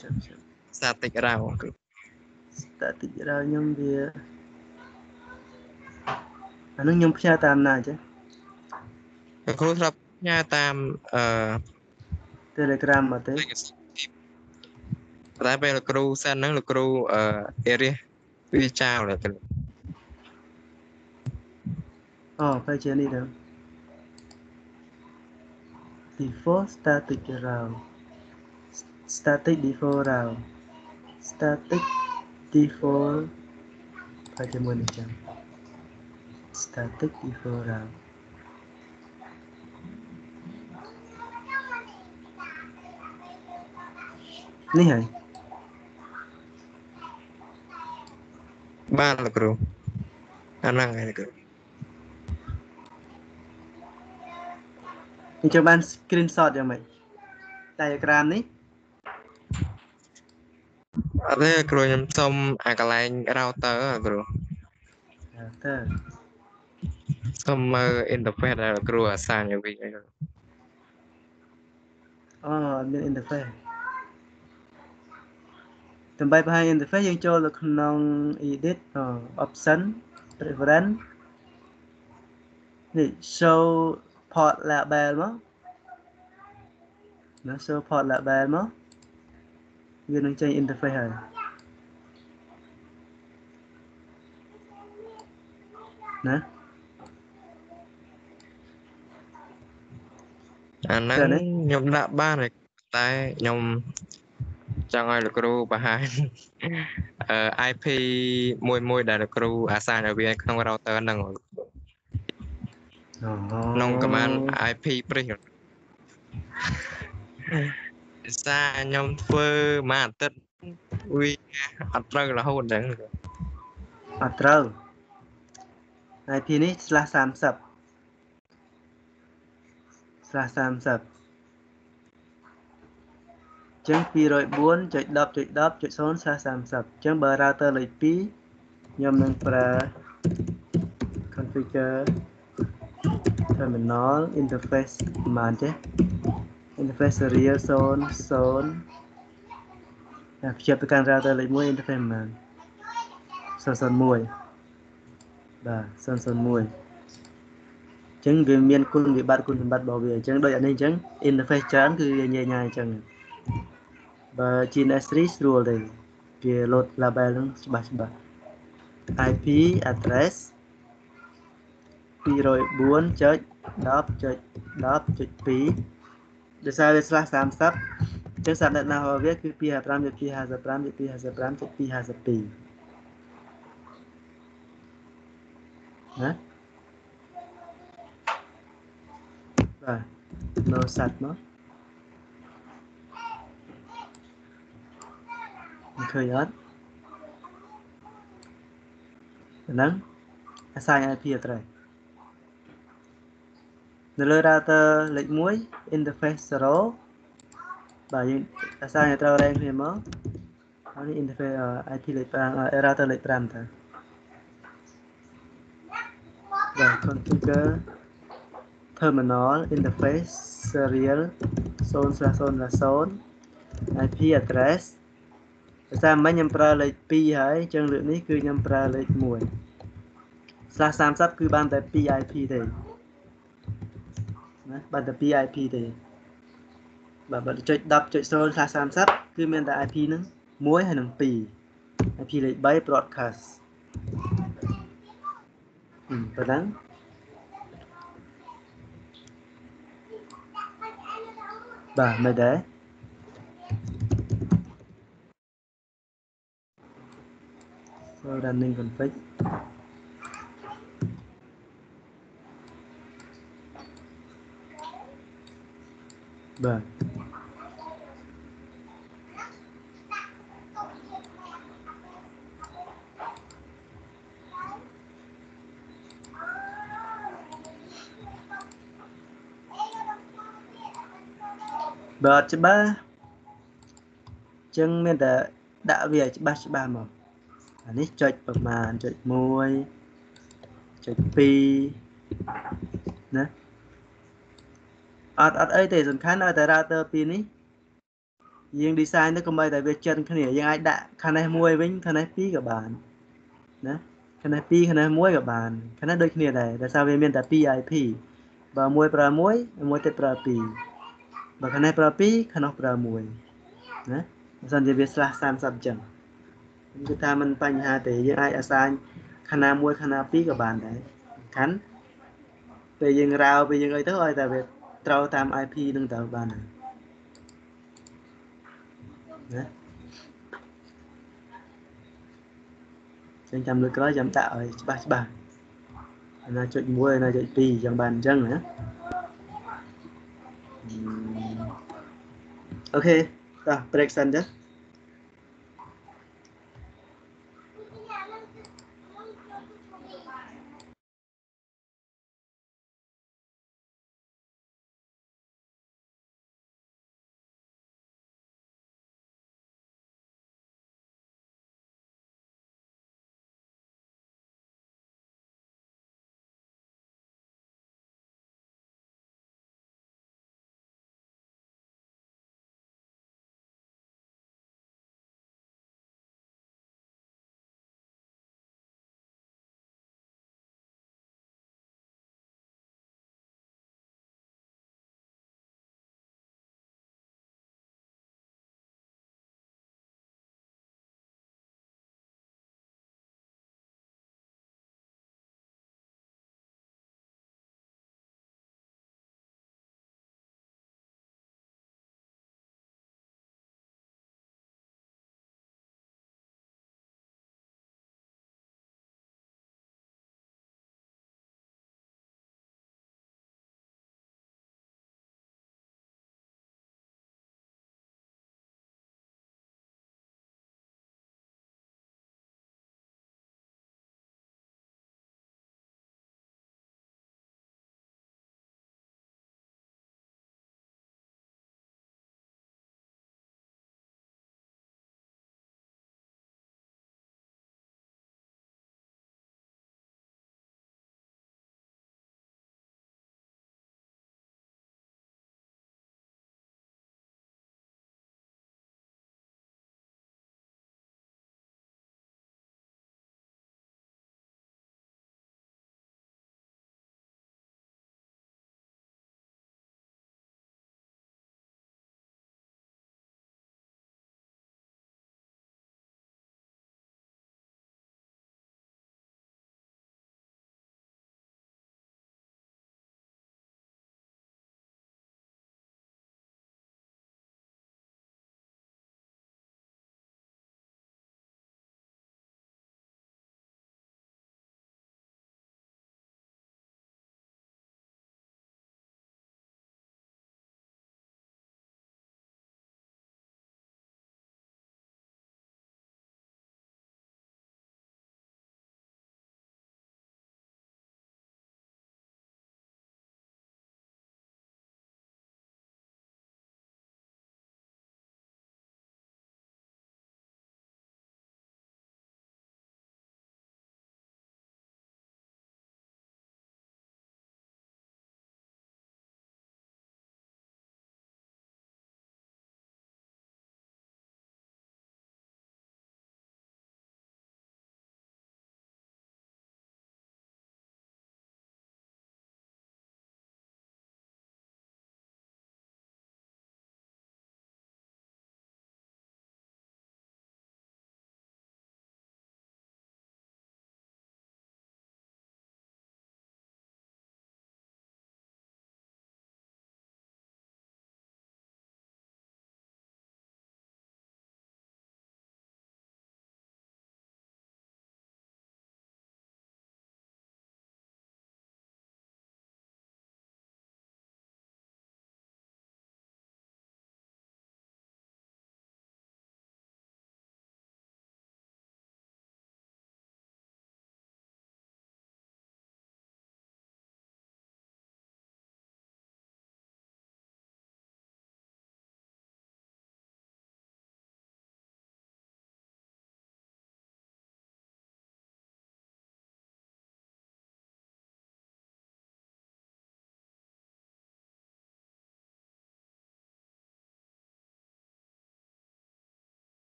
ចាំចាំ static រៅលោកគ្រូតែតិចដល់ខ្ញុំវាអានោះខ្ញុំផ្ញើតាមណាចេះលោកគ្រូស្រាប់ផ្ញើតាមអឺ Telegram មកទេតែពេលលោកគ្រូសិនហ្នឹងលោកគ្រូអឺ area វាចោលលោកគ្រូអូទៅជានេះទៅ default static row static default row static default ទៅជាមួយនេះចឹង static default row នេះហើយបានលោកគ្រូអាហ្នឹងហើយលោកគ្រូអញ្ចឹងបាន screenshot យ៉ាងម៉េច diagram នេះអត់ទេលោកគ្រូខ្ញុំសុំអាកន្លែង router លោកគ្រូទៅសុំមើល interface ដែលលោកគ្រូអាសាញឲ្យវិញហើយលោកអូមាន interface ដើម្បីបង្ហាញ interface យើងចូលទៅក្នុង edit អ option preference នេះ show port label មកណា show port label មកវានឹងចេញ interface ហើយណាអាហ្នឹងចា៎នេះខ្ញុំដាក់បានហើយតែខ្ញុំ ចង់ឲ្យលោកគ្រូបង្ហាញអឺ IP មួយមួយដែលលោកគ្រូអាសាញឲ្យវាក្នុង router ហ្នឹងអូក្នុង command IP ព្រិះភាសាខ្ញុំធ្វើមួយអាទិត្យវាអត់ត្រូវរហូតអញ្ចឹងអត់ត្រូវ IP នេះ /30 /30 ចឹង204.10.10.0/30 ចឹងបើ router លេខ2ខ្ញុំនឹងប្រើ configure terminal interface ប្រហែលទេ interface serial 0 0តែភ្ជាប់ទៅកាន់ router លេខ1 interface ប្រហែល001បាទ001ចឹងវាមានគុណវិបត្តិគុណសម្បត្តិរបស់វាអញ្ចឹងដូចអានេះអញ្ចឹង interface ច្រើនគឺវាញ៉ៃញ៉ៃអញ្ចឹង បើ GNS3 ស្រួលទេវា load label ហ្នឹងច្បាស់ច្បាស់ IP address 204.10.10.2ដោយសារវា slash 30អញ្ចឹងសារអ្នកណារបស់វាគឺ255.255.255.252ណាបាទ no sat មកមិន ឃើញអត់ហ្នឹង assign IP address នៅលើ router លេខ1 interface 0បាទយើង assign ឲ្យត្រូវ rank គ្នាមកហើយនេះ interface អឺ IP លេខ5 router លេខ5តើបាទ configure terminal interface serial 0/0/0 IP address ភាសាមិញខ្ញុំប្រើលេខ2ហើយអញ្ចឹងលើកនេះគឺខ្ញុំប្រើលេខ1សា30គឺបានតែ 2 IP ទេណាបានតែ 2 IP ទេបាទបើចុច10.0សា30គឺមានតែ IP ហ្នឹង1ហើយនឹង2 IP លេខ3 broadcast ហឹមប៉ុណ្ណឹងបាទមិនដែ rồi running config rồi. Bật chứ ba. Chân nên là đã về chứ ba chứ ba mà. អានេះចុចប្រមាណចុច1ចុច2ណាអត់អត់អីទេសំខាន់ឲ្យតែ router ពីរនេះយើង design ទៅកុំឲ្យតែវាចិនគ្នាយើងអាចដាក់ខាងនេះមួយវិញខាងនេះពីរក៏បានណាខាងនេះពីរខាងនេះមួយក៏បានខាងនេះដូចគ្នាដែរដោយសារវាមានតែ 2 IP បើមួយប្រើមួយមួយទៀតប្រើពីរបើខាងនេះប្រើពីរខាងនោះប្រើមួយណាបើសិនជាវាស្លាស់30អញ្ចឹង គឺថាมันបញ្ហាទេយើងអាចអាសាញខាងណាមួយខាងណាពីរក៏បានដែរសំខាន់ពេលយើងរោពេលយើងអីទៅឲ្យតែវាត្រូវតាម IP នឹងទៅបានហើយណាចឹងចាំលើកក្រោយចាំដាក់ឲ្យច្បាស់ច្បាស់អាណាចុច1អាណាចុច2ចឹងបានអញ្ចឹងណាអូខេតោះ break សិនចា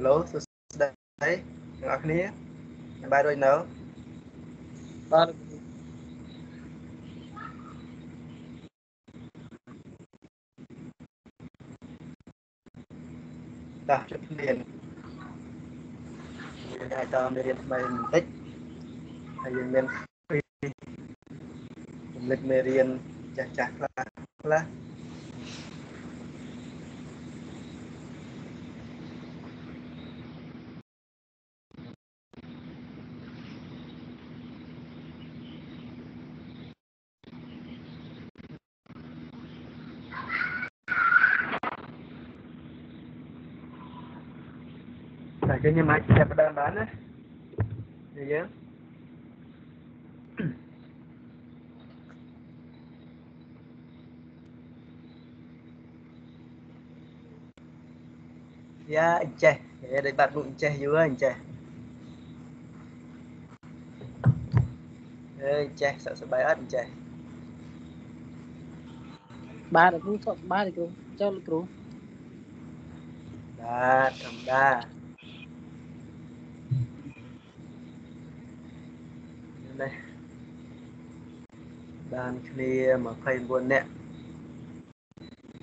Hello សួស្តីអ្នកនរគ្នាបាយរួចនៅបាទតោះជប់រៀនយើងអាចតមេរៀនថ្មីបន្តិចហើយយើងមានរំលឹកមេរៀនចាស់ចាស់ខ្លះខ្លះ តែគេខ្ញុំអាចចាប់ផ្ដើមបានណានិយាយយើងយ៉ាអញ្ចេះហេដូចបាត់មុខអញ្ចេះយូរហើយអញ្ចេះអេអញ្ចេះសុខសប្បាយអត់អញ្ចេះ បាទគ្រូសុខសប្បាយទេគ្រូចូលលោកគ្រូ បាទធម្មតានេះ បានគ្នា29នាក់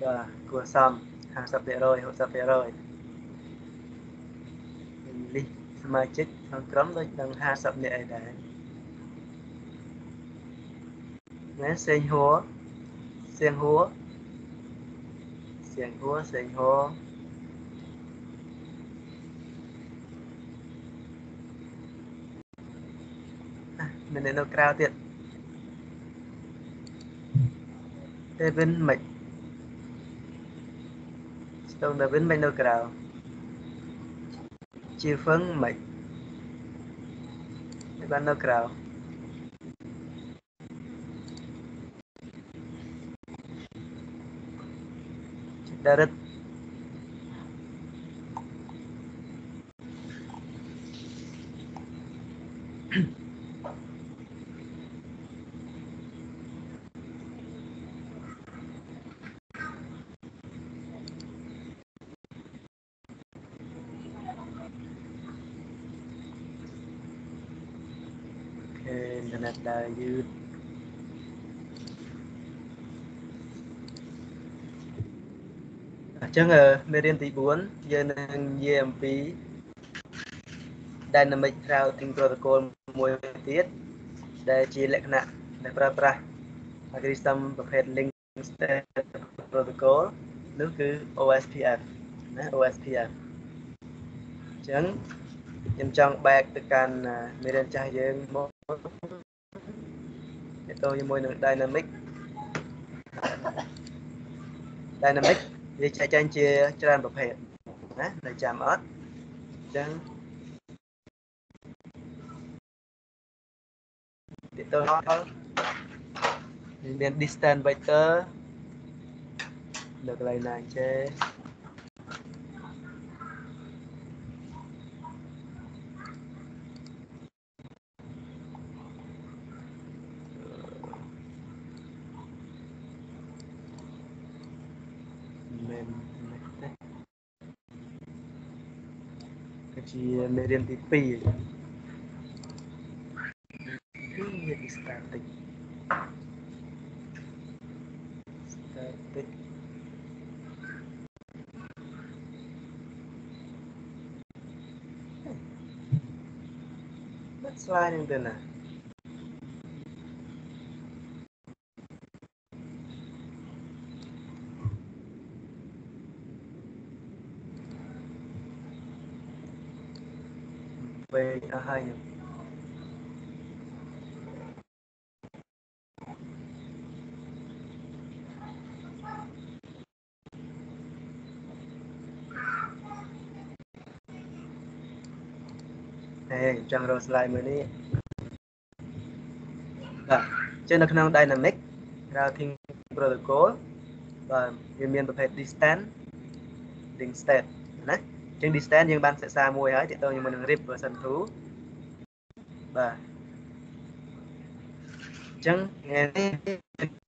បាទគួរសម50% 60%លីសសមាជិកក្នុងក្រុមដូចនឹង50នាក់អីដែរណាសេងហួរសៀងហួរសៀងហួរសេងហួរមានអ្នកនៅក្រៅទៀត ទេវិនមិនស្ទងទេវិនមិននៅក្រៅជាហ្វឹងមិនមិនបាននៅ ក្រៅដរិតខេអ៊ីនធឺណិតដើរយឺតអញ្ចឹងអឺមេរៀនទី4យើងនឹងនិយាយអំពី dynamic routing protocol មួយទៀតដែលជាលក្ខណៈដែលប្រើប្រាស់ algorithm ប្រភេទ link state protocol នោះគឺ OSPF ណា OSPF អញ្ចឹងខ្ញុំចង់បែកទៅកាន់មេរៀនចាស់យើងមក ទៅជាមួយនឹង dynamic dynamic វាចែកចែងជាច្រើនប្រភេទណានៅចាំអត់អញ្ចឹងទាក់ទងដល់មាន distance vector នៅកន្លែងណាអញ្ចេះមិននេះទេ គឺជាមេរៀនទី2គឺវា static static បាត់ស្លាយនឹងទៅណាពេលអស់ ហើយខ្ញុំហេចង់រក slide មួយនេះបាទចឹងនៅក្នុង dynamic routing protocol បាទវាមានប្រភេទ distance link state ណាចឹង distance យើងបានសិក្សាមួយហើយទាក់ទងជាមួយនឹង RIP version 2 បាទចឹងថ្ងៃនេះ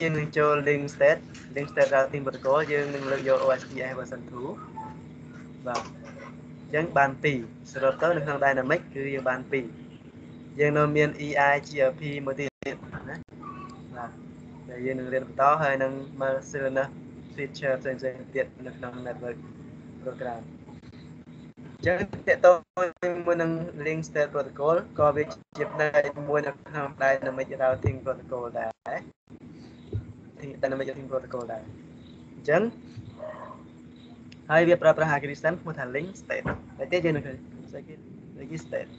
យើងនឹងចូល link state link state routing protocol យើងនឹងលើកយក OSPF version 2បាទអញ្ចឹងបាន2សរុបទៅនៅក្នុង dynamic គឺយើងបាន2យើងនៅមាន EI GRP មួយទៀតណាបាទដែលយើងនឹងរៀនបន្តហើយនឹងមើល Selenium feature ផ្សេងៗទៀតនៅក្នុង network program អញ្ចឹងតកតមួយនឹង link state protocol ក៏វាជាផ្នែកមួយនៅក្នុង dynamic routing protocol ដែរ dynamic routing protocol ដែរអញ្ចឹងហើយវាប្រើប្រាស់ algorithm ឈ្មោះថា link state តែទៀតយើងនឹងឃើញស្អីគេស្អីគេ state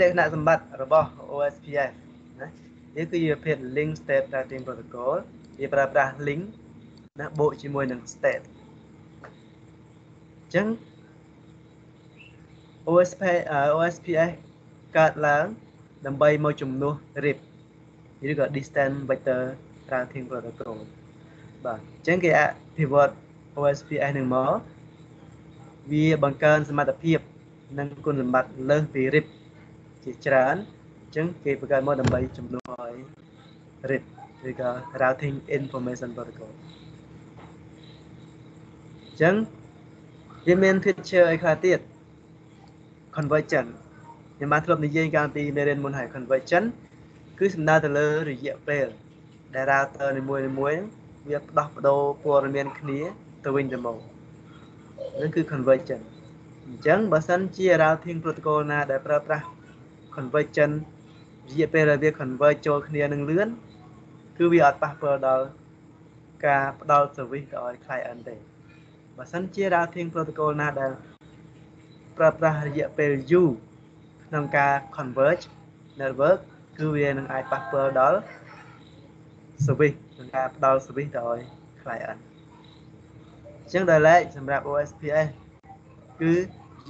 លក្ខណៈសម្បត្តិរបស់ OSPF ណានេះគឺជាប្រភេទ link state routing protocol វាប្រើប្រាស់ link ណាបូកជាមួយនឹង state អញ្ចឹង OSP OSPF កើតឡើងដើម្បីមកជំនួស RIP ឬក៏ distance vector routing protocol បាទអញ្ចឹងគេអភិវឌ្ឍ OSPF នឹងមកវាបង្កើនសមត្ថភាព និងគុណសម្បត្តិលើសពី RIP ជាច្រើនអញ្ចឹងគេបង្កើតមកដើម្បីជំនួសឲ្យ RIP ឬក៏ routing information protocol អញ្ចឹងវាមាន feature អីខ្លះទៀត convergent ខ្ញុំបានធ្លាប់និយាយកាលពីមេរៀនមុនហើយ convergent គឺសំដៅទៅលើរយៈពេលដែល router នីមួយៗវាផ្ដោះបដូរព័ត៌មានគ្នាទៅវិញទៅមកនឹងគឺ convergent អញ្ចឹងបើសិនជា routing protocol ណាដែលប្រើប្រាស់ convergent រយៈពេលដែលវា converge ចូលគ្នានឹងលឿនគឺវាអត់ប៉ះពាល់ដល់ការផ្ដល់ service ទៅឲ្យ client ទេបើសិនជា routing protocol ណាដែល ប្រើប្រាស់រយៈពេលយូរក្នុងការ converge network គឺវានឹងអាចប៉ះពាល់ដល់ service ក្នុងការផ្ដល់ service ទៅឲ្យ client អញ្ចឹងដែលឡែកសម្រាប់ OSPF គឺរ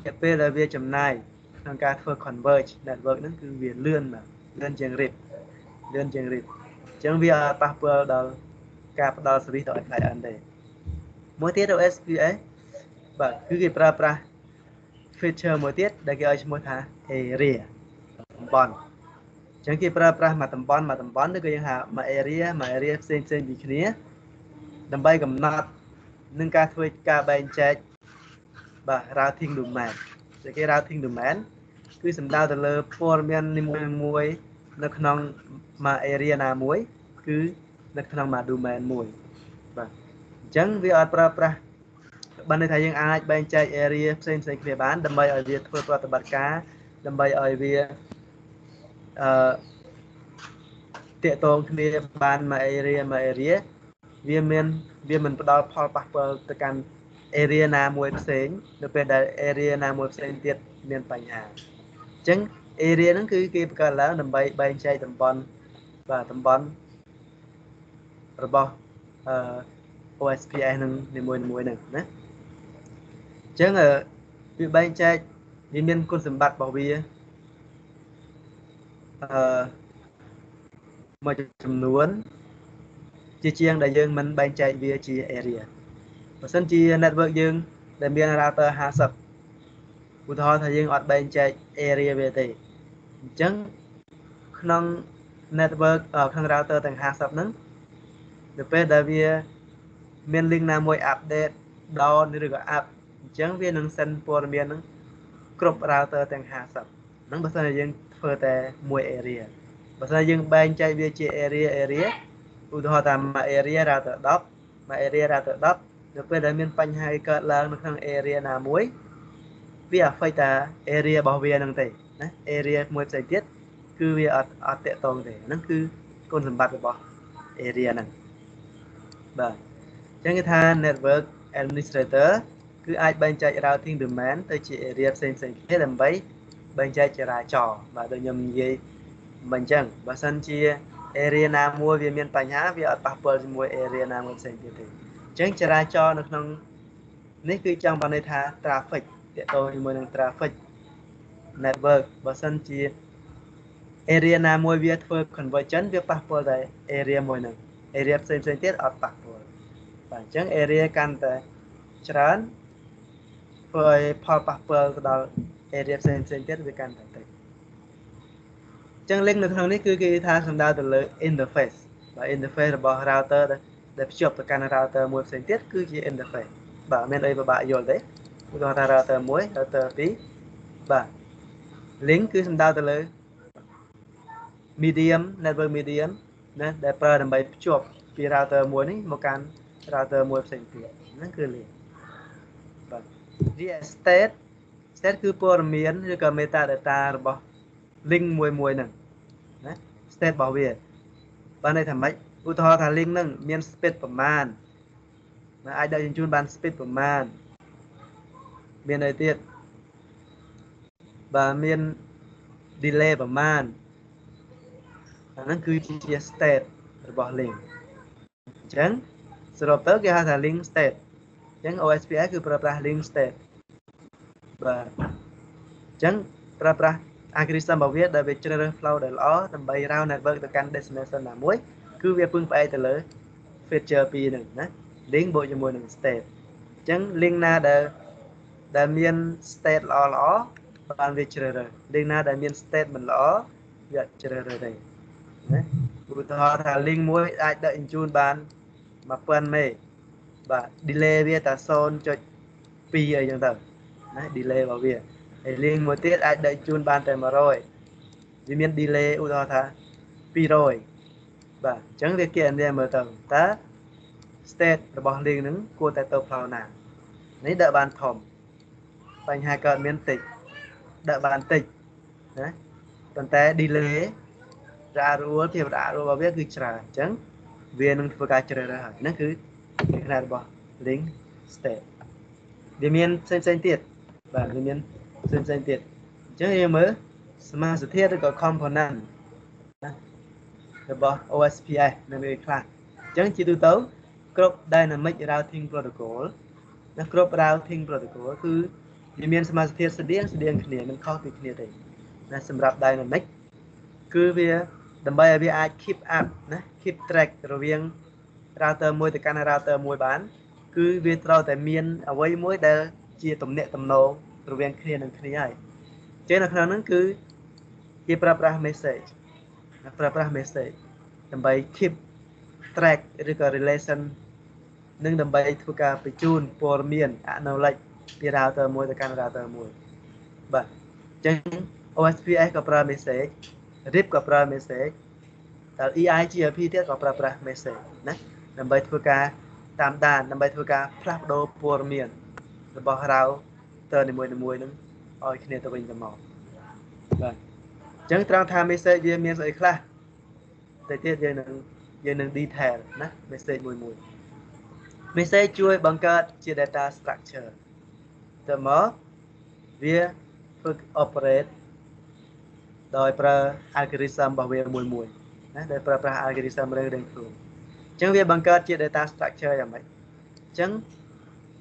យៈពេលដែលវាចំណាយក្នុងការធ្វើ converge network ហ្នឹងគឺវាលឿនណាស់លឿនជាង RIP លឿនជាង RIP អញ្ចឹងវាអាចប៉ះពាល់ដល់ការផ្ដល់ service ទៅឲ្យ client ទេមួយទៀត OSPF បាទគឺគេប្រើប្រាស់ feature មួយទៀតដែលគេឲ្យឈ្មោះថា area តំបន់អញ្ចឹងគេប្រើប្រាស់មួយតំបន់មួយតំបន់ឬក៏យើងហៅមួយ area មួយ area ផ្សេងផ្សេងពីគ្នា ដើម្បីកំណត់នឹងការធ្វើការបែងចែកបាទ routing domain ជាគេ routing domain គឺសំដៅទៅលើព័ត៌មាននីមួយៗនៅក្នុងមួយ area ណាមួយ គឺនៅក្នុងមួយ domain មួយបាទអញ្ចឹងវាអត់ប្រើប្រាស់ បានន័យថាយើងអាចបែងចែក area ផ្សេងផ្សេងគ្នាបានដើម្បីឲ្យវាធ្វើប្រតិបត្តិការដើម្បីឲ្យវាអឺតាកតងគ្នាបានមួយ area មួយ area វាមានវាមិនផ្ដល់ផលប៉ះពាល់ទៅកាន់ area ណាមួយផ្សេងនៅពេលដែល area ណាមួយផ្សេងទៀតមានបញ្ហាអញ្ចឹង area ហ្នឹងគឺគេបង្កើតឡើងដើម្បីបែងចែកតំបន់បាទតំបន់របស់អឺ OSPF នឹងនីមួយៗហ្នឹងណាអញ្ចឹងវាបែងចែកវាមានគុណសម្បត្តិរបស់វាអឺមួយចំនួន ជាជាងដែលយើងមិនបែងចែកវាជា area បើសិនជា network យើង ដែលមាន router 50ឧទាហរណ៍ថាយើងអត់បែងចែក area វាទេអញ្ចឹងក្នុង network ក្នុង router ទាំង50ហ្នឹងនៅពេលដែលវាមាន link ណាមួយ update down ឬក៏ up អ ញ្ចឹងវានឹង send ព័ត៌មានហ្នឹងគ្រប់ router ទាំង50ហ្នឹងបើសិនជាយើងធ្វើតែមួយ area បើសិនយើងបែងចែកវាជា area area ឧទាហរណ៍តាមមួយ area router 10មួយ area router 10នៅពេលដែលមានបញ្ហាកើតឡើងនៅក្នុង area ណាមួយវា affect តា area របស់វានឹងទេណា area មួយផ្សេងទៀតគឺវាអត់អត់តាក់ទងទេហ្នឹងគឺគុណសម្បត្តិរបស់ area ហ្នឹងបាទអញ្ចឹងគេថា network administrator គឺអាចបែងចែក routing domain ទៅជា area ផ្សេងផ្សេងគ្នាដើម្បីបែងចែកចរាចរណ៍បាទដូចខ្ញុំនិយាយមិនអញ្ចឹងបើសិនជា area ណាមួយវាមានបញ្ហាវាអត់ប៉ះពាល់ជាមួយ area ណាមួយផ្សេងទៀតទេអញ្ចឹងចរាចរណ៍នៅក្នុងនេះគឺចង់បានន័យថា traffic តកតជាមួយនឹង traffic network បើសិនជា area ណាមួយវាធ្វើ convergence វាប៉ះពាល់តែ area មួយហ្នឹង area ផ្សេងផ្សេងទៀតអត់ប៉ះពាល់បាទអញ្ចឹង area កាន់តែច្រើន ធ្វើឲ្យផលប៉ះពាល់ទៅដល់ area ផ្សេងផ្សេងទៀតវាកាន់តែតិចចឹង link នៅក្នុងនេះគឺគេថាសំដៅទៅលើ interface បាទ interface របស់ router ដែលភ្ជាប់ទៅកាន់ router មួយផ្សេងទៀតគឺជា interface បាទមានអីពិបាកយល់ទេឧទាហរណ៍ថា router 1 router 2បាទ link គឺសំដៅទៅលើ medium network medium ណាដែលប្រើដើម្បីភ្ជាប់ពី router មួយនេះមកកាន់ router មួយផ្សេងទៀតហ្នឹងគឺ link បាទវា state state គឺព័ត៌មានឬក៏ metadata របស់ link មួយមួយហ្នឹងណា state របស់វាបានន័យថាម៉េចឧទាហរណ៍ថា link ហ្នឹងមាន speed ប្រមាណណាអាចដឹកជញ្ជូនបាន speed ប្រមាណមានអីទៀតបាទមាន delay ប្រមាណអាហ្នឹងគឺជា state របស់ link អញ្ចឹងសរុបទៅគេហៅថា link state អញ្ចឹង OSPF គឺប្រើប្រាស់ link state បាទអញ្ចឹងប្រើប្រាស់ algorithm របស់វាដែលវាជ្រើសរើស flow ដែលល្អដើម្បី route network ទៅកាន់ destination ណាមួយ គឺវាពឹងផ្អែកទៅលើ feature ពីរហ្នឹងណា link បូកជាមួយនឹង state អញ្ចឹង link ណាដែលដែលមាន state ល្អល្អបានវាជ្រើសរើស link ណាដែលមាន state មិនល្អវាជ្រើសរើសទេណាឧទាហរណ៍ថា link មួយអាចដឹកជញ្ជូនបាន1000មេ បាទ delay វាតែ0.2អីចឹងទៅណា delay របស់វាហើយ link មួយទៀតអាចដឹកជញ្ជូនបានតែ100វាមាន delay ឧទាហរណ៍ថា200បាទអញ្ចឹងវាគេអានេះមើលទៅតើ state របស់ link ហ្នឹងគួរតែទៅផ្លូវណានេះដឹកបានធំបញ្ហាកើតមានតិចដឹកបានតិចណាប៉ុន្តែ delay រអារួលភាពរអារួលរបស់វាគឺច្រើនអញ្ចឹងវានឹងធ្វើការជ្រើសរើសហើយហ្នឹងគឺ លក្ខណៈរបស់ link state វាមានផ្សេងផ្សេងទៀតបាទវាមានផ្សេងផ្សេងទៀតអញ្ចឹងយើងមើលសមាសធាតុឬក៏ component ណារបស់ OSPF នៅវាខ្លះអញ្ចឹងជាទូទៅគ្រប់ dynamic routing protocol ណាគ្រប់ routing protocol គឺវាមានសមាសធាតុស្តៀងស្តៀងគ្នាមិនខុសពីគ្នាទេណាសម្រាប់ dynamic គឺវាដើម្បីឲ្យវាអាច keep up ណា keep track រវាង router មួយទៅកាន់ router មួយបាន គឺវាត្រូវតែមានអ្វីមួយដែលជាទំនាក់ទំនងរវាងគ្នានឹងគ្នាហើយចឹងនៅក្នុងហ្នឹងគឺគេប្រើប្រាស់ message ប្រើប្រាស់ message ដើម្បី keep track ឬក៏ relation នឹងដើម្បីធ្វើការបញ្ជូនព័ត៌មាន acknowledge ពី router មួយទៅកាន់ router មួយបាទអញ្ចឹង OSPF ក៏ប្រើ message RIP ក៏ប្រើ message តែ EIGRP ទៀតក៏ប្រើប្រាស់ message ណា ដើម្បីធ្វើការតាមដានដើម្បីធ្វើការផ្លាស់ប្ដូរព័ត៌មានរបស់ router នីមួយៗនឹងឲ្យគ្នាទៅវិញទៅមកបាទអញ្ចឹងត្រង់ថា message វាមានស្អីខ្លះតែទៀតយើងនឹងយើងនឹង detail ណា message មួយមួយ message ជួយបង្កើតជា data structure ទៅមកវាធ្វើ operate ដោយប្រើ algorithm របស់វាមួយមួយណាដែលប្រើប្រាស់ algorithm រៀងៗខ្លួនអញ្ចឹងវាបង្កើតជា data structure យ៉ាងម៉េចអញ្ចឹង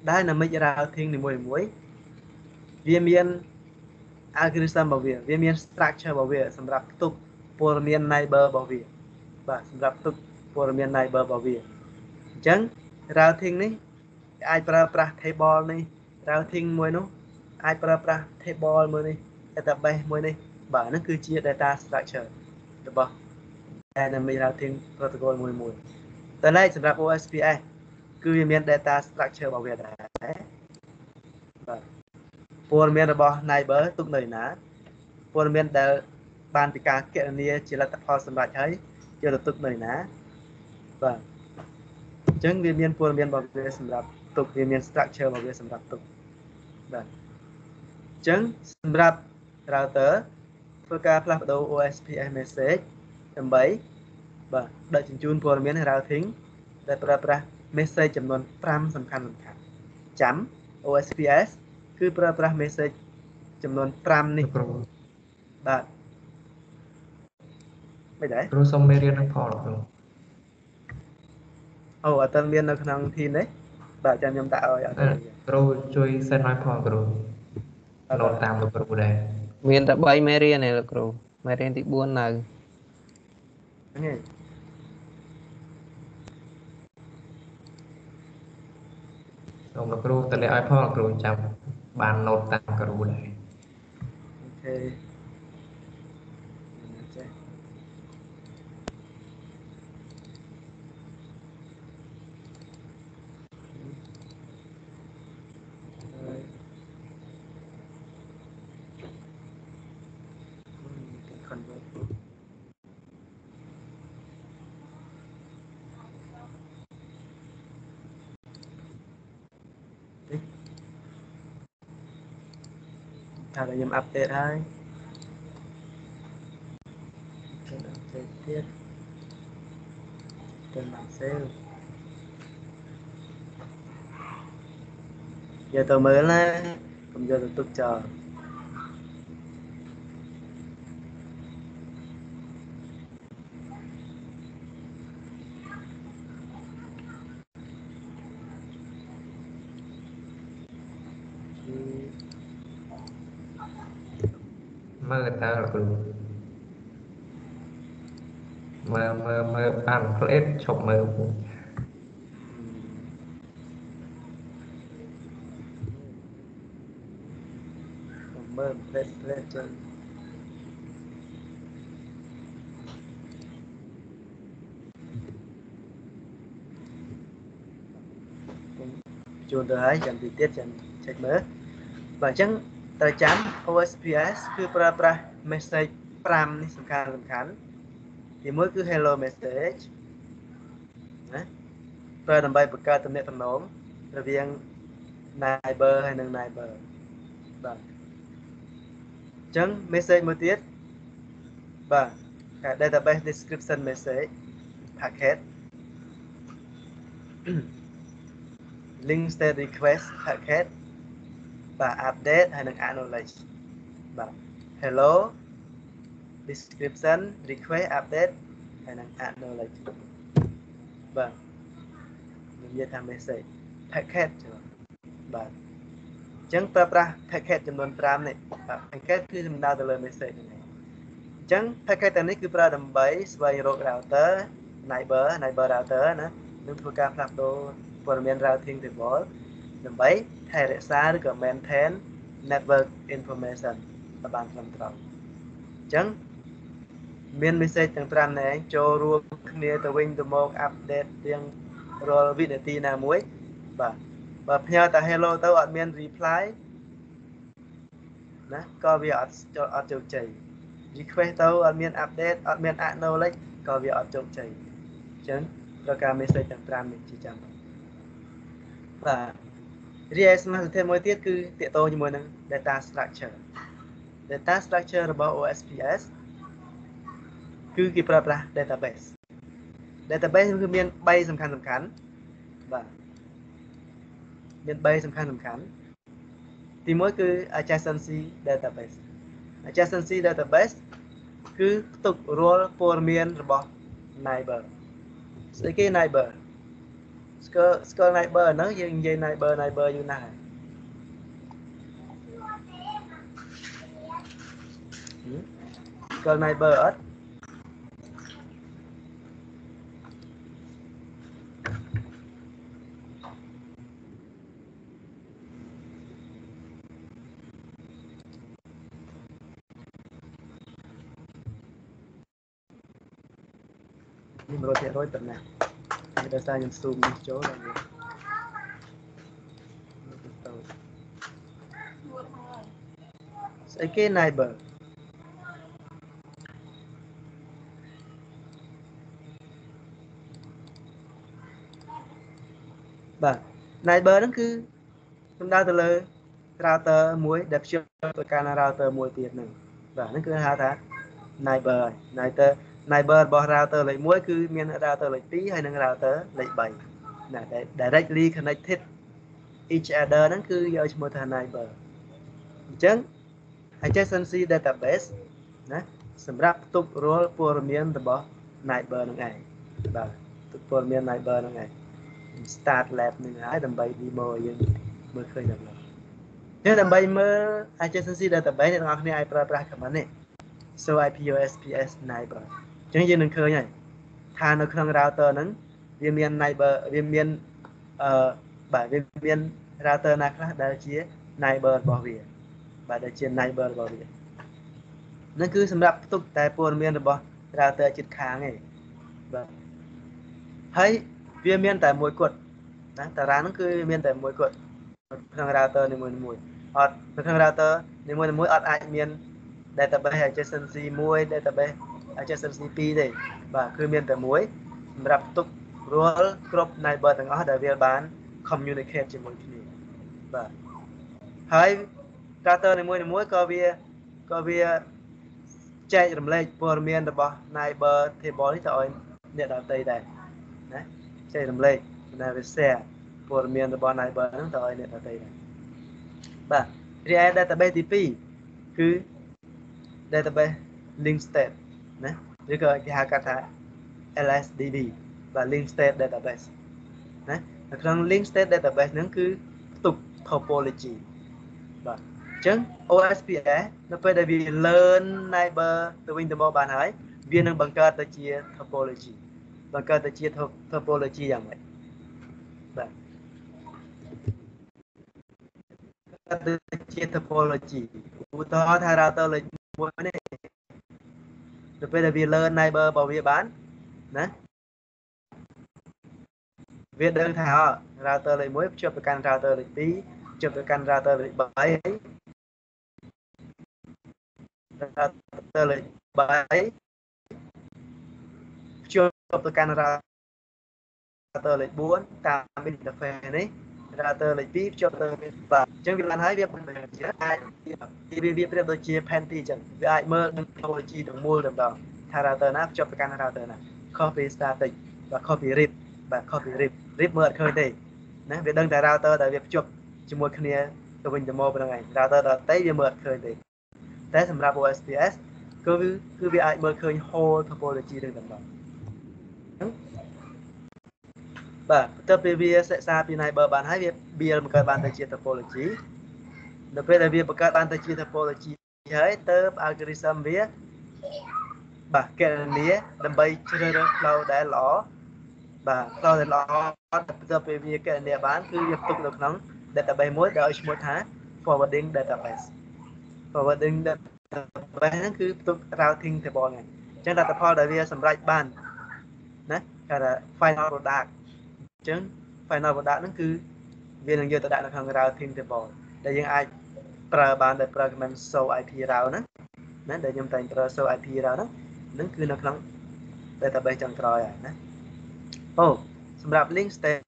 dynamic routing នីមួយៗវាមាន algorithm របស់វាវាមាន structure របស់វាសម្រាប់ផ្ទុកព័ត៌មាន neighbor របស់វាបាទសម្រាប់ផ្ទុកព័ត៌មាន neighbor របស់វាអញ្ចឹង routing នេះអាចប្រើប្រាស់ table នេះ routing មួយនោះអាចប្រើប្រាស់ table មួយនេះ database មួយនេះបាទហ្នឹងគឺជា data structure របស់ dynamic routing protocol មួយមួយ តែឡែកសម្រាប់ OSPF គឺវាមាន data structure របស់វាដែរបាទព័ត៌មានរបស់ neighbor ទុកនៅណាព័ត៌មានដែលបានពីការគណនាជាលទ្ធផលសម្រាប់ហើយយកទៅទុកនៅណាបាទអញ្ចឹងវាមានព័ត៌មានរបស់វាសម្រាប់ទុកវាមាន structure របស់វាសម្រាប់ទុកបាទអញ្ចឹងសម្រាប់ router ធ្វើការផ្លាស់ប្ដូរ OSPF message ដើម្បី បាទដឹកជញ្ជូនព័ត៌មាន routing ដែលប្រើប្រាស់ message ចំនួន5សំខាន់សំខាន់ចាំ OSPF គឺប្រើប្រាស់ message ចំនួន5នេះគ្រូបាទមិនដែរគ្រូសុំមេរៀននឹងផងគ្រូអូអត់ទាន់មាននៅក្នុង team ទេបាទចាំខ្ញុំដាក់ឲ្យអត់ទេគ្រូជួយ send ឲ្យផងគ្រូណូតតាមលោកគ្រូដែរមានតែ3មេរៀនឯងលោកគ្រូមេរៀនទី4នៅហ្នឹងហើយ សូមលោកគ្រូតម្លាក់ឲ្យផងលោកគ្រូចាំបានណូតតាមគ្រូដែរអូខេចេះហើយ convert ថា ខ្ញុំអាប់ដេតហើយខ្ញុំអាប់ដេតទៀតទៅមកសេលយកទៅមើលណាកុំយកទៅទុកចោលគឺ មើលតើលោកគ្រូមើលមើលមើលបានផ្លេតឈប់មើលผม ត្រូវចាំ OSPS គឺប្រើប្រាស់ message 5នេះសំខាន់សំខាន់ទីមួយគឺ hello message ណាប្រើដើម្បីបង្កើតទំនាក់ទំនងរវាង neighbor ហើយនិង neighbor បាទអញ្ចឹង message មួយទៀតបាទ database description message packet link state request packet បាទ update ហើយនិង acknowledge បាទ hello description request update ហើយនិង acknowledge បាទនិយាយថា message packet ចឹងបាទអញ្ចឹងប្រើប្រាស់ packet ចំនួន5នេះបាទ packet គឺសំដៅទៅលើ message ហ្នឹងឯងអញ្ចឹង packet ទាំងនេះគឺប្រើដើម្បីស្វែងរក router neighbor neighbor router ណានិងធ្វើការផ្លាស់ប្ដូរព័ត៌មាន routing table ដើម្បីថែរក្សាឬក៏ maintain network information ឲ្យបានត្រឹមត្រូវអញ្ចឹងមាន message ទាំង5នេះឯងចូលរួមគ្នាទៅវិញទៅមក update រៀងរាល់វិនាទីណាមួយបាទបើផ្ញើតែ hello ទៅអត់មាន reply ណាក៏វាអត់ចូលអត់ជោគជ័យ request ទៅអត់មាន update អត់មាន acknowledge ក៏វាអត់ជោគជ័យអញ្ចឹងត្រូវការ message ទាំង5នេះជាចាំបាច់បាទ រីឯសមាសធិមួយទៀតគឺតកតងជាមួយនឹង data structure data structure របស់ OSPF គឺគេប្រើប្រាស់ database database គឺមាន3សំខាន់សំខាន់បាទមាន3សំខាន់សំខាន់ទី1គឺ adjacency database adjacency database គឺផ្ទុករាល់ព័ត៌មានរបស់ neighbor ស្អីគេ neighbor ស្គាល់ស្គាល់ neighbor ហ្នឹងយើងនិយាយ neighbor neighbor យូរណាស់ហើយស្គាល់ neighbor អត់នេះ100%ប៉ុណ្ណានេះ ដោយសារខ្ញុំ zoom នេះចូលដល់វាស្អីគេ neighbor បាទ neighbor ហ្នឹងគឺសំដៅទៅលើ router មួយដែលភ្ជាប់ទៅកាន់ router មួយទៀតហ្នឹងបាទហ្នឹងគឺហៅថា neighbor ហើយ neighbor neighbor របស់ router លេខ1គឺមាន router លេខ2ហើយនិង router លេខ3ណា directly connected each other ហ្នឹងគឺយកឈ្មោះថា neighbor អញ្ចឹង adjacency database ណាសម្រាប់ផ្ទុករាល់ព័ត៌មានរបស់ neighbor ហ្នឹងឯងបាទផ្ទុកព័ត៌មាន neighbor ហ្នឹងឯង start lab នឹងហើយដើម្បី demo ឲ្យយើងមើលឃើញដល់ឡើយចឹងដើម្បីមើល adjacency database អ្នកទាំងអស់គ្នាអាចប្រើប្រាស់ command នេះ so IPOSPS neighbor អញ្ចឹងយើងនឹងឃើញហើយថានៅក្នុង router ហ្នឹងវាមាន neighbor វាមានអឺបាទវាមាន router ណាខ្លះដែលជា neighbor របស់វា បាទដែលជា neighbor របស់វាហ្នឹងគឺសម្រាប់ផ្ទុកតែព័ត៌មានរបស់ router ជិតខាងឯងបាទហើយវាមានតែមួយគត់ណាតារាងហ្នឹងគឺមានតែមួយគត់ក្នុង router នីមួយៗអត់នៅក្នុង router នីមួយៗអត់អាចមាន database adjacency 1 database adjacency 2ទេបាទគឺមានតែមួយសម្រាប់ទុករាល់គ្រប់ neighbor ទាំងអស់ដែលវាបាន communicate ជាមួយគ្នាបាទហើយ router នីមួយៗក៏វាក៏វាចែករំលែកព័ត៌មានរបស់ neighbor table នេះទៅឲ្យអ្នកដទៃដែរណាចែករំលែកណាវា share ព័ត៌មានរបស់ neighbor ហ្នឹងទៅឲ្យអ្នកដទៃដែរបាទរីឯ database ទី2គឺ database link state ណាឬក៏គេហៅកាត់ថា LSDB បាទ link state database ណានៅក្នុង link state database ហ្នឹងគឺផ្ទុក topology បាទអញ្ចឹង OSPF នៅពេលដែលវា learn neighbor ទៅវិញទៅមកបានហើយវានឹងបង្កើតទៅជា topology បង្កើតទៅជា topology យ៉ាងម៉េចបាទទៅជា topology ឧទាហរណ៍ថា router លេខ1នេះ ទៅពេលដែលវា learn neighbor របស់វាបានណាវាដឹងថា router លេខ1ភ្ជាប់ទៅកាន់ router លេខ2ភ្ជាប់ទៅកាន់ router លេខ3 router លេខ3ភ្ជាប់ទៅកាន់ router លេខ4តាម interface នេះ router លេខ2ភ្ជាប់ទៅបាទ អញ្ចឹងវាបានហើយវាជាអាចវាវាប្រៀបដូចជា panty អញ្ចឹងវាអាចមើលនឹង topology ទាំងមូលតែម្ដងថា router ណាភ្ជាប់ទៅកាន់ router ណា copy static បាទ copy read បាទ copy read read មើលអត់ឃើញទេណាវាដឹងតែ router ដែលវាភ្ជាប់ជាមួយគ្នាទៅវិញទៅមកប៉ុណ្្នឹងឯង router ដទៃវាមើលអត់ឃើញទេតែសម្រាប់ OSPF គឺគឺវាអាចមើលឃើញ whole topology ទាំងតែម្ដង បាទបន្ទាប់ពីវាសិក្សាពី neighbor បានហើយវា build បង្កើតបានទៅជា topology នៅពេលដែលវាបង្កើតបានទៅជា topology ហើយទៅ algorithm វាបាទកណនីដើម្បីជ្រើសរើសផ្លូវដែលល្អបាទផ្លូវដែលល្អបន្ទាប់ពីវាកណនីបានគឺវាផ្ទុកនៅក្នុង database មួយដែលឲ្យឈ្មោះថា forwarding database forwarding database ហ្នឹងគឺផ្ទុក routing table ហ្នឹងអញ្ចឹងលទ្ធផលដែលវាសម្រេចបានណាគេថា final product អញ្ចឹង final product ហ្នឹងគឺវានឹងយកទៅដាក់នៅក្នុង routing table ដែលយើងអាចប្រើបានដោយប្រើ command show IP route ហ្នឹងណាដែលខ្ញុំតែងប្រើ show IP route ហ្នឹងនឹងគឺនៅក្នុង database ចុងក្រោយហើយណាអូសម្រាប់ link state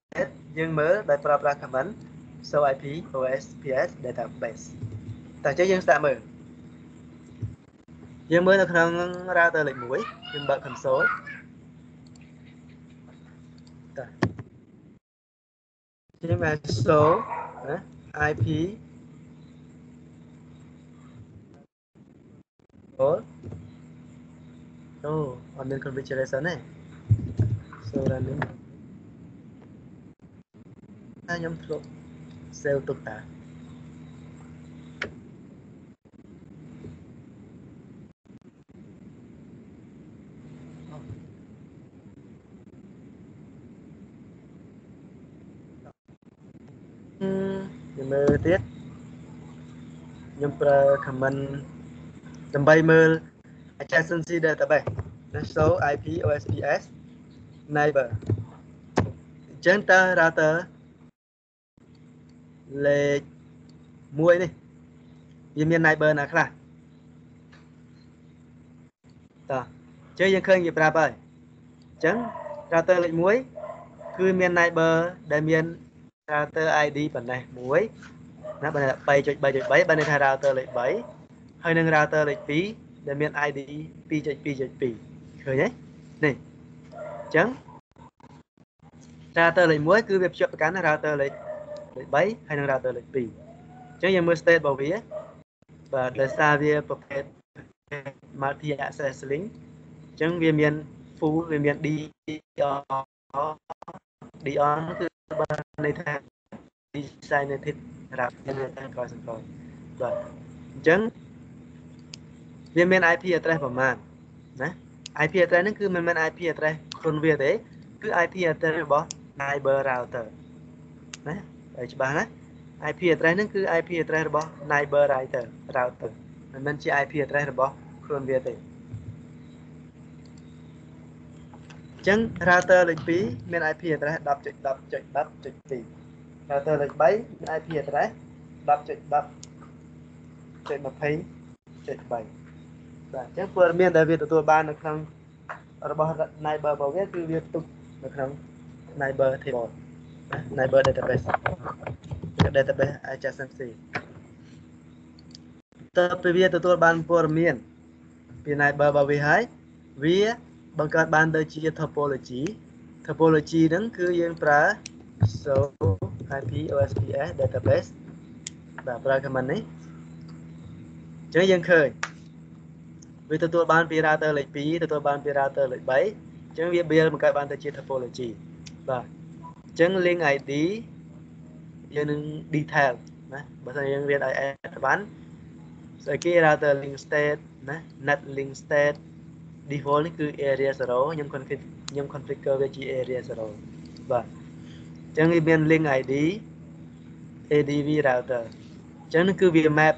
យើងមើលដោយប្រើប្រាស់ command show IP OSPF database តើចេះយើងស្ដាប់មើលយើងមើលនៅក្នុង router លេខ1យើងបើក console តើ យើងមក show ណា IP អូអូអត់មាន configuration ទេ so running តែខ្ញុំធ្លាប់ save ទុកតាខ្ញុំមើល ទៀតខ្ញុំប្រើ comment ដើម្បីមើល adjacency database ណា show IP OSPF neighbor អញ្ចឹងតើ router លេខ1នេះវាមាន neighbor ណាខ្លះតើជើយើងឃើញវាប្រាប់ហើយអញ្ចឹង router លេខ1គឺមាន neighbor ដែលមាន router ID ប៉ុណ្ណេះមួយ ណាបើ3.3.3បើន័យថា router លេខ3ហើយនឹង router លេខ2ដែលមាន ID 2.2.2ឃើញទេនេះអញ្ចឹង router លេខ1គឺវាភ្ជាប់ទៅកាន់ router លេខលេខ3ហើយនឹង router លេខ2អញ្ចឹងយើងមើល state របស់វាបាទដោយសារវាប្រភេទ multi access link អញ្ចឹងវាមាន full វាមាន DR DR គឺបានន័យថា designated route នៅតាមក្រោយសង្កលបាទអញ្ចឹងវាមាន IP address ប្រមាណណា IP address ហ្នឹងគឺមិនមែន IP address ខ្លួនវាទេគឺ IP address របស់ neighbor router ណាឲ្យច្បាស់ណា IP address ហ្នឹងគឺ IP address របស់ neighbor router router មិនមែនជា IP address របស់ខ្លួនវាទេអញ្ចឹង router លេខ2មាន IP address 10.10.10.2 router លេខ3មាន IP address 10.10.20.3បាទអញ្ចឹងព័ត៌មានដែលវាទទួលបាននៅក្នុងរបស់ neighbor របស់វាគឺវាទុកនៅក្នុង neighbor table ណា neighbor database database adjacency តើពេលវាទទួលបានព័ត៌មានពី neighbor របស់វាហើយវាបង្កើតបានទៅជា topology topology ហ្នឹងគឺយើងប្រើ so IP OSPF database បាទប្រើ command នេះអញ្ចឹងយើងឃើញវាទទួលបានពី router លេខ2ទទួលបានពី router លេខ3អញ្ចឹងវា build បង្កើតបានទៅជា topology បាទអញ្ចឹង link ID យើងនឹង detail ណាបើសិនយើងរៀនឲ្យ advance ស្អីគេ router link state ណា net link state default នេះគឺ area 0ខ្ញុំ config ខ្ញុំ configure វាជា area 0បាទអញ្ចឹងវាមាន link ID ADV router អញ្ចឹងគឺវា map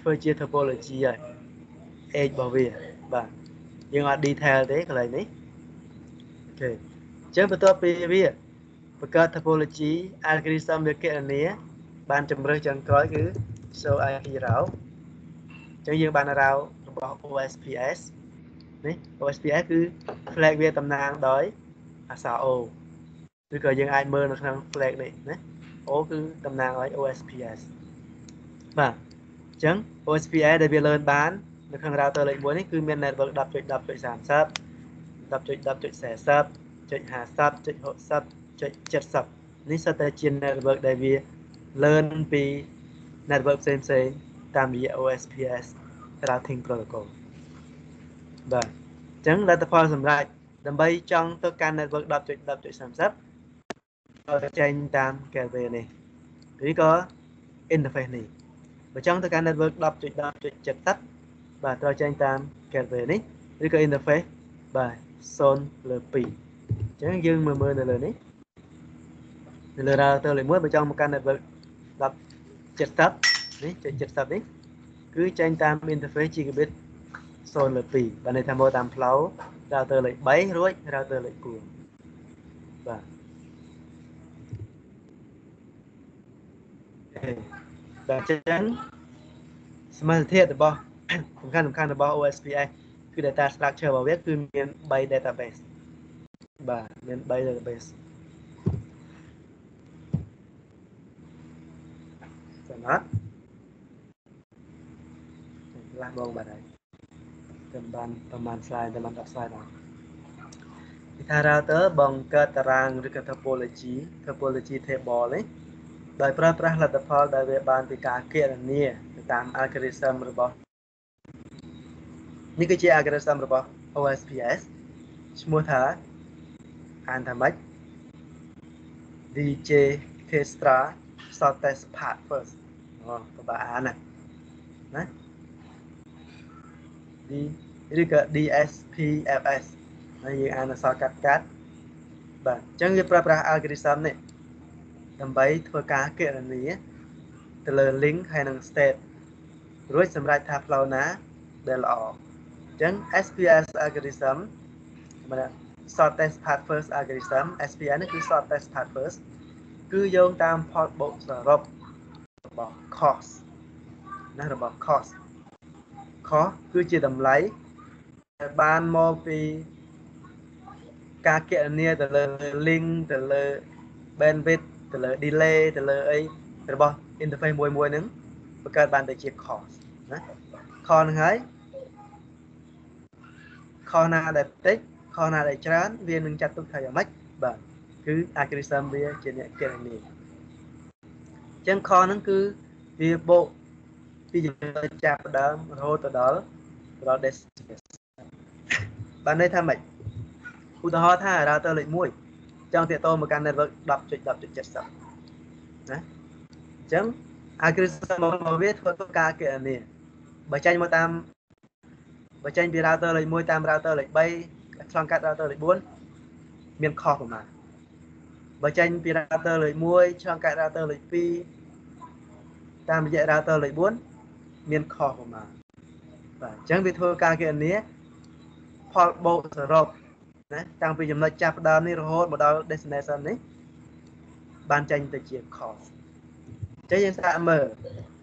ធ្វើជា topology ហើយ edge របស់វាបាទយើងអត់ detail ទេកន្លែងនេះអូខេអញ្ចឹងបន្ទាប់ពីវាបង្កើត topology algorithm វាគណនាបានជំរើសចុងក្រោយគឺ show IP route អញ្ចឹងយើងបាន route របស់ OSPS នេះ OSPS គឺ flag វាតំណាងដោយអក្សរ O ឬក៏យើងអាចមើលនៅក្នុង flag នេះណា O គឺតំណាងឲ្យ OSPS បាទអញ្ចឹង OSPS ដែលវា learn បាននៅក្នុង router លេខ1នេះគឺមាន network 10.10.30 10.10.40.50.60.70នេះសុទ្ធតែជា network ដែលវា learn ពី network ផ្សេងផ្សេងតាមរយៈ OSPS routing protocol បាទអញ្ចឹងលទ្ធផលសម្រាប់ដើម្បីចង់ទៅកាន់ network 10.10.30 ត្រូវចេញតាម gateway នេះឬក៏ interface នេះបើចង់ទៅកាន់ network 10.10.70បាទត្រូវចេញតាម gateway នេះឬក៏ interface បាទ0លើ2អញ្ចឹងយើងមើលមើលនៅលើនេះនៅលើ router លេខ1បើចង់មកកាន់ network 10.70នេះ70នេះគឺចេញតាម interface gigabit 0លើ2បាទន័យថាមកតាមផ្លូវ router លេខ3រួច router លេខ4បាទ បាទចឹងសមាសធាតុរបស់សំខាន់សំខាន់របស់ OSPF គឺ data structure របស់វាគឺមាន3 database បាទមាន3 database សម្រាប់ខ្លះបងបាទហើយតែបានប្រហែល slide តែបាន10 slide ដល់ពីថា router បង្កើតតារាងឬក៏ topology topology table នេះ ដោយប្រើប្រាស់លទ្ធផលដែលវាបានពីការគណនាទៅតាម algorithm របស់នេះគឺជា algorithm របស់ OSPS ឈ្មោះថាអានថាម៉េច DJ Kestra shortest path first អូពិបាកអានណាណា D ឬក៏ DSPFS ហើយយើងអានអក្សរកាត់កាត់បាទអញ្ចឹងវាប្រើប្រាស់ algorithm នេះ ដើម្បីធ្វើការគណនាទៅលើ link ហើយនឹង state រួចសម្រាប់ថាផ្លូវណាដែលល្អអញ្ចឹង SPS algorithm មក shortest path first algorithm SPS នេះគឺ shortest path first គឺយោងតាមផលបូកសរុបរបស់ cost ណារបស់ cost cost គឺជាតម្លៃដែលបានមកពីការគណនាទៅលើ link ទៅលើ bandwidth ទៅលើ delay ទៅលើអីរបស់ interface មួយមួយហ្នឹងបង្កើតបានទៅជា cost ណា cost ហ្នឹងហើយ cost ណាដែលតិច cost ណាដែលច្រើន វានឹងចាត់ទុកថាយ៉ាងម៉េចបាទគឺ algorithm វាជាអ្នកគណនាអញ្ចឹង cost ហ្នឹងគឺវាបូកពីចំណុចចាប់ផ្ដើមរហូតទៅដល់ដល់ destination បានន័យថាម៉េចឧទាហរណ៍ថា router លេខ1 ចង់ទាក់ទងមកកាន់ network 10.10.70ណាអញ្ចឹង algorithm របស់វាធ្វើការគណនាបើចេញមកតាមបើចេញពី router លេខ1តាម router លេខ3ឆ្លងកាត់ router លេខ4មានខុសប្រមាណបើចេញពី router លេខ1ឆ្លងកាត់ router លេខ2តាមរយៈ router លេខ4មានខុសប្រមាណបាទអញ្ចឹងវាធ្វើការគណនាផលបូកសរុប ណាតាំងពីចំណុចចាប់ផ្ដើមនេះរហូតមកដល់ destination នេះបានចេញទៅជា cost អញ្ចឹងយើងសាកមើល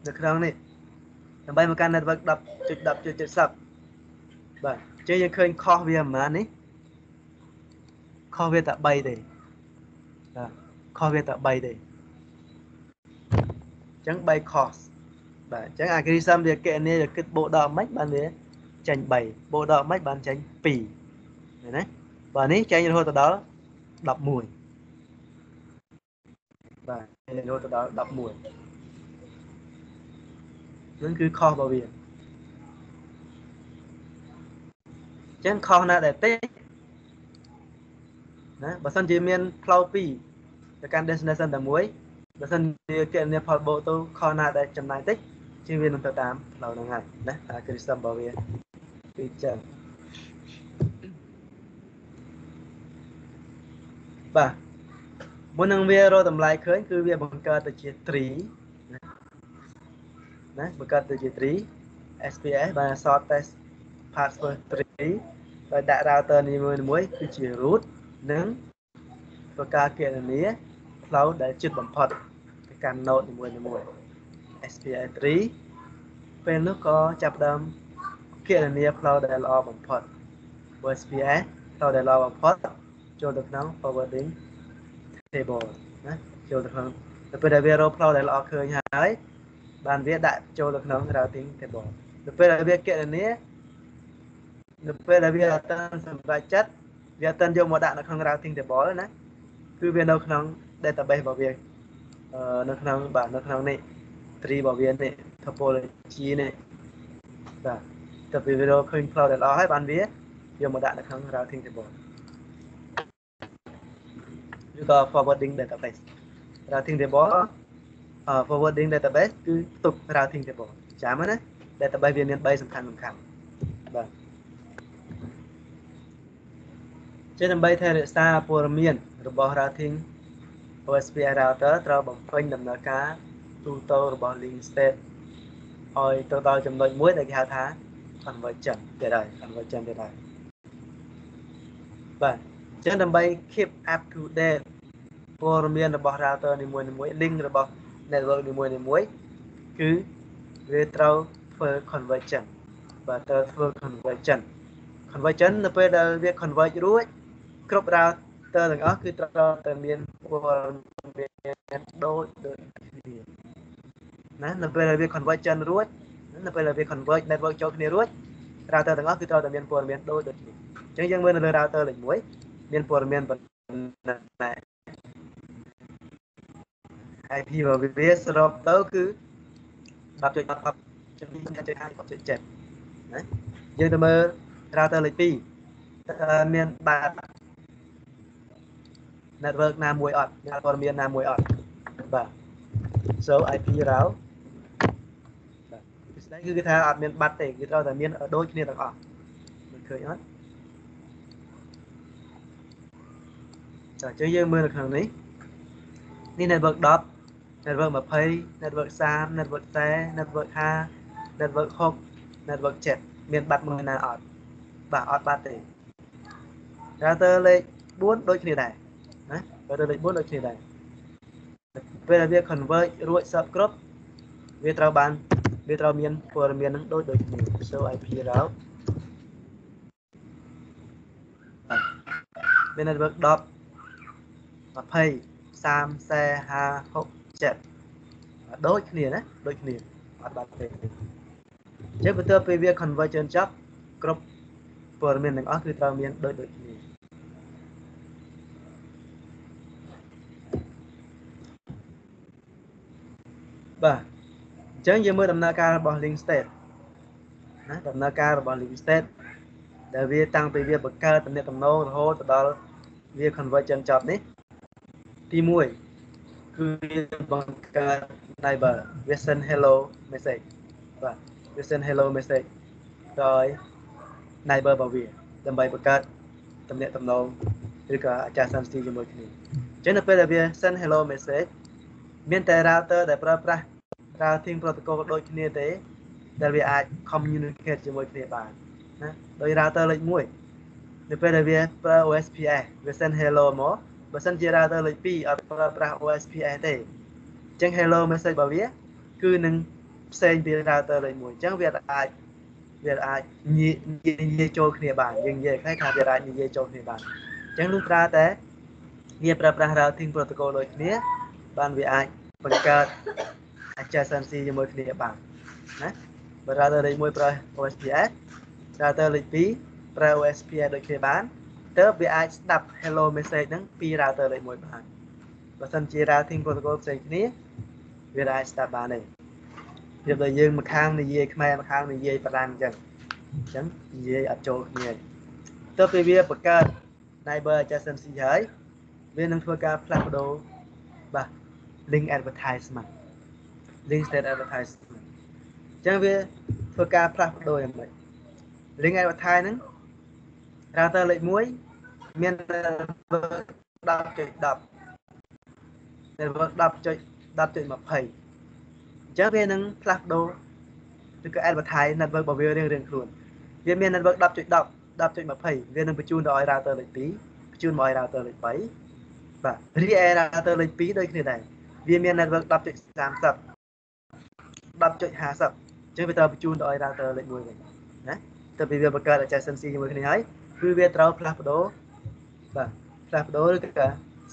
នៅក្នុងនេះដើម្បីមកកាន់ network 10.10.70បាទអញ្ចឹងយើងឃើញខុសវាប្រហែលនេះខុសវាតែ3ទេបាទខុសវាតែ3ទេអញ្ចឹង3ខុសបាទអញ្ចឹងអាគ្រីសឹមវាកណនីវាគិតបូកដកមិនបានវាចេញ3បូកដកមិនបានចេញ2ឃើញណា បាទនេះចេញរហូតដល់11បាទចេញរហូតដល់11នឹងគឺខុសរបស់វាចឹងខុសណាស់ដែលតិចណាបើសិនជាមានផ្លូវ2ទៅកាន់ destination តែមួយបើសិនជាគណនាផលបូកទៅខុសណាស់ដែលចំណាយតិចជាវានឹងទៅតាមផ្លូវហ្នឹងហើយណាអា crystal របស់វាគឺចឹង បាទមុននឹងវារកតម្លៃឃើញគឺវាបង្កើតទៅជា3ណាណាបង្កើតទៅជា3 SPS បាទ sort test password 3ដោយដាក់ router នីមួយៗគឺជា root និងធ្វើការគណនាផ្លូវដែលជិតបំផុតទៅកាន់ node នីមួយៗ SPI 3ពេលនោះក៏ចាប់ផ្ដើមគណនាផ្លូវដែលល្អបំផុត SPI ផ្លូវដែលល្អបំផុត ចូលទៅក្នុង forwarding table ណាចូលទៅក្នុងទៅពេលដែលវារកផ្លូវដែលល្អឃើញហើយ បានវាដាក់ចូលទៅក្នុង routing table ទៅពេលដែលវាគណនានៅពេលដែលវាអត់ទាន់សម្រេចចិត្តវាអត់ទាន់យកមកដាក់នៅក្នុង routing table ណាគឺវានៅក្នុង database របស់វានៅក្នុងបាទនៅក្នុងនេះ tree របស់វានេះ topology នេះបាទទៅពេលវារកឃើញ cloud ដែលល្អហើយបានវាយកមកដាក់នៅក្នុង routing table ឬក៏ forwarding database routing table forwarding database គឺផ្ទុក routing table ចាំណា database វាមាន3សំខាន់សំខាន់បាទជាដើម្បីថែរក្សាព័ត៌មានរបស់ routing OSPF router ត្រូវបំពេញដំណើរការទូទៅរបស់ link state ឲ្យទៅដល់ចំណុចមួយដែលគេហៅថា convergent ទៀតហើយ convergent ទៀតហើយបាទអញ្ចឹងដើម្បី keep up to date ព័ត៌មានរបស់ router នីមួយៗ link របស់ network នីមួយៗគឺវាត្រូវធ្វើ convergent បាទត្រូវធ្វើ convergent convergent នៅពេលដែលវា converge រួចគ្រប់ router ទាំងអស់គឺត្រូវតែមានព័ត៌មានដូចដូចគ្នាណានៅពេលដែលវា convergent រួចនៅពេលដែលវា converge network ចូលគ្នារួច router ទាំងអស់គឺត្រូវតែមានព័ត៌មានដូចដូចគ្នាអញ្ចឹងយើងមើលនៅលើ router លេខ1 មានព័ត៌មានប៉ុណ្ណេះ IP របស់វាសរុបទៅគឺ10.10ជំនាញ10.5.7ណាយើងទៅមើល router លេខ2មានបាត network ណាមួយអត់មានព័ត៌មានណាមួយអត់បាទ so IP route បាទពីស្ដីគឺគេថាអត់មានបាត់ទេគឺត្រូវតែមានដូចគ្នាទាំងអស់មិនឃើញអត់ អញ្ចឹងយើងមើលនៅក្នុងនេះនេះ network 10 network 20 network 30 network 40 network 50 network 6 network 7មានបាត់មួយណាអត់បាទអត់បាត់ទេ router លេខ4ដូចគ្នាដែរណាបើទៅលេខ4ដូចគ្នាដែរពេលដែលវា convert រួចសពគ្រប់វាត្រូវបានវាត្រូវមានព័ត៌មាននឹងដូចដូចគ្នា so IP route មាន network 10 20 30 40 50 7ដូចគ្នាណាដូចគ្នាអត់បាត់ទេអញ្ចឹងបន្ទាប់ពីវា conversion ចប់គ្រប់ព័ត៌មានទាំងអស់គឺត្រូវមានដូចដូចគ្នាបាទអញ្ចឹងយើងមើលដំណើរការរបស់ link state ណាដំណើរការរបស់ link state ដែលវាតាំងពីវាបង្កើតទំនាក់ទំនងរហូតដល់វា conversion ចប់នេះ ទី1គឺវាបង្កើត neighbor វា send hello message បាទវា send hello message ដោយ neighbor របស់វាដើម្បីបង្កើតទំនាក់ទំនងឬក៏អាចារ្យ sensitive ជាមួយគ្នាអញ្ចឹងនៅពេលដែលវា send hello message មានតែ router ដែលប្រើប្រាស់ routing protocol ដូចគ្នាទេដែលវាអាច communicate ជាមួយគ្នាបានណាដោយ router លេខ1នៅពេលដែលវាប្រើ OSPF វា send hello មក បើសិនជា router លេខ2អត់ប្រើប្រាស់ OSPF ទេអញ្ចឹង hello message របស់វាគឺនឹងផ្សេងពី router លេខ1អញ្ចឹងវាអាចវាអាចនិយាយចូលគ្នាបានយើងនិយាយខ្លះថាវាអាចនិយាយចូលគ្នាបានអញ្ចឹងលុះត្រាតែវាប្រើប្រាស់ routing protocol ដូចគ្នាបានវាអាចបង្កើត adjacency ជាមួយគ្នាបានណាបើ router លេខ1ប្រើ OSPF router លេខ2ប្រើ OSPF ដូចគ្នាបាន ទើបវាអាចស្ដាប់ hello message ហ្នឹងពី router លេខ1បានបើសិនជា routing protocol ផ្សេងគ្នាវាអាចស្ដាប់បានទេប្រៀបដូចយើងម្ខាងនិយាយខ្មែរម្ខាងនិយាយបារាំងអញ្ចឹងអញ្ចឹងនិយាយអត់ចូលគ្នាទើបពេលវាបង្កើត neighbor adjacency ហើយវានឹងធ្វើការផ្លាស់ប្ដូរបាទ link advertisement link state advertisement អញ្ចឹងវាធ្វើការផ្លាស់ប្ដូរយ៉ាងម៉េច link advertise ហ្នឹង router លេខ1មាន network 10.10 network 10.10.20អញ្ចឹងវានឹងផ្លាស់ប្ដូរឬក៏ advertise network របស់វារៀងរៀងខ្លួនវាមាន network 10.10 10.20វានឹងបញ្ជូនទៅឲ្យ router លេខ2បញ្ជូនមកឲ្យ router លេខ3បាទរីឯ router លេខ2ដូចគ្នាដែរវាមាន network 10.30 10.50អញ្ចឹងវាត្រូវបញ្ជូនទៅឲ្យ router លេខ1វិញណាទៅពីវាបង្កើត adjacency ជាមួយគ្នាហើយ គឺវាត្រូវផ្លាស់ប្ដូរបាទផ្លាស់ប្ដូរឬក៏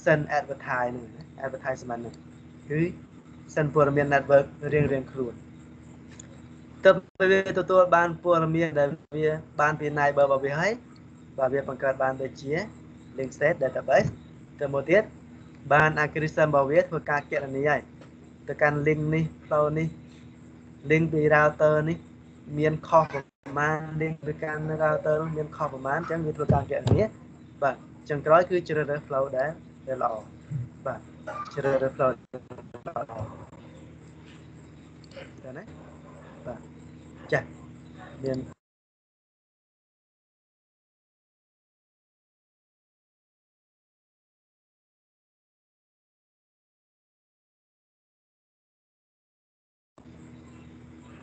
send advertise ហ្នឹង advertisement ហ្នឹងគឺ send ព័ត៌មាន network រៀងរៀងខ្លួនទៅវាទទួលបានព័ត៌មានដែលវាបានពី neighbor របស់វាហើយបាទវាបង្កើតបានដូចជា link state database ទៅមកទៀតបាន algorithm របស់វាធ្វើការគណនាហើយទៅកាន់ link នេះ flow នេះ link ពី router នេះ មានខុស ប្រមាណ link ទៅកាន់ router នោះមានខុសប្រមាណអញ្ចឹងវាធ្វើការគណនាបាទអញ្ចឹងក្រោយគឺជ្រើសរើស flow ដែលដែលល្អបាទជ្រើសរើស flow ល្អតើណាបាទចាស់មាន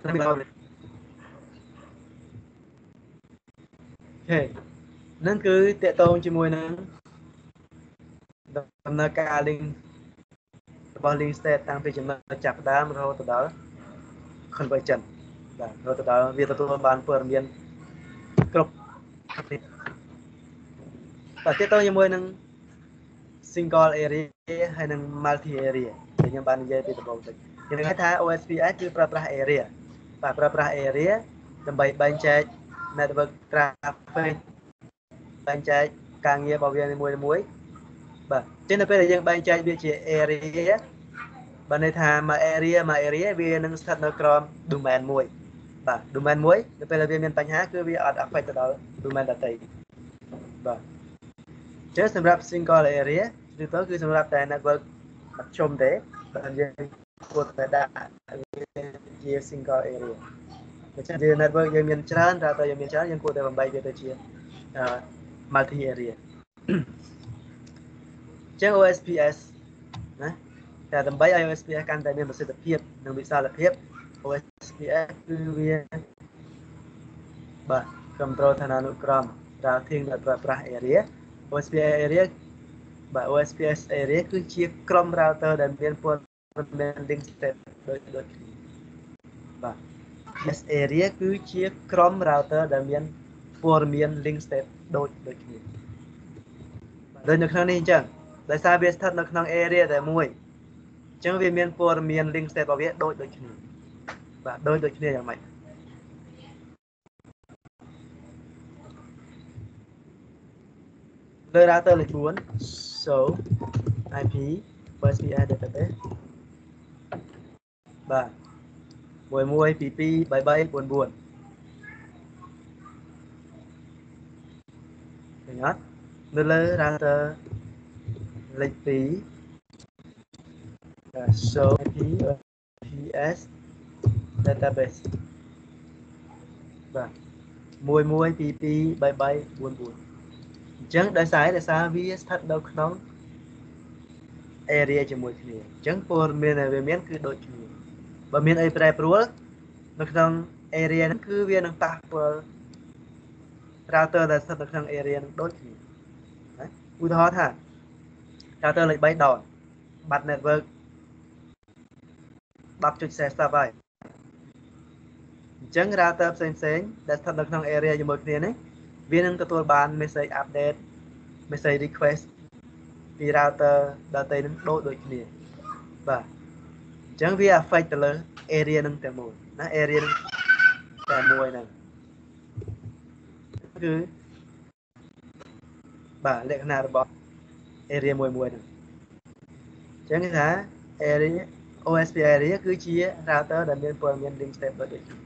ខ្ញុំមក ខេហ្នឹងគឺតកតងជាមួយនឹងដំណើរការ link របស់ link state តាំងពីចំណុចចាប់ផ្ដើមរហូតដល់ conversion បាទរហូតដល់វាទទួលបានព័ត៌មានគ្រប់បាទតកតងជាមួយនឹង single area ហើយនិង multi area ដែលខ្ញុំបាននិយាយពីដំបូងតិចខ្ញុំហៅថា OSPF គឺប្រើប្រាស់ area បាទប្រើប្រាស់ area ដើម្បីបែងចែក network traffic បែងចែកការងាររបស់វាមួយមួយបាទចឹងនៅពេលដែលយើងបែងចែកវាជា area បើន័យថាមួយ area មួយ area វានឹងស្ថិតនៅក្រោម domain មួយបាទ domain មួយនៅពេលដែលវាមានបញ្ហាគឺវាអត់ affect ទៅដល់ domain ដទៃបាទចឹងសម្រាប់ single area ឬទៅគឺសម្រាប់តែ network មធ្យមទេបើយើងគួរតែដាក់ជា single area ដូច្នេះជា network យើងមានច្រើនតែតែយើងមានច្រើនយើងគួរតែបំបែកវាទៅជា multi area ចឹង OSPS ណាតែដើម្បីឲ្យ OSPS កាន់តែមានប្រសិទ្ធភាពនិងវិសាលភាព OSPS គឺវាបាទ control ឋានានុក្រម routing ដែលប្រើប្រាស់ area OSPS area បាទ OSPS area គឺជាក្រុម router ដែលមានព័ត៌មាន link state ដូចដូចគ្នាបាទ S area គឺជាក្រុម router ដែលមានព័ត៌មាន link state ដូចដូចគ្នាដូចនៅក្នុងនេះអញ្ចឹងដោយសារវាស្ថិតនៅក្នុង area តែមួយអញ្ចឹងវាមានព័ត៌មាន link state របស់វាដូចដូចគ្នាបាទដូចដូចគ្នាយ៉ាងម៉េចលើ router លេខ4 so IP SPI database បាទ 1 1 2 2 3 3 4 4ឃើញអត់នៅលើ router លេខ2 show IP PS database បាទ1 1 2 2 3 3 4 4អញ្ចឹងដោយសារដោយសារវាស្ថិតនៅក្នុង area ជាមួយគ្នាអញ្ចឹងព័ត៌មានដែលវាមានគឺដូចគ្នា បើមានអីប្រែប្រួលនៅក្នុង area ហ្នឹងគឺវានឹងប៉ះពាល់ router ដែលស្ថិតនៅក្នុង area ហ្នឹងដូចគ្នាណាឧទាហរណ៍ថា router លេខ3ដនបាត់ network 10.40ហើយអញ្ចឹង router ផ្សេងផ្សេងៗដែលស្ថិតនៅក្នុង area ជាមួយគ្នានេះវានឹងទទួលបាន message update message request ពី router ដទៃនឹងដូចដូចគ្នាបាទ អញ្ចឹងវា affect ទៅលើ area នឹងតែមួយណា area នឹងតែមួយហ្នឹងគឺបាទលក្ខណៈរបស់ area មួយមួយហ្នឹងអញ្ចឹងគេថា area OSP area គឺជា router ដែលមានព័ត៌មាន link stable ដូចគ្នា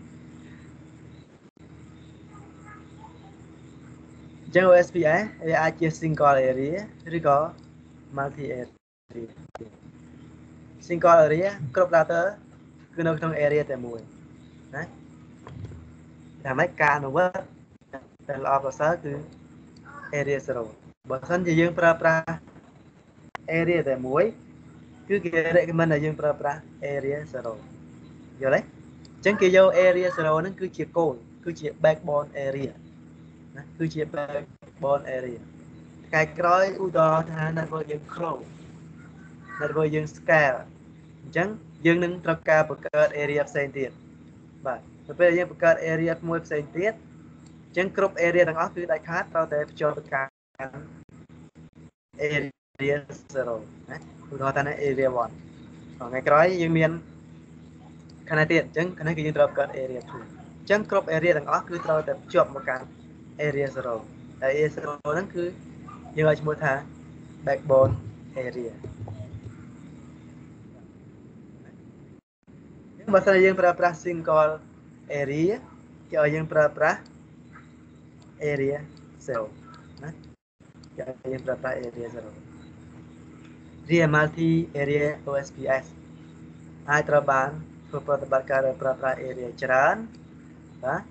អញ្ចឹង OSPF វាអាចជា single area ឬក៏ multi area single area គ្រប់ router គឺនៅក្នុង area តែមួយណាតែមិនការអនុវត្តតែល្អប្រសើរគឺ area 0បើមិនជាយើងប្រើប្រាស់ area តែមួយគឺគេ recommend ឲ្យយើងប្រើប្រាស់ area 0យល់ទេអញ្ចឹងគេយក area 0ហ្នឹងគឺជាគោលគឺជា backbone area ណាគឺជា backbone area ថ្ងៃក្រោយឧទាហរណ៍ថា network យើង close network យើង scale អញ្ចឹងយើងនឹងត្រូវការបង្កើត area ផ្សេងទៀតបាទទៅពេលយើងបង្កើត area មួយផ្សេងទៀតអញ្ចឹងគ្រប់ area ទាំងអស់គឺដាច់ខាតត្រូវតែភ្ជាប់ទៅកាន់ area 0ណាឧទាហរណ៍ថា area 1ថ្ងៃក្រោយយើងមានខណៈទៀតអញ្ចឹងខណៈគឺយើងត្រូវបង្កើត area 2អញ្ចឹងគ្រប់ area ទាំងអស់គឺត្រូវតែភ្ជាប់មកកាន់ area 0ហើយ area 0ហ្នឹងគឺយើងឲ្យឈ្មោះថា backbone area បើសិនជាយើងប្រើប្រាស់ single area គេឲ្យយើងប្រើប្រាស់ area cell ណាគេឲ្យយើងប្រើប្រាស់ area 0 Area multi area OSPF អាចត្រូវបានធ្វើប្រតិបត្តិការដោយប្រើប្រាស់ area ច្រើនបាទ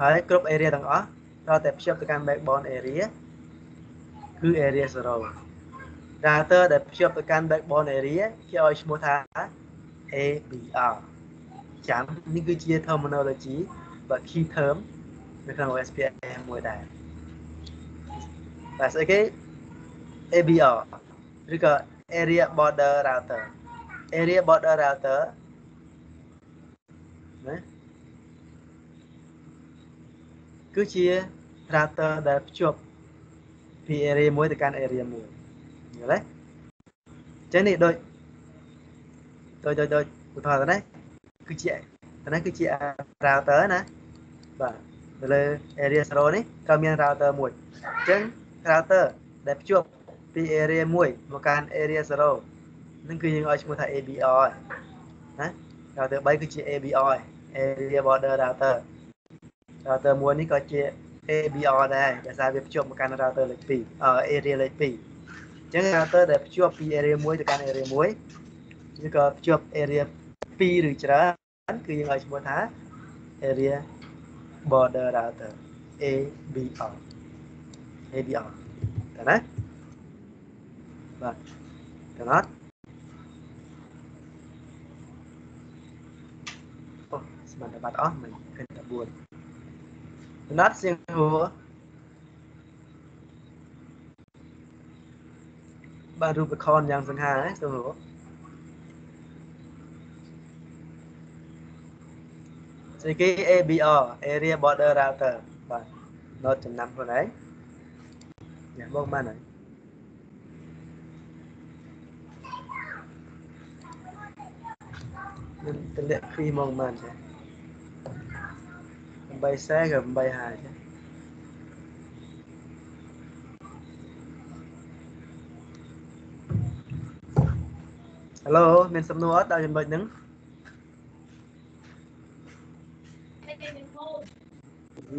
ហើយគ្រប់ area ទាំងអស់ត្រូវតែភ្ជាប់ទៅកាន់ backbone area គឺ area 0 router ដែលភ្ជាប់ទៅកាន់ backbone area គេឲ្យឈ្មោះថា ABR ចាំនេះគឺជា terminology បើ key term នៅក្នុង OSPF មួយដែរបាទស្អីគេ ABR ឬក៏ area border router area border router ណាគឺជា router ដែលភ្ជាប់ពី area មួយទៅកាន់ area មួយយល់ទេចឹងនេះដូចដូចដូចដូចឧទាហរណ៍ណា គឺជាអានេះគឺជា router ណាបាទទៅលើ area 0នេះក៏មាន router មួយអញ្ចឹង router ដែលភ្ជាប់ពី area 1មកកាន់ area 0នឹងគឺយើងឲ្យឈ្មោះថា ABR ណា router 3គឺជា ABR area border router router 1នេះក៏ជា ABR ដែរដោយសារវាភ្ជាប់មកកាន់ router លេខ2អ area លេខ2អញ្ចឹង router ដែលភ្ជាប់ពី area 1ទៅកាន់ area 1ឬក៏ភ្ជាប់ area 2ឬច្រើនគឺយើងឲ្យឈ្មោះថា area border router ABR ABR តើណាបាទតើអត់អូស្មានតែបាត់អស់មិនឃើញតែ4តើអត់សៀងហួរបាទរូបខនយ៉ាងសង្ហាហ្នឹងសូមហួរ ស្អីគេ ABR area border router បាទ note ចំណាំខ្លួនឯងញ៉ាំបងបានហើយនឹងតម្លាក់គ្រីមកបានចា8សែក៏8ហាចា Hello មានសំណួរអត់ដល់ចំណុចហ្នឹង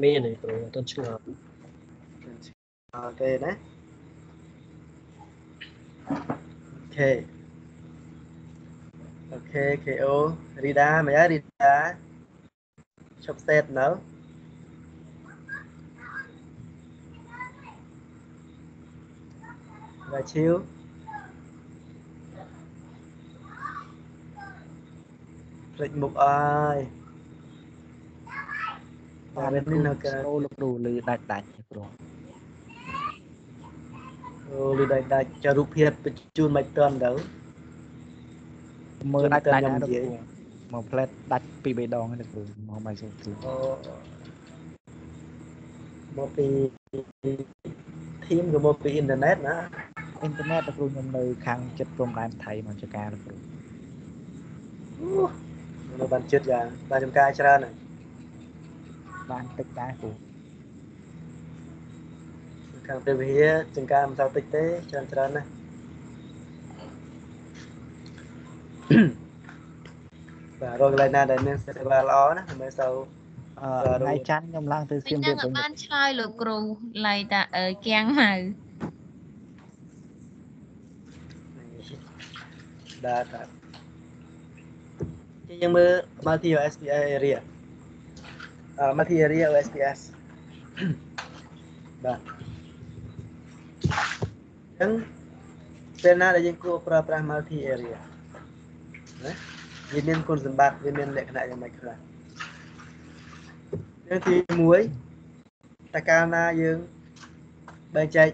មានទេគ្រូអត់ឆ្ងល់អូខេណាអូខេអូខេ KO រីដាមិនហើយរីដាឈប់ set នៅបាទឈៀវភ្លេចមុខអើយ បាទនេះនៅកអូលោកគ្រូលឺដាច់ដាច់គ្រូអូលឺដាច់ដាច់ចុះរូបភាពបញ្ជូនមិនទាន់ទៅមើលដាច់ដាច់ណាលោកគ្រូមកផ្លែតដាច់ពីរបីដងហ្នឹងគ្រូមកមកសូគ្រូអូមកពីធីមក៏មកពីអ៊ីនធឺណិតណាអ៊ីនធឺណិតគ្រូខ្ញុំនៅខាងចិត្តព្រំដែនថៃមកចការគ្រូនៅបានចិត្តយ៉ាងបានចំការច្រើនហើយ បានតិចដែរគ្រូខាងព្រះវិហារចង្ការមិនសូវតិចទេច្រើនច្រើនណាស់បាទរកកន្លែងណាដែលមានសេវាល្អណាមិនសូវអឺបាទថ្ងៃច័ន្ទខ្ញុំឡើងទៅសៀវិញមនឹងរាបវិញបានឆ្លើយលោកគ្រូឡៃតាអឺគៀងម៉ៅបាទបាទជាយើងមើល multi OSPI area អឺ multi area OSPS បាទអញ្ចឹងពេលណាដែលយើងគួរប្រើប្រាស់ multi area ណាវាមានគុណសម្បត្តិវាមានលក្ខណៈយ៉ាងម៉េចខ្លះយើងទី1តើកាលណាយើងបែងចែក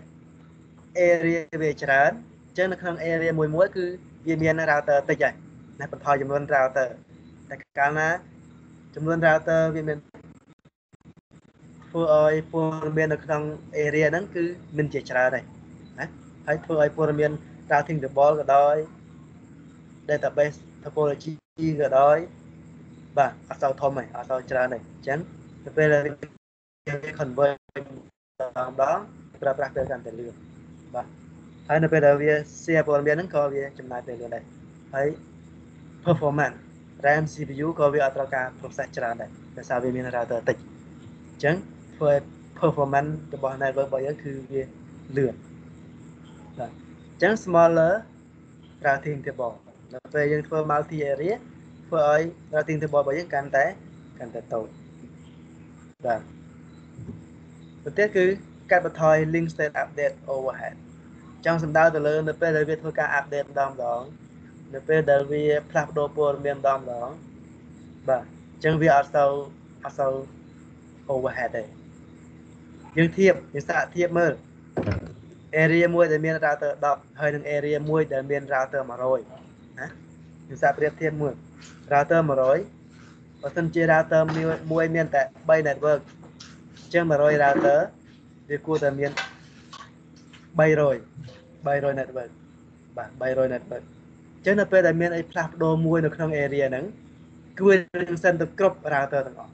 area វាច្រើនអញ្ចឹងនៅក្នុង area មួយមួយគឺវាមាន router តិចហើយណាបន្ថយចំនួន router តែកាលណាចំនួន router វាមាន ធ្វើឲ្យព័ត៌មាននៅក្នុង area ហ្នឹងគឺមិនជាច្រើនហើយណាហើយធ្វើឲ្យព័ត៌មាន routing table ក៏ដោយ database topology ក៏ដោយបាទអត់សូវធំហើយអត់សូវច្រើនហើយអញ្ចឹងទៅពេលដែលវា convert ម្ដងប្រើប្រាស់ទៅកាន់តែលឿនបាទហើយនៅពេលដែលវា share ព័ត៌មានហ្នឹងក៏វាចំណាយពេលលឿនដែរហើយ performance RAM CPU ក៏វាអត់ត្រូវការ process ច្រើនដែរដោយសារវាមាន router តិចអញ្ចឹង ធ្វើឲ្យ performance របស់ network របស់យើងគឺវាលឿនបាទអញ្ចឹង smaller routing table នៅពេលយើងធ្វើ multi area ធ្វើឲ្យ routing table របស់យើងកាន់តែកាន់តែតូចបាទប្រទេសគឺកាត់បន្ថយ link state update overhead ចង់សំដៅទៅលើនៅពេលដែលវាធ្វើការ update ម្ដងម្ដងនៅពេលដែលវាផ្លាស់ប្ដូរព័ត៌មានម្ដងម្ដងបាទអញ្ចឹងវាអត់សូវអត់សូវ overhead ទេ យើងធៀបយើងសាកធៀបមើល area មួយដែលមាន router 10ហើយនឹង area មួយដែលមាន router 100ណាយើងសាកប្រៀបធៀបមើល router 100បើសិនជា router មួយមួយមានតែ3 network អញ្ចឹង100 router វាគួរតែមាន300 300 network បាទ300 network អញ្ចឹងនៅពេលដែលមានអីផ្លាស់ប្ដូរមួយនៅក្នុង area ហ្នឹងគឺវានឹងសិនទៅគ្រប់ router ទាំងអស់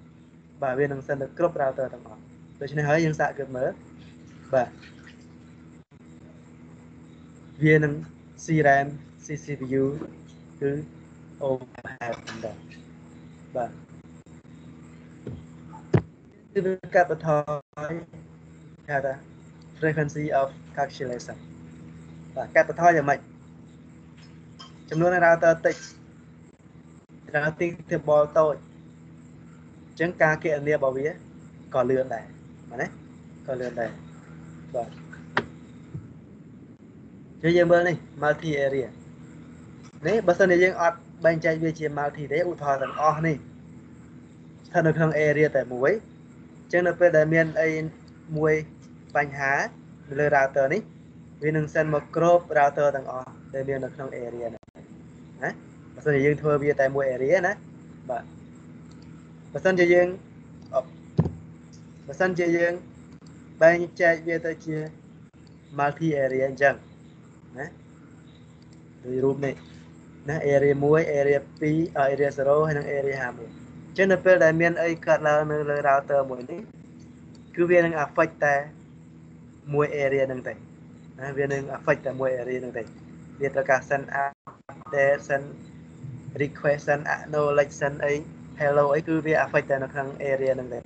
បាទវានឹងសិនទៅគ្រប់ router ទាំងអស់ ដូច្នេះហើយយើងសាកគិតមើលបាទវានឹង CRAM CCPU គឺ overhead ម្ដងបាទគឺវាកាត់បន្ថយគេហៅថា frequency of calculation បាទកាត់បន្ថយយ៉ាងម៉េចចំនួន router តិច routing table តូចអញ្ចឹងការគណនារបស់វាក៏លឿនដែរបាទ ណាក៏លឿនដែរបាទជួយយើងមើលនេះ multi area នេះបើសិនជាយើងអត់បែងចែកវាជា multi ទេឧទាហរណ៍ទាំងអស់នេះស្ថិតនៅក្នុង area តែមួយអញ្ចឹងនៅពេលដែលមានអីមួយបញ្ហានៅលើ router នេះវានឹង send មកគ្រប់ router ទាំងអស់ដែលមាននៅក្នុង area នេះណាបើសិនជាយើងធ្វើវាតែមួយ area ណាបាទបើសិនជាយើងអប់ បើសិនជាយើងបែងចែកវាទៅជា multi area អញ្ចឹងណាដូចរូបនេះណា area 1 area 2 area 0ហើយនិង area 51អញ្ចឹងនៅពេលដែលមានអីកើតឡើងនៅលើ router មួយនេះគឺវានឹង affect តែមួយ area ហ្នឹងទេណាវានឹង affect តែមួយ area ហ្នឹងទេវាត្រូវការ send update send request send acknowledge send អី hello អីគឺវា affect តែនៅក្នុង area ហ្នឹងទេ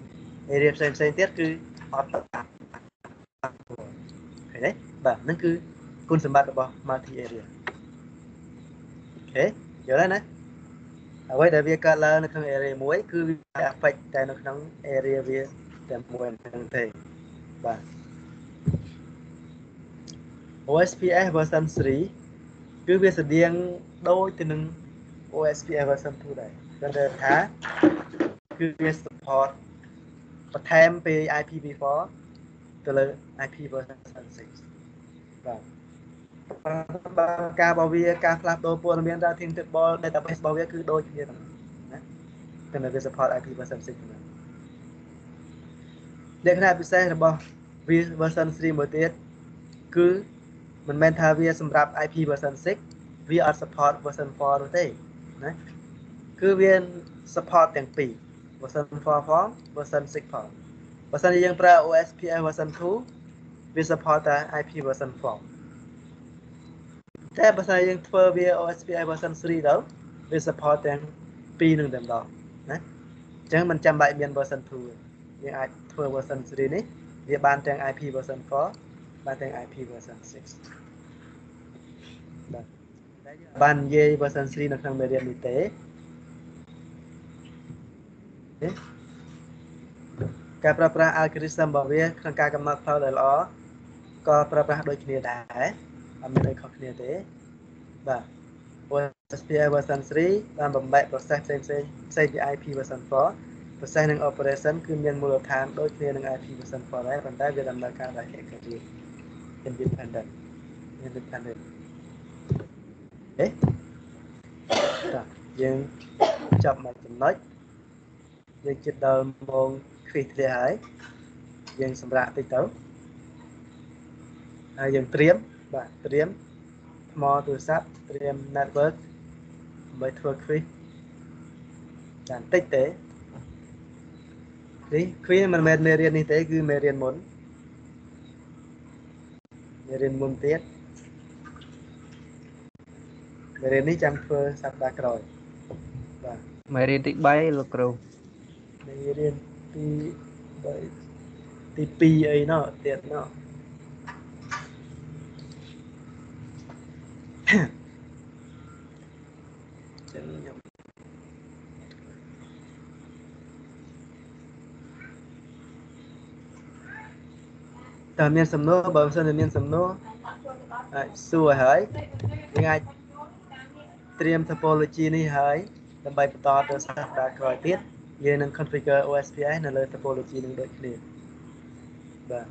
area ផ្សេងផ្សេងទៀតគឺអត់ឃើញទេបាទហ្នឹងគឺគុណសម្បត្តិរបស់ multi area អូខេយល់ហើយណាអ្វីដែលវាកើតឡើងនៅក្នុង area មួយគឺវា affect តែនៅក្នុង area វាតែមួយហ្នឹងទេបាទ OSPF version 3គឺវាស្តៀងដូចទៅនឹង OSPF version 2ដែរតែតែថាគឺវា support បន្ថែមពី IPv4 ទៅលើ IP version 6បាទបើការរបស់វាការផ្លាស់ប្ដូរព័ត៌មាន routing table database របស់វាគឺដូចគ្នាទាំងតែវា support IP version 6ហ្នឹងលក្ខណៈពិសេសរបស់វា version 3មួយទៀតគឺមិនមែនថាវាសម្រាប់ IP version 6វាអត់ support version 4នោះទេណាគឺវា support ទាំងពីរ version 4ផង version 6ផងបើសិនជាយើងប្រើ OSPF version 2វា support តែ IP version 4តែបើសិនជាយើងធ្វើវា OSPF version 3ទៅវា support ទាំងពីរនឹងតែម្ដងណាអញ្ចឹងមិនចាំបាច់មាន version 2យើងអាចធ្វើ version 3នេះវាបានទាំង IP version 4បានទាំង IP version 6បាទបាននិយាយ version 3នៅក្នុងមេរៀននេះទេ ការប្រើប្រាស់ algorithm របស់វាក្នុងការកំណត់ផ្លូវដែលល្អក៏ប្រើប្រាស់ដូចគ្នាដែរអត់មានអីខុសគ្នាទេបាទ OSPI version 3បានបំបែក process ផ្សេងផ្សេងផ្សេងពី IP version 4 process និង operation គឺមានមូលដ្ឋានដូចគ្នានឹង IP version 4ដែរប៉ុន្តែវាដំណើរការដោយឯករាជ្យ independent independent អេតាយើងចាប់មកចំណុច យើងជិតដល់ម៉ោងខ្វះធ្លាហើយយើងសម្រាប់តិចទៅហើយយើងត្រៀមបាទត្រៀមថ្មទូរស័ព្ទត្រៀម network ដើម្បីធ្វើ quiz តែបន្តិចទេនេះ quiz មិនមែនមេរៀននេះទេ គឺមេរៀនមុនមេរៀនមុនទៀតមេរៀននេះចាំធ្វើសប្តាហ៍ក្រោយបាទមេរៀនទី3លោកគ្រូ មេរៀនទី3ទី2អីណោះទៀតណោះចឹងខ្ញុំតើមានសំណួរបើមិនសិនជាមានសំណួរអាចសួរហើយយើងអាចត្រៀម topology នេះហើយដើម្បីបន្តទៅសប្តាហ៍ក្រោយទៀត យើងនឹង configure OSPF នៅលើ topology នឹងដូចគ្នាបាទ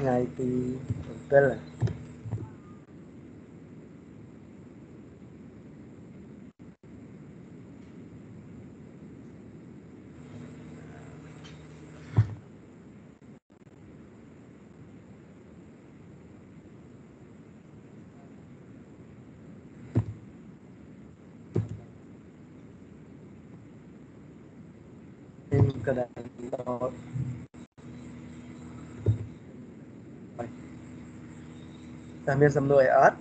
ថ្ងៃទី7ខ្ញុំក៏ដែរដល់ តើមានសំណួរអីអត់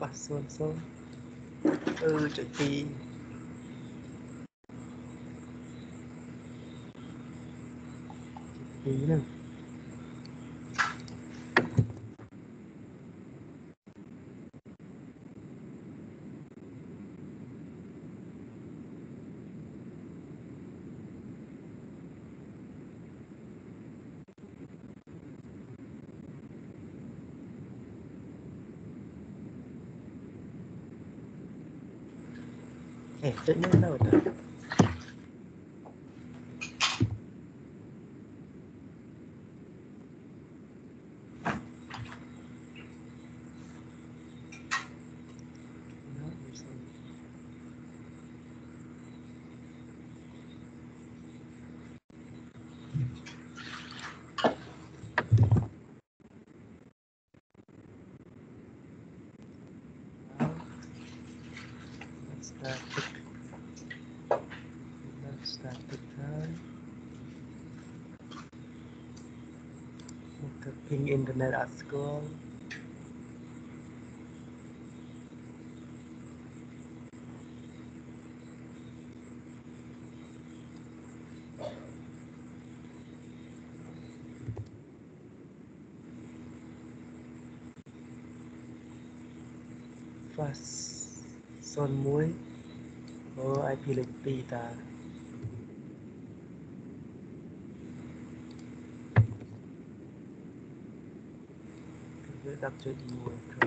អត់មានអីទេ えー、というよう Look at ping internet at school. Fast 01អូ IP លេខ2តា គឺ10.1ค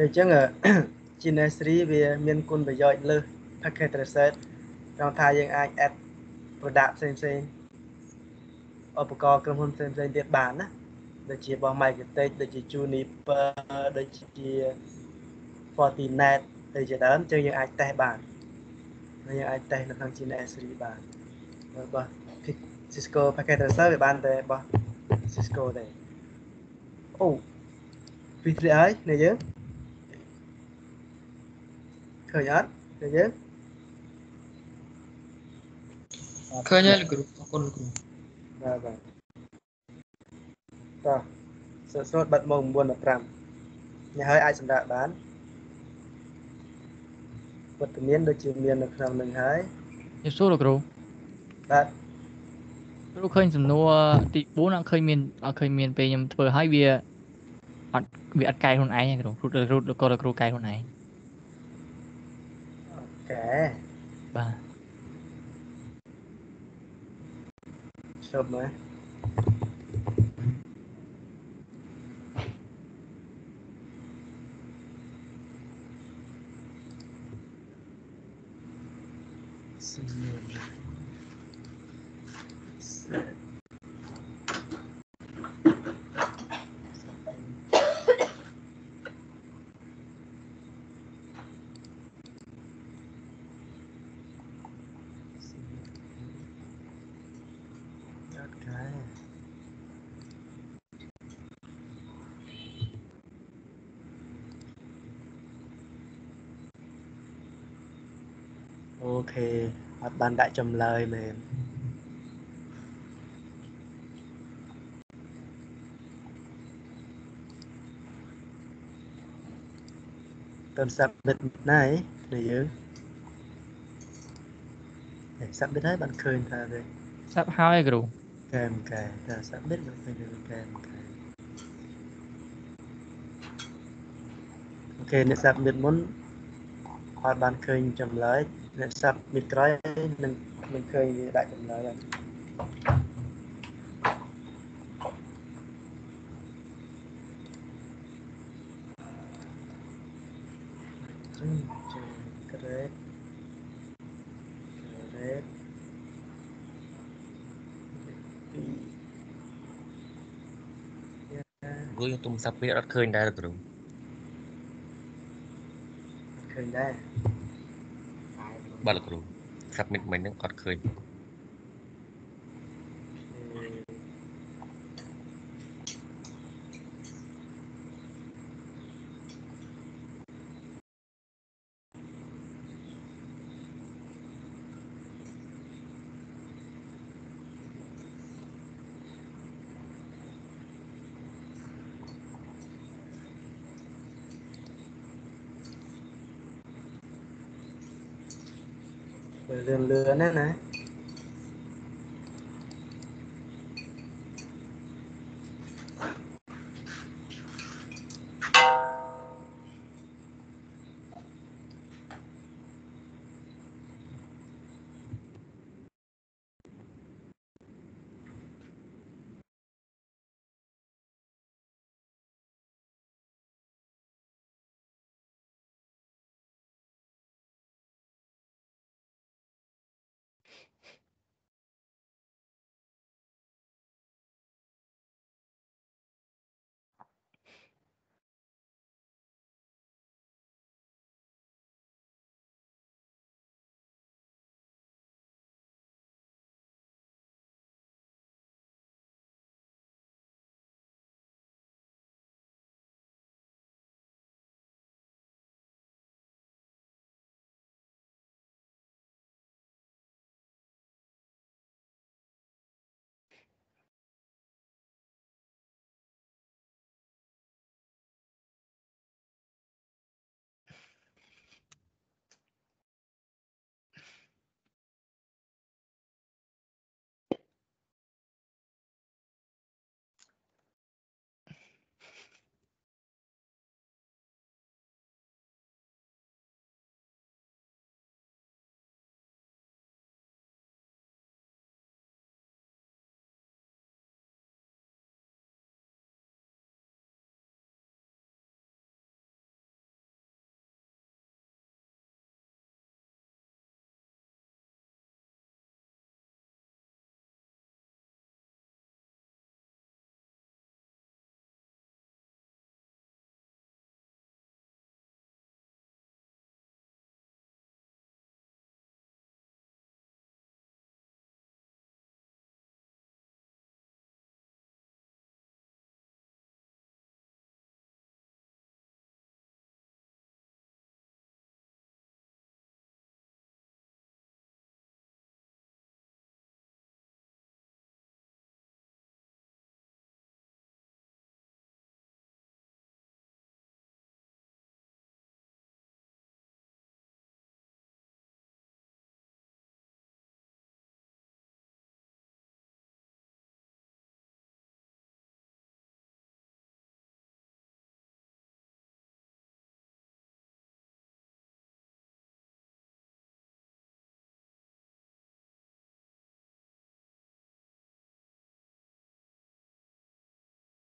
Thì ចឹង Genesis វាមានគុណប្រយោជន៍លើស packet reset ត្រង់ថាយើងអាច add product ផ្សេងផ្សេងៗឧបករណ៍ក្រុមហ៊ុនផ្សេងផ្សេងៗទៀតបានណាដូចជារបស់ Microtech ដូចជា Juniper ដូចជា Fortinet ដូចជាដើមចឹងយើងអាចតេស្តបានហើយយើងអាចតេស្តនៅក្នុង GNS 3បានរបស់ Cisco Packet Tracer វាបានតែរបស់ Cisco ទេអូពីធ្លាក់ហើយនៅយើង ឃើញអត់នៅយើងឃើញហើយលោកគ្រូអរគុណលោកគ្រូបាទបាទតោះសើស្រូតបាត់មក9:15នេះហើយអាចសម្រាប់បានវត្តមានដូចជាមាននៅក្នុងនឹងហើយខ្ញុំសួរលោកគ្រូបាទគ្រូឃើញសំណួរទី4អត់ឃើញមានអត់ឃើញមានពេលខ្ញុំធ្វើឲ្យវាអត់វាអត់កែខ្លួនឯងទេគ្រូគ្រូគ្រូលោកក៏លោកគ្រូកែខ្លួនឯង អូខេបាទ ជប់មើលសំណួរសេត Okay. Ok, អត់ បានដាក់ចម្លើយមែនតើ submit ណាយនេះយើងហេ submit ហើយបានឃើញថាទេសាប់ហើយគ្រូកែមកែតែ submit មិនឃើញរឿងកែមកែអូខេអ្នក submit មុនអត់បានឃើញចម្លើយ អ្នក submit ក្រោយនឹងនឹងឃើញវាដាក់ចម្លើយហើយចាក្រេតក្រេតពីរយ៉ាគ្រូខ្ញុំទុំសាប់ពេលអត់ឃើញដែរលោកគ្រូ អត់ឃើញដែរ បាទលោកគ្រូ submit មិញហ្នឹងអត់ឃើញ មើលលឿនលឿនណាណា